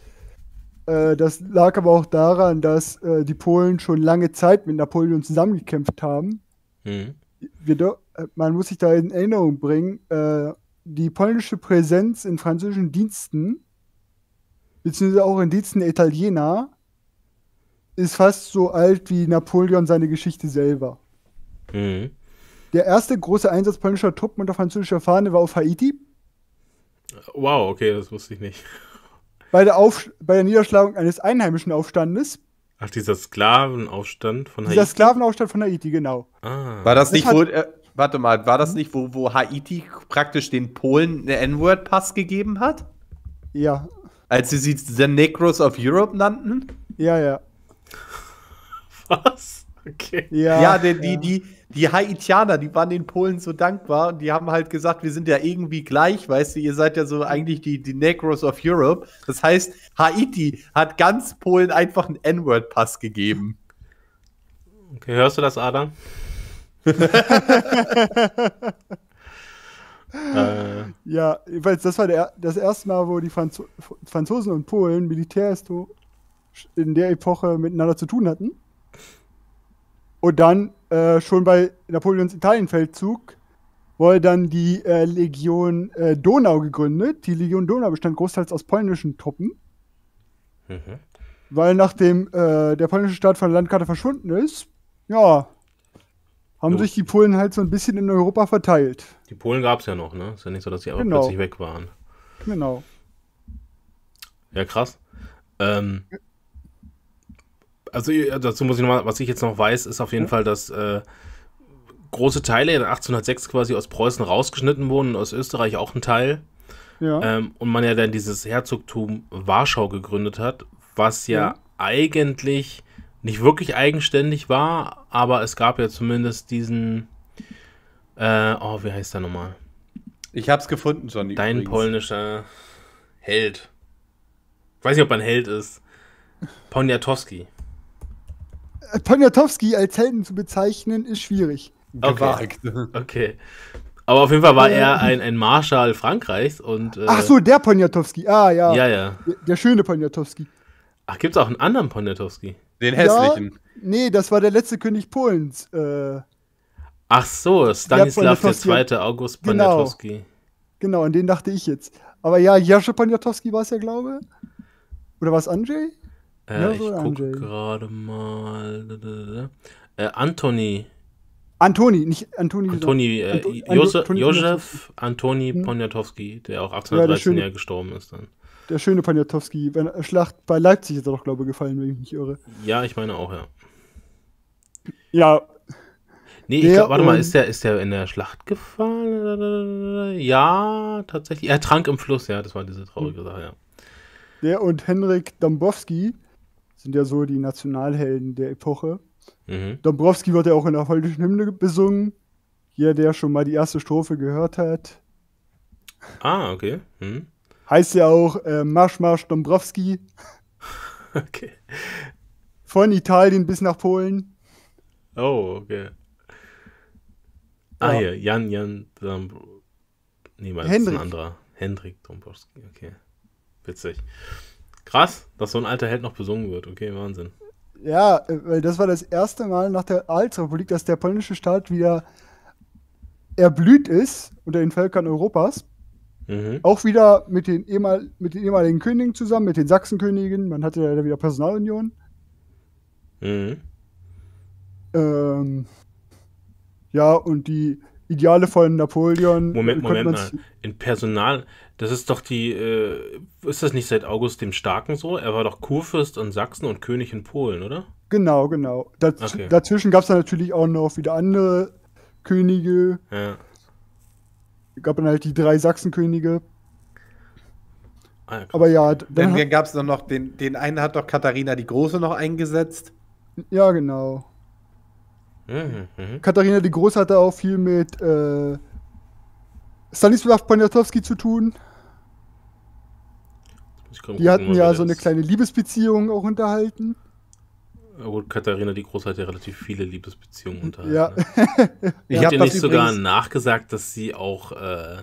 Äh, das lag aber auch daran, dass äh, die Polen schon lange Zeit mit Napoleon zusammengekämpft haben. Mhm. Wir äh, man muss sich da in Erinnerung bringen, äh, die polnische Präsenz in französischen Diensten, beziehungsweise auch in Diensten der Italiener, ist fast so alt wie Napoleon seine Geschichte selber. Mhm. Der erste große Einsatz polnischer Truppen unter französischer Fahne war auf Haiti. Wow, okay, das wusste ich nicht. Bei der, Auf bei der Niederschlagung eines einheimischen Aufstandes. Ach, dieser Sklavenaufstand von Dieser Haiti. Sklavenaufstand von Haiti, genau. Ah. War das Das nicht, hat- wo, äh, warte mal, war das nicht, wo, wo Haiti praktisch den Polen eine N-Word-Pass gegeben hat? Ja, Als sie sie The Negros of Europe nannten? ja, ja. *laughs* Was? Okay. Ja, Ja, die, die, die, die Haitianer, die waren den Polen so dankbar und die haben halt gesagt, wir sind ja irgendwie gleich, weißt du, ihr seid ja so eigentlich die, die Negros of Europe. Das heißt, Haiti hat ganz Polen einfach einen N-Word-Pass gegeben. okay, hörst du das, Adam? *laughs* äh, Ja, jedenfalls, das war der, das erste Mal, wo die Franzo Franzosen und Polen Militärhisto in der Epoche miteinander zu tun hatten. Und dann äh, schon bei Napoleons Italienfeldzug wurde dann die äh, Legion äh, Donau gegründet. Die Legion Donau bestand großteils aus polnischen Truppen, mhm. weil nachdem äh, der polnische Staat von der Landkarte verschwunden ist, ja, haben Jo. sich die Polen halt so ein bisschen in Europa verteilt. Die Polen gab es ja noch, ne? Ist ja nicht so, dass die einfach Genau. plötzlich weg waren. Genau. Ja, krass. Ähm, also dazu muss ich nochmal, was ich jetzt noch weiß, ist auf jeden Fall, dass äh, große Teile in 1806 quasi aus Preußen rausgeschnitten wurden und aus Österreich auch ein Teil. Ja. Ähm, und man ja dann dieses Herzogtum Warschau gegründet hat, was ja, Ja. eigentlich nicht wirklich eigenständig war, aber es gab ja zumindest diesen, äh, oh, wie heißt der nochmal? Ich hab's gefunden, Johnny. Dein übrigens. polnischer Held. Ich weiß nicht, ob er ein Held ist. Poniatowski. Poniatowski als Helden zu bezeichnen, ist schwierig. Gewagt. Okay. Aber auf jeden Fall war Äh. er ein, ein Marschall Frankreichs und. Äh, Ach so, der Poniatowski. Ah, ja. Ja, ja. Der, der schöne Poniatowski. Ach, gibt's auch einen anderen Poniatowski? Den hässlichen. Nee, das war der letzte König Polens. Äh, Ach so, Stanislav Poniatowski- II. August Genau. Poniatowski. genau, an den dachte ich jetzt. Aber ja, Jasche Poniatowski war es ja, glaube Oder war es Andrzej? Äh, Ja, ich so gucke gerade mal. Äh, Antoni. Antoni, nicht Antoni. Antoni. Äh, Anto- Josef, Antoni Josef Antoni Hm. Poniatowski, der auch Ja, 1813 der ja, schöne- gestorben ist dann. Der schöne Poniatowski. Bei der Schlacht bei Leipzig ist er doch, glaube ich, gefallen, wenn ich mich nicht irre. Ja, ich meine auch, ja. Ja, Nee, ich glaub, warte mal, ist der, ist der in der Schlacht gefallen? Ja, tatsächlich. Er trank im Fluss, ja, das war diese Hm. traurige Sache, ja. der und Henrik Dombowski sind ja so die Nationalhelden der Epoche. Mhm. Dombrowski wird ja auch in der polnischen Hymne besungen. Jeder, der schon mal die erste Strophe gehört hat. Ah, okay. Mhm. Heißt ja auch äh, Marsch, Marsch Dombrowski. *laughs* Okay. Von Italien bis nach Polen. Oh, okay. Ah, Ja. hier, Jan, Jan, Dam nee, mal, das ist ein anderer. Hendrik Dombowski, okay. Witzig. Krass, dass so ein alter Held noch besungen wird. Okay, Wahnsinn. Ja, weil das war das erste Mal nach der Altsrepublik, dass der polnische Staat wieder erblüht ist unter den Völkern Europas. Mhm. Auch wieder mit den, ehemal mit den ehemaligen Königen zusammen, mit den Sachsenkönigen. Man hatte ja wieder Personalunion. Mhm. Ähm, ja, und die Ideale von Napoleon. Moment, Moment mal. In Personal, das ist doch die, äh, ist das nicht seit August dem Starken so? Er war doch Kurfürst in Sachsen und König in Polen, oder? Genau, genau. Daz Okay. Dazwischen gab es dann natürlich auch noch wieder andere Könige. Ja. Gab dann halt die drei Sachsenkönige. Ah, ja. Aber ja, dann, Dann gab es noch den, den einen hat doch Katharina die Große noch eingesetzt. ja, genau. Mhm, mhm. Katharina die Große hatte auch viel mit äh, Stanisław Poniatowski zu tun. Die gucken, hatten ja so eine kleine Liebesbeziehung auch unterhalten. Gut, Katharina die Große hat ja relativ viele Liebesbeziehungen unterhalten. Ja. Ne? *laughs* Ich Habt hab ihr das nicht sogar nachgesagt, dass sie auch äh,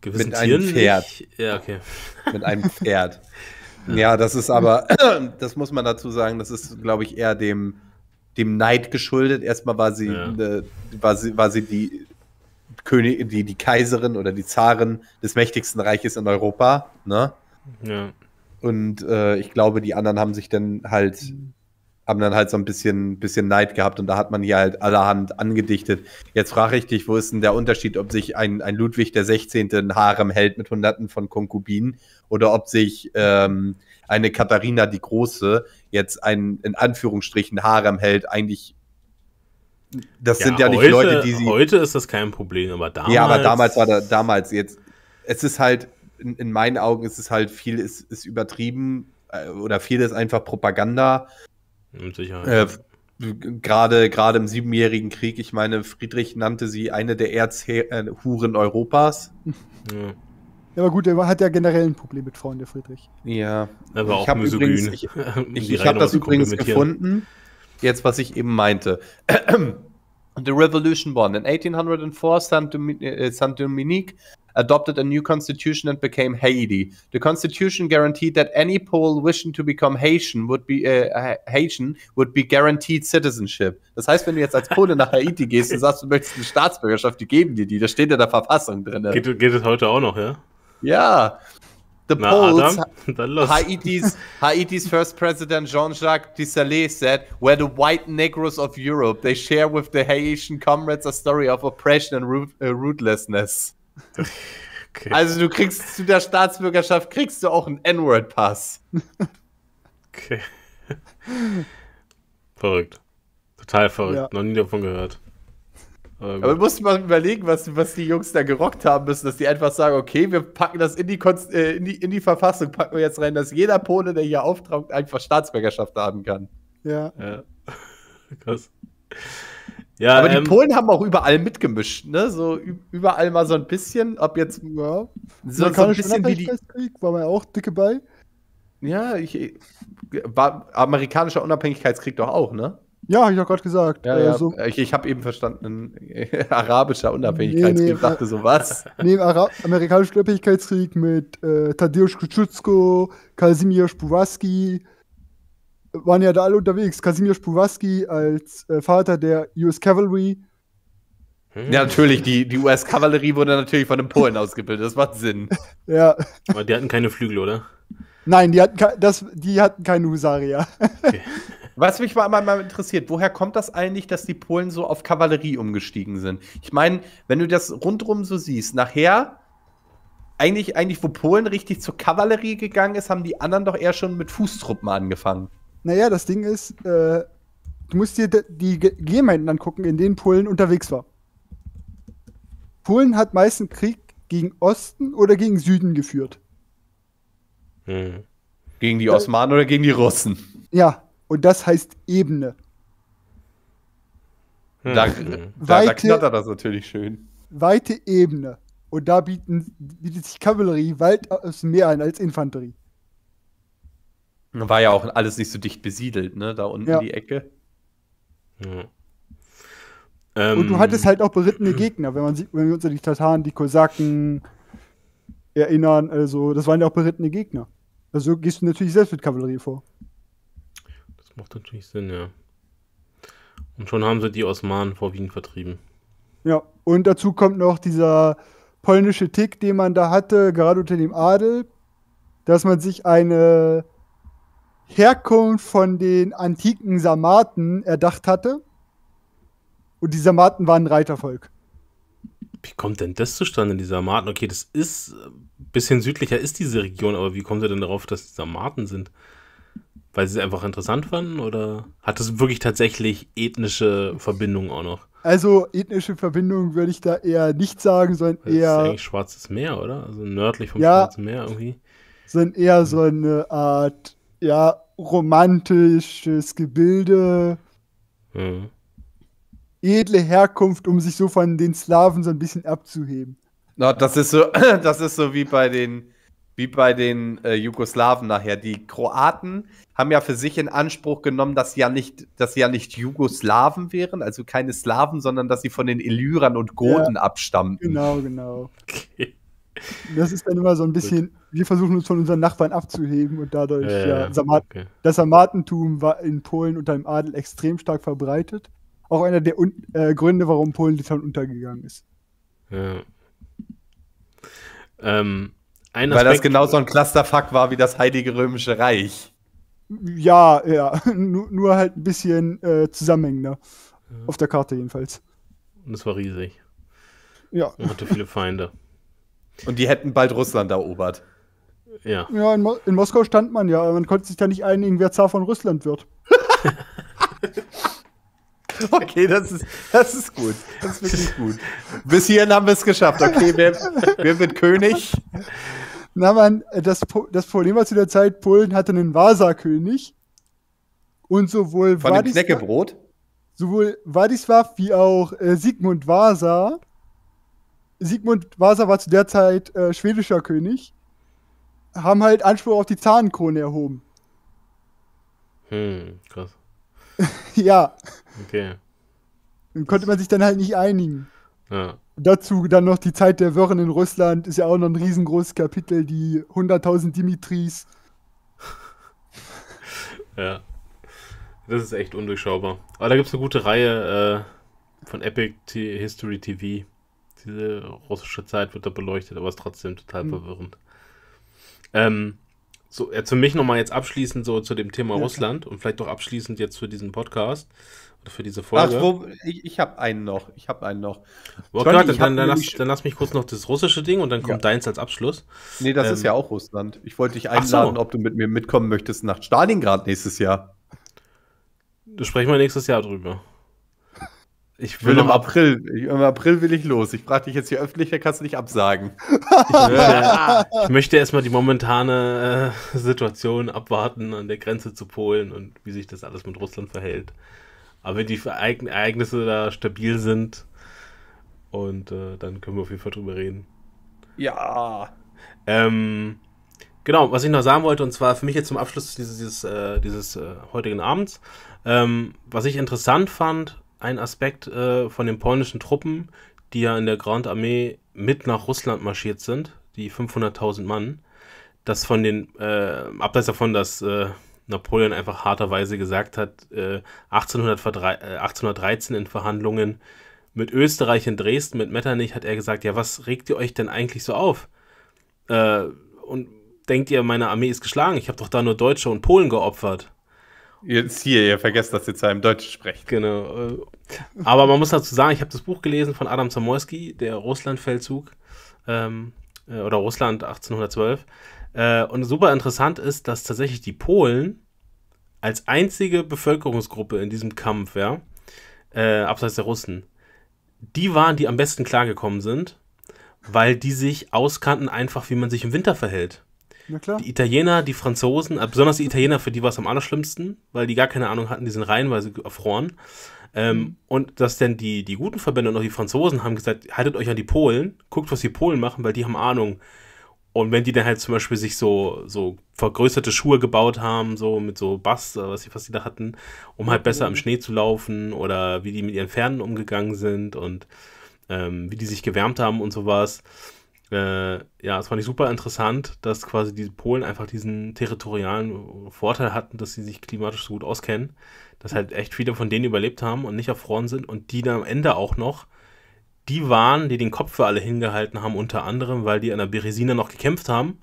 gewissen Mit einem Tieren Pferd. nicht- Ja, okay. *laughs* mit einem Pferd. ja, das ist aber, *clears throat* das muss man dazu sagen, das ist, glaube ich, eher dem, dem Neid geschuldet. Erstmal war sie, Ja. ne, war sie, war sie die König, die, die Kaiserin oder die Zarin des mächtigsten Reiches in Europa. Ne? Ja. Und äh, ich glaube, die anderen haben sich dann halt, haben dann halt so ein bisschen, bisschen Neid gehabt und da hat man hier halt allerhand angedichtet. Jetzt frage ich dich, wo ist denn der Unterschied, ob sich ein, ein Ludwig der 16. ein Harem hält mit hunderten von Konkubinen oder ob sich ähm, eine Katharina die Große jetzt ein, in Anführungsstrichen, Harem hält, eigentlich. Das sind ja nicht heute, Leute, die sie. Heute ist das kein Problem, aber damals. Ja, aber damals war da, damals jetzt, es ist halt, in, in meinen Augen ist es halt viel ist, ist übertrieben äh, oder viel ist einfach Propaganda. Mit Sicherheit. Äh, Gerade gerade im Siebenjährigen Krieg, ich meine, Friedrich nannte sie eine der Erzhuren Europas. ja. Ja, aber gut, der hat ja generell ein Problem mit Frauen, der Friedrich. Ja. Er war Ich auch übrigens- ich- *laughs* Ich, ich habe das übrigens gefunden. Jetzt, was ich eben meinte. *clears throat* The revolution won. In 1804, Saint, Domi uh, Saint Dominique adopted a new constitution and became Haiti. The constitution guaranteed that any Pole wishing to become Haitian would be uh, Haitian would be guaranteed citizenship. Das heißt, wenn du jetzt als Pole nach Haiti gehst und sagst, du möchtest eine Staatsbürgerschaft, die geben dir die. Das steht in der Verfassung drin. Geht, geht es heute auch noch, ja? Ja. The Na, Poles Adam, *laughs* dann los. Haiti's Haiti's first president Jean-Jacques Dessalles said, "We're the white Negroes of Europe. They share with the Haitian comrades a story of oppression and root, uh, rootlessness." Okay. Also du kriegst zu der Staatsbürgerschaft kriegst du auch einen N-Word-Pass. okay. *laughs* verrückt. Total verrückt. Ja. Noch nie davon gehört. Aber Aber musst mal überlegen, was, was die Jungs da gerockt haben müssen, dass die einfach sagen, okay, wir packen das in die, Konst äh, in die, in die Verfassung, packen wir jetzt rein, dass jeder Pole, der hier auftaucht, einfach Staatsbürgerschaft haben kann. Ja. ja. *laughs* Krass. Ja, Aber die ähm, Polen haben auch überall mitgemischt, ne? So überall mal so ein bisschen, ob jetzt ja. so, so ein bisschen wie die. Unabhängigkeitskrieg war man auch dicke bei. Ja, ich. War, amerikanischer Unabhängigkeitskrieg doch auch, ne? Ja, habe ich auch gerade gesagt. Äh, so, Ich, ich habe eben verstanden, äh, *laughs* arabischer Unabhängigkeitskrieg. Nee, Ich dachte so, was? neben Ara amerikanischen Unabhängigkeitskrieg mit äh, Tadeusz Kosciuszko, Kazimierz Spuraski waren ja da alle unterwegs. Kazimierz Spuraski als äh, Vater der US Cavalry. hm, Ja, natürlich, die, die US-Kavallerie wurde natürlich von den Polen ausgebildet. Das macht Sinn. *laughs* Ja, Aber die hatten keine Flügel, oder? nein, die hatten, das, die hatten keine Husarier. *laughs* Was mich mal, mal, mal interessiert, woher kommt das eigentlich, dass die Polen so auf Kavallerie umgestiegen sind? Ich meine, wenn du das rundrum so siehst, nachher, eigentlich, eigentlich, wo Polen richtig zur Kavallerie gegangen ist, haben die anderen doch eher schon mit Fußtruppen angefangen. Naja, das Ding ist, äh, du musst dir die Ge- Gemeinden angucken, in denen Polen unterwegs war. Polen hat meistens Krieg gegen Osten oder gegen Süden geführt. Hm. Gegen die Osmanen oder gegen die Russen? Ja, und das heißt Ebene. Da, Hm. da, da Weite- knattert das natürlich schön. Weite Ebene. Und da bieten, bietet sich Kavallerie weitaus mehr an als Infanterie. War ja auch alles nicht so dicht besiedelt, ne? Da unten Ja. die Ecke. Ja. Und du Ähm, hattest halt auch berittene Gegner, wenn man sieht, wenn wir uns an die Tataren, die Kosaken erinnern, also das waren ja auch berittene Gegner. Also gehst du natürlich selbst mit Kavallerie vor. Das macht natürlich Sinn, ja. Und schon haben sie die Osmanen vor Wien vertrieben. Ja, und dazu kommt noch dieser polnische Tick, den man da hatte, gerade unter dem Adel, dass man sich eine Herkunft von den antiken Sarmaten erdacht hatte. Und die Sarmaten waren ein Reitervolk. Wie kommt denn das zustande, die Sarmaten? Okay, das ist ein bisschen südlicher ist diese Region, aber wie kommt ihr denn darauf, dass die Sarmaten sind? Weil sie es einfach interessant fanden oder hat es wirklich tatsächlich ethnische Verbindungen auch noch? Also ethnische Verbindungen würde ich da eher nicht sagen, sondern Das ist eher, eigentlich Schwarzes Meer, oder? Also nördlich vom Ja. Schwarzen Meer irgendwie. sondern eher so eine Art, ja, romantisches Gebilde, Ja. edle Herkunft, um sich so von den Slawen so ein bisschen abzuheben. Na, das ist so, *clears throat* das ist so wie bei den, wie bei den äh, Jugoslawen nachher. Die Kroaten haben ja für sich in Anspruch genommen, dass sie ja nicht, dass sie ja nicht Jugoslawen wären, also keine Slawen, sondern dass sie von den Illyrern und Goten abstammten. Genau, genau. Okay. Das ist dann immer so ein bisschen, wir versuchen uns von unseren Nachbarn abzuheben und dadurch, Ja, ja, ja, Sarmat okay. das Sarmatentum war in Polen unter dem Adel extrem stark verbreitet. Auch einer der äh, Gründe, warum Polen Litauen untergegangen ist. Ja. Ähm, ein Weil das Aspekt, genau so ein Clusterfuck war wie das Heilige Römische Reich. Ja, ja, *laughs* nur, nur halt ein bisschen äh, zusammenhängender. Auf der Karte jedenfalls. Und es war riesig. Ja. Und hatte viele Feinde. *laughs* Und die hätten bald Russland erobert. Ja. Ja, in, Mo in Moskau stand man ja, aber man konnte sich da nicht einigen, wer Zar von Russland wird. *laughs* *laughs* Okay, das ist, das ist gut. Das ist wirklich gut. Bis hierhin haben wir es geschafft. Okay, wer, wer wird König? Na, man, das, das Problem war zu der Zeit, Polen hatte einen Vasa-König. Und sowohl Von dem Władysław- Knäckebrot? sowohl Władysław wie auch äh, Sigmund Vasa. Sigmund Vasa war zu der Zeit äh, schwedischer König. Haben halt Anspruch auf die Zahnkrone erhoben. Hm, krass. *laughs* ja, Okay. dann konnte man sich dann halt nicht einigen. Ja. Dazu dann noch die Zeit der Wirren in Russland, ist ja auch noch ein riesengroßes Kapitel, die 100.000 Dimitris. *laughs* Ja. Das ist echt undurchschaubar. Aber da gibt es eine gute Reihe äh, von Epic T History TV. Diese russische Zeit wird da beleuchtet, aber ist trotzdem total Hm. verwirrend. Ähm, so, jetzt für mich nochmal jetzt abschließend so zu dem Thema Ja, Russland und vielleicht doch abschließend jetzt für diesen Podcast oder für diese Ach, Folge. wo, ich, ich habe einen noch. Ich habe einen noch. Oh, Johnny, ich dann, hab dann, lass, dann lass mich kurz noch das russische Ding und dann kommt deins als Abschluss. Nee, das Ähm, ist ja auch Russland. Ich wollte dich Ach so. einladen, ob du mit mir mitkommen möchtest nach Stalingrad nächstes Jahr. Da sprechen wir nächstes Jahr drüber. Ich Ich will will im April. Ich, Im April will ich los. Ich frage dich jetzt hier öffentlich, da kannst du nicht absagen. *laughs* Ja, ich möchte erstmal die momentane äh, Situation abwarten an der Grenze zu Polen und wie sich das alles mit Russland verhält. Aber wenn die Ereign- Ereignisse da stabil sind und äh, dann können wir auf jeden Fall drüber reden. Ja. Ähm, genau, was ich noch sagen wollte, und zwar für mich jetzt zum Abschluss dieses, dieses, äh, dieses äh, heutigen Abends, ähm, was ich interessant fand, ein Aspekt äh, von den polnischen Truppen, die ja in der Grand Armee mit nach Russland marschiert sind, die 500.000 Mann, dass von den, äh, abseits davon, dass äh, Napoleon einfach harterweise gesagt hat, äh, 1803, äh, 1813 in Verhandlungen mit Österreich in Dresden, mit Metternich, hat er gesagt, ja, was regt ihr euch denn eigentlich so auf? Äh, und denkt ihr, meine Armee ist geschlagen? Ich habe doch da nur Deutsche und Polen geopfert. Jetzt hier, ihr vergesst, dass ihr zu einem Deutschen sprecht. Genau. äh, Aber man muss dazu sagen, ich habe das Buch gelesen von Adam Zamoyski, der Russlandfeldzug ähm, äh, oder Russland 1812. Äh, und super interessant ist, dass tatsächlich die Polen als einzige Bevölkerungsgruppe in diesem Kampf, ja, äh, abseits der Russen, die waren, die am besten klargekommen sind, weil die sich auskannten einfach, wie man sich im Winter verhält. Die Italiener, die Franzosen, äh, besonders die Italiener, für die war es am allerschlimmsten, weil die gar keine Ahnung hatten, die sind reihenweise erfroren. Ähm, Und dass denn die, die guten Verbände und auch die Franzosen haben gesagt, haltet euch an die Polen, guckt, was die Polen machen, weil die haben Ahnung. Und wenn die dann halt zum Beispiel sich so, so vergrößerte Schuhe gebaut haben, so mit so Bass, äh, was, was die da hatten, um halt besser im Schnee zu laufen oder wie die mit ihren Pferden umgegangen sind und ähm, wie die sich gewärmt haben und sowas, äh, ja, es fand ich super interessant, dass quasi die Polen einfach diesen territorialen Vorteil hatten, dass sie sich klimatisch so gut auskennen, dass halt echt viele von denen überlebt haben und nicht erfroren sind und die dann am Ende auch noch die waren, die den Kopf für alle hingehalten haben, unter anderem, weil die an der Beresina noch gekämpft haben,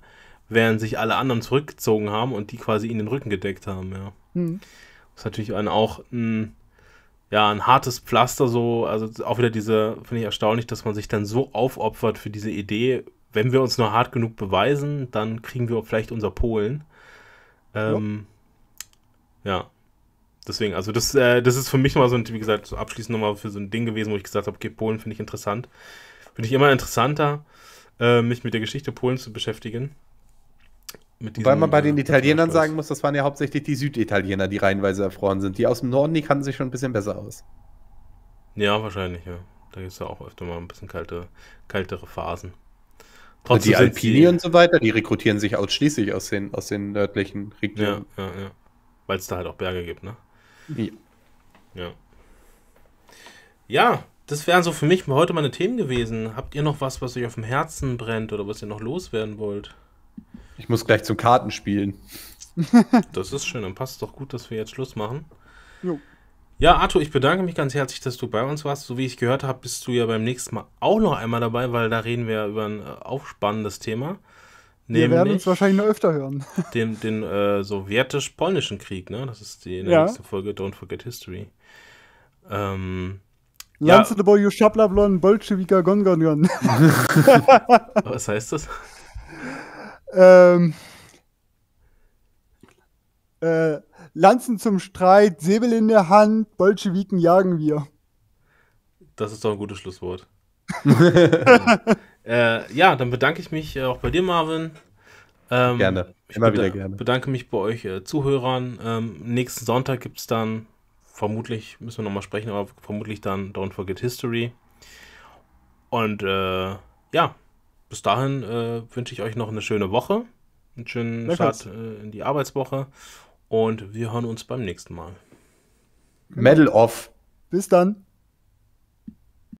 während sich alle anderen zurückgezogen haben und die quasi ihnen den Rücken gedeckt haben, ja. Hm. Das ist natürlich auch ein, ja, ein hartes Pflaster, so, also auch wieder diese, finde ich erstaunlich, dass man sich dann so aufopfert für diese Idee, wenn wir uns nur hart genug beweisen, dann kriegen wir vielleicht unser Polen. Ähm, ja. Deswegen, also das, äh, das ist für mich mal so ein, wie gesagt, so abschließend nochmal für so ein Ding gewesen, wo ich gesagt habe, okay, Polen finde ich interessant. Finde ich immer interessanter, äh, mich mit der Geschichte Polens zu beschäftigen. Mit Wobei man bei den Italienern sagen muss, das waren ja hauptsächlich die Süditaliener, die reihenweise erfroren sind. Die aus dem Norden, die kannten sich schon ein bisschen besser aus. Ja, wahrscheinlich, ja. Da gibt es ja auch öfter mal ein bisschen kalte, kaltere Phasen. Und die Alpini und so weiter, die rekrutieren sich ausschließlich aus den, aus den nördlichen Ja, Regionen. ja, ja. Weil es da halt auch Berge gibt, ne? Ja. Ja. Ja, das wären so für mich heute meine Themen gewesen. Habt ihr noch was, was euch auf dem Herzen brennt oder was ihr noch loswerden wollt? Ich muss gleich zum Kartenspielen. *laughs* Das ist schön, dann passt es doch gut, dass wir jetzt Schluss machen. Jo. Ja, Arthur, ich bedanke mich ganz herzlich, dass du bei uns warst. So wie ich gehört habe, bist du ja beim nächsten Mal auch noch einmal dabei, weil da reden wir über ein äh, aufspannendes Thema. Wir werden uns wahrscheinlich noch öfter hören. *laughs* den, den äh, sowjetisch-polnischen Krieg, ne? Das ist die der Ja. nächsten Folge Don't Forget History. Ähm. Lanze de boju Schablablon, Bolschewika Gongongon. was heißt das? *laughs* ähm, äh, Lanzen zum Streit, Säbel in der Hand, Bolschewiken jagen wir. Das ist doch ein gutes Schlusswort. *laughs* äh, ja, dann bedanke ich mich äh, auch bei dir, Marvin. Ähm, Gerne. Ich Immer wieder gerne. bedanke mich bei euch äh, Zuhörern. Ähm, nächsten Sonntag gibt es dann, vermutlich, müssen wir nochmal sprechen, aber vermutlich dann Don't Forget History. Und äh, ja, bis dahin äh, wünsche ich euch noch eine schöne Woche, einen schönen Gleichfalls. Start äh, in die Arbeitswoche und wir hören uns beim nächsten Mal. Medal off. Bis dann.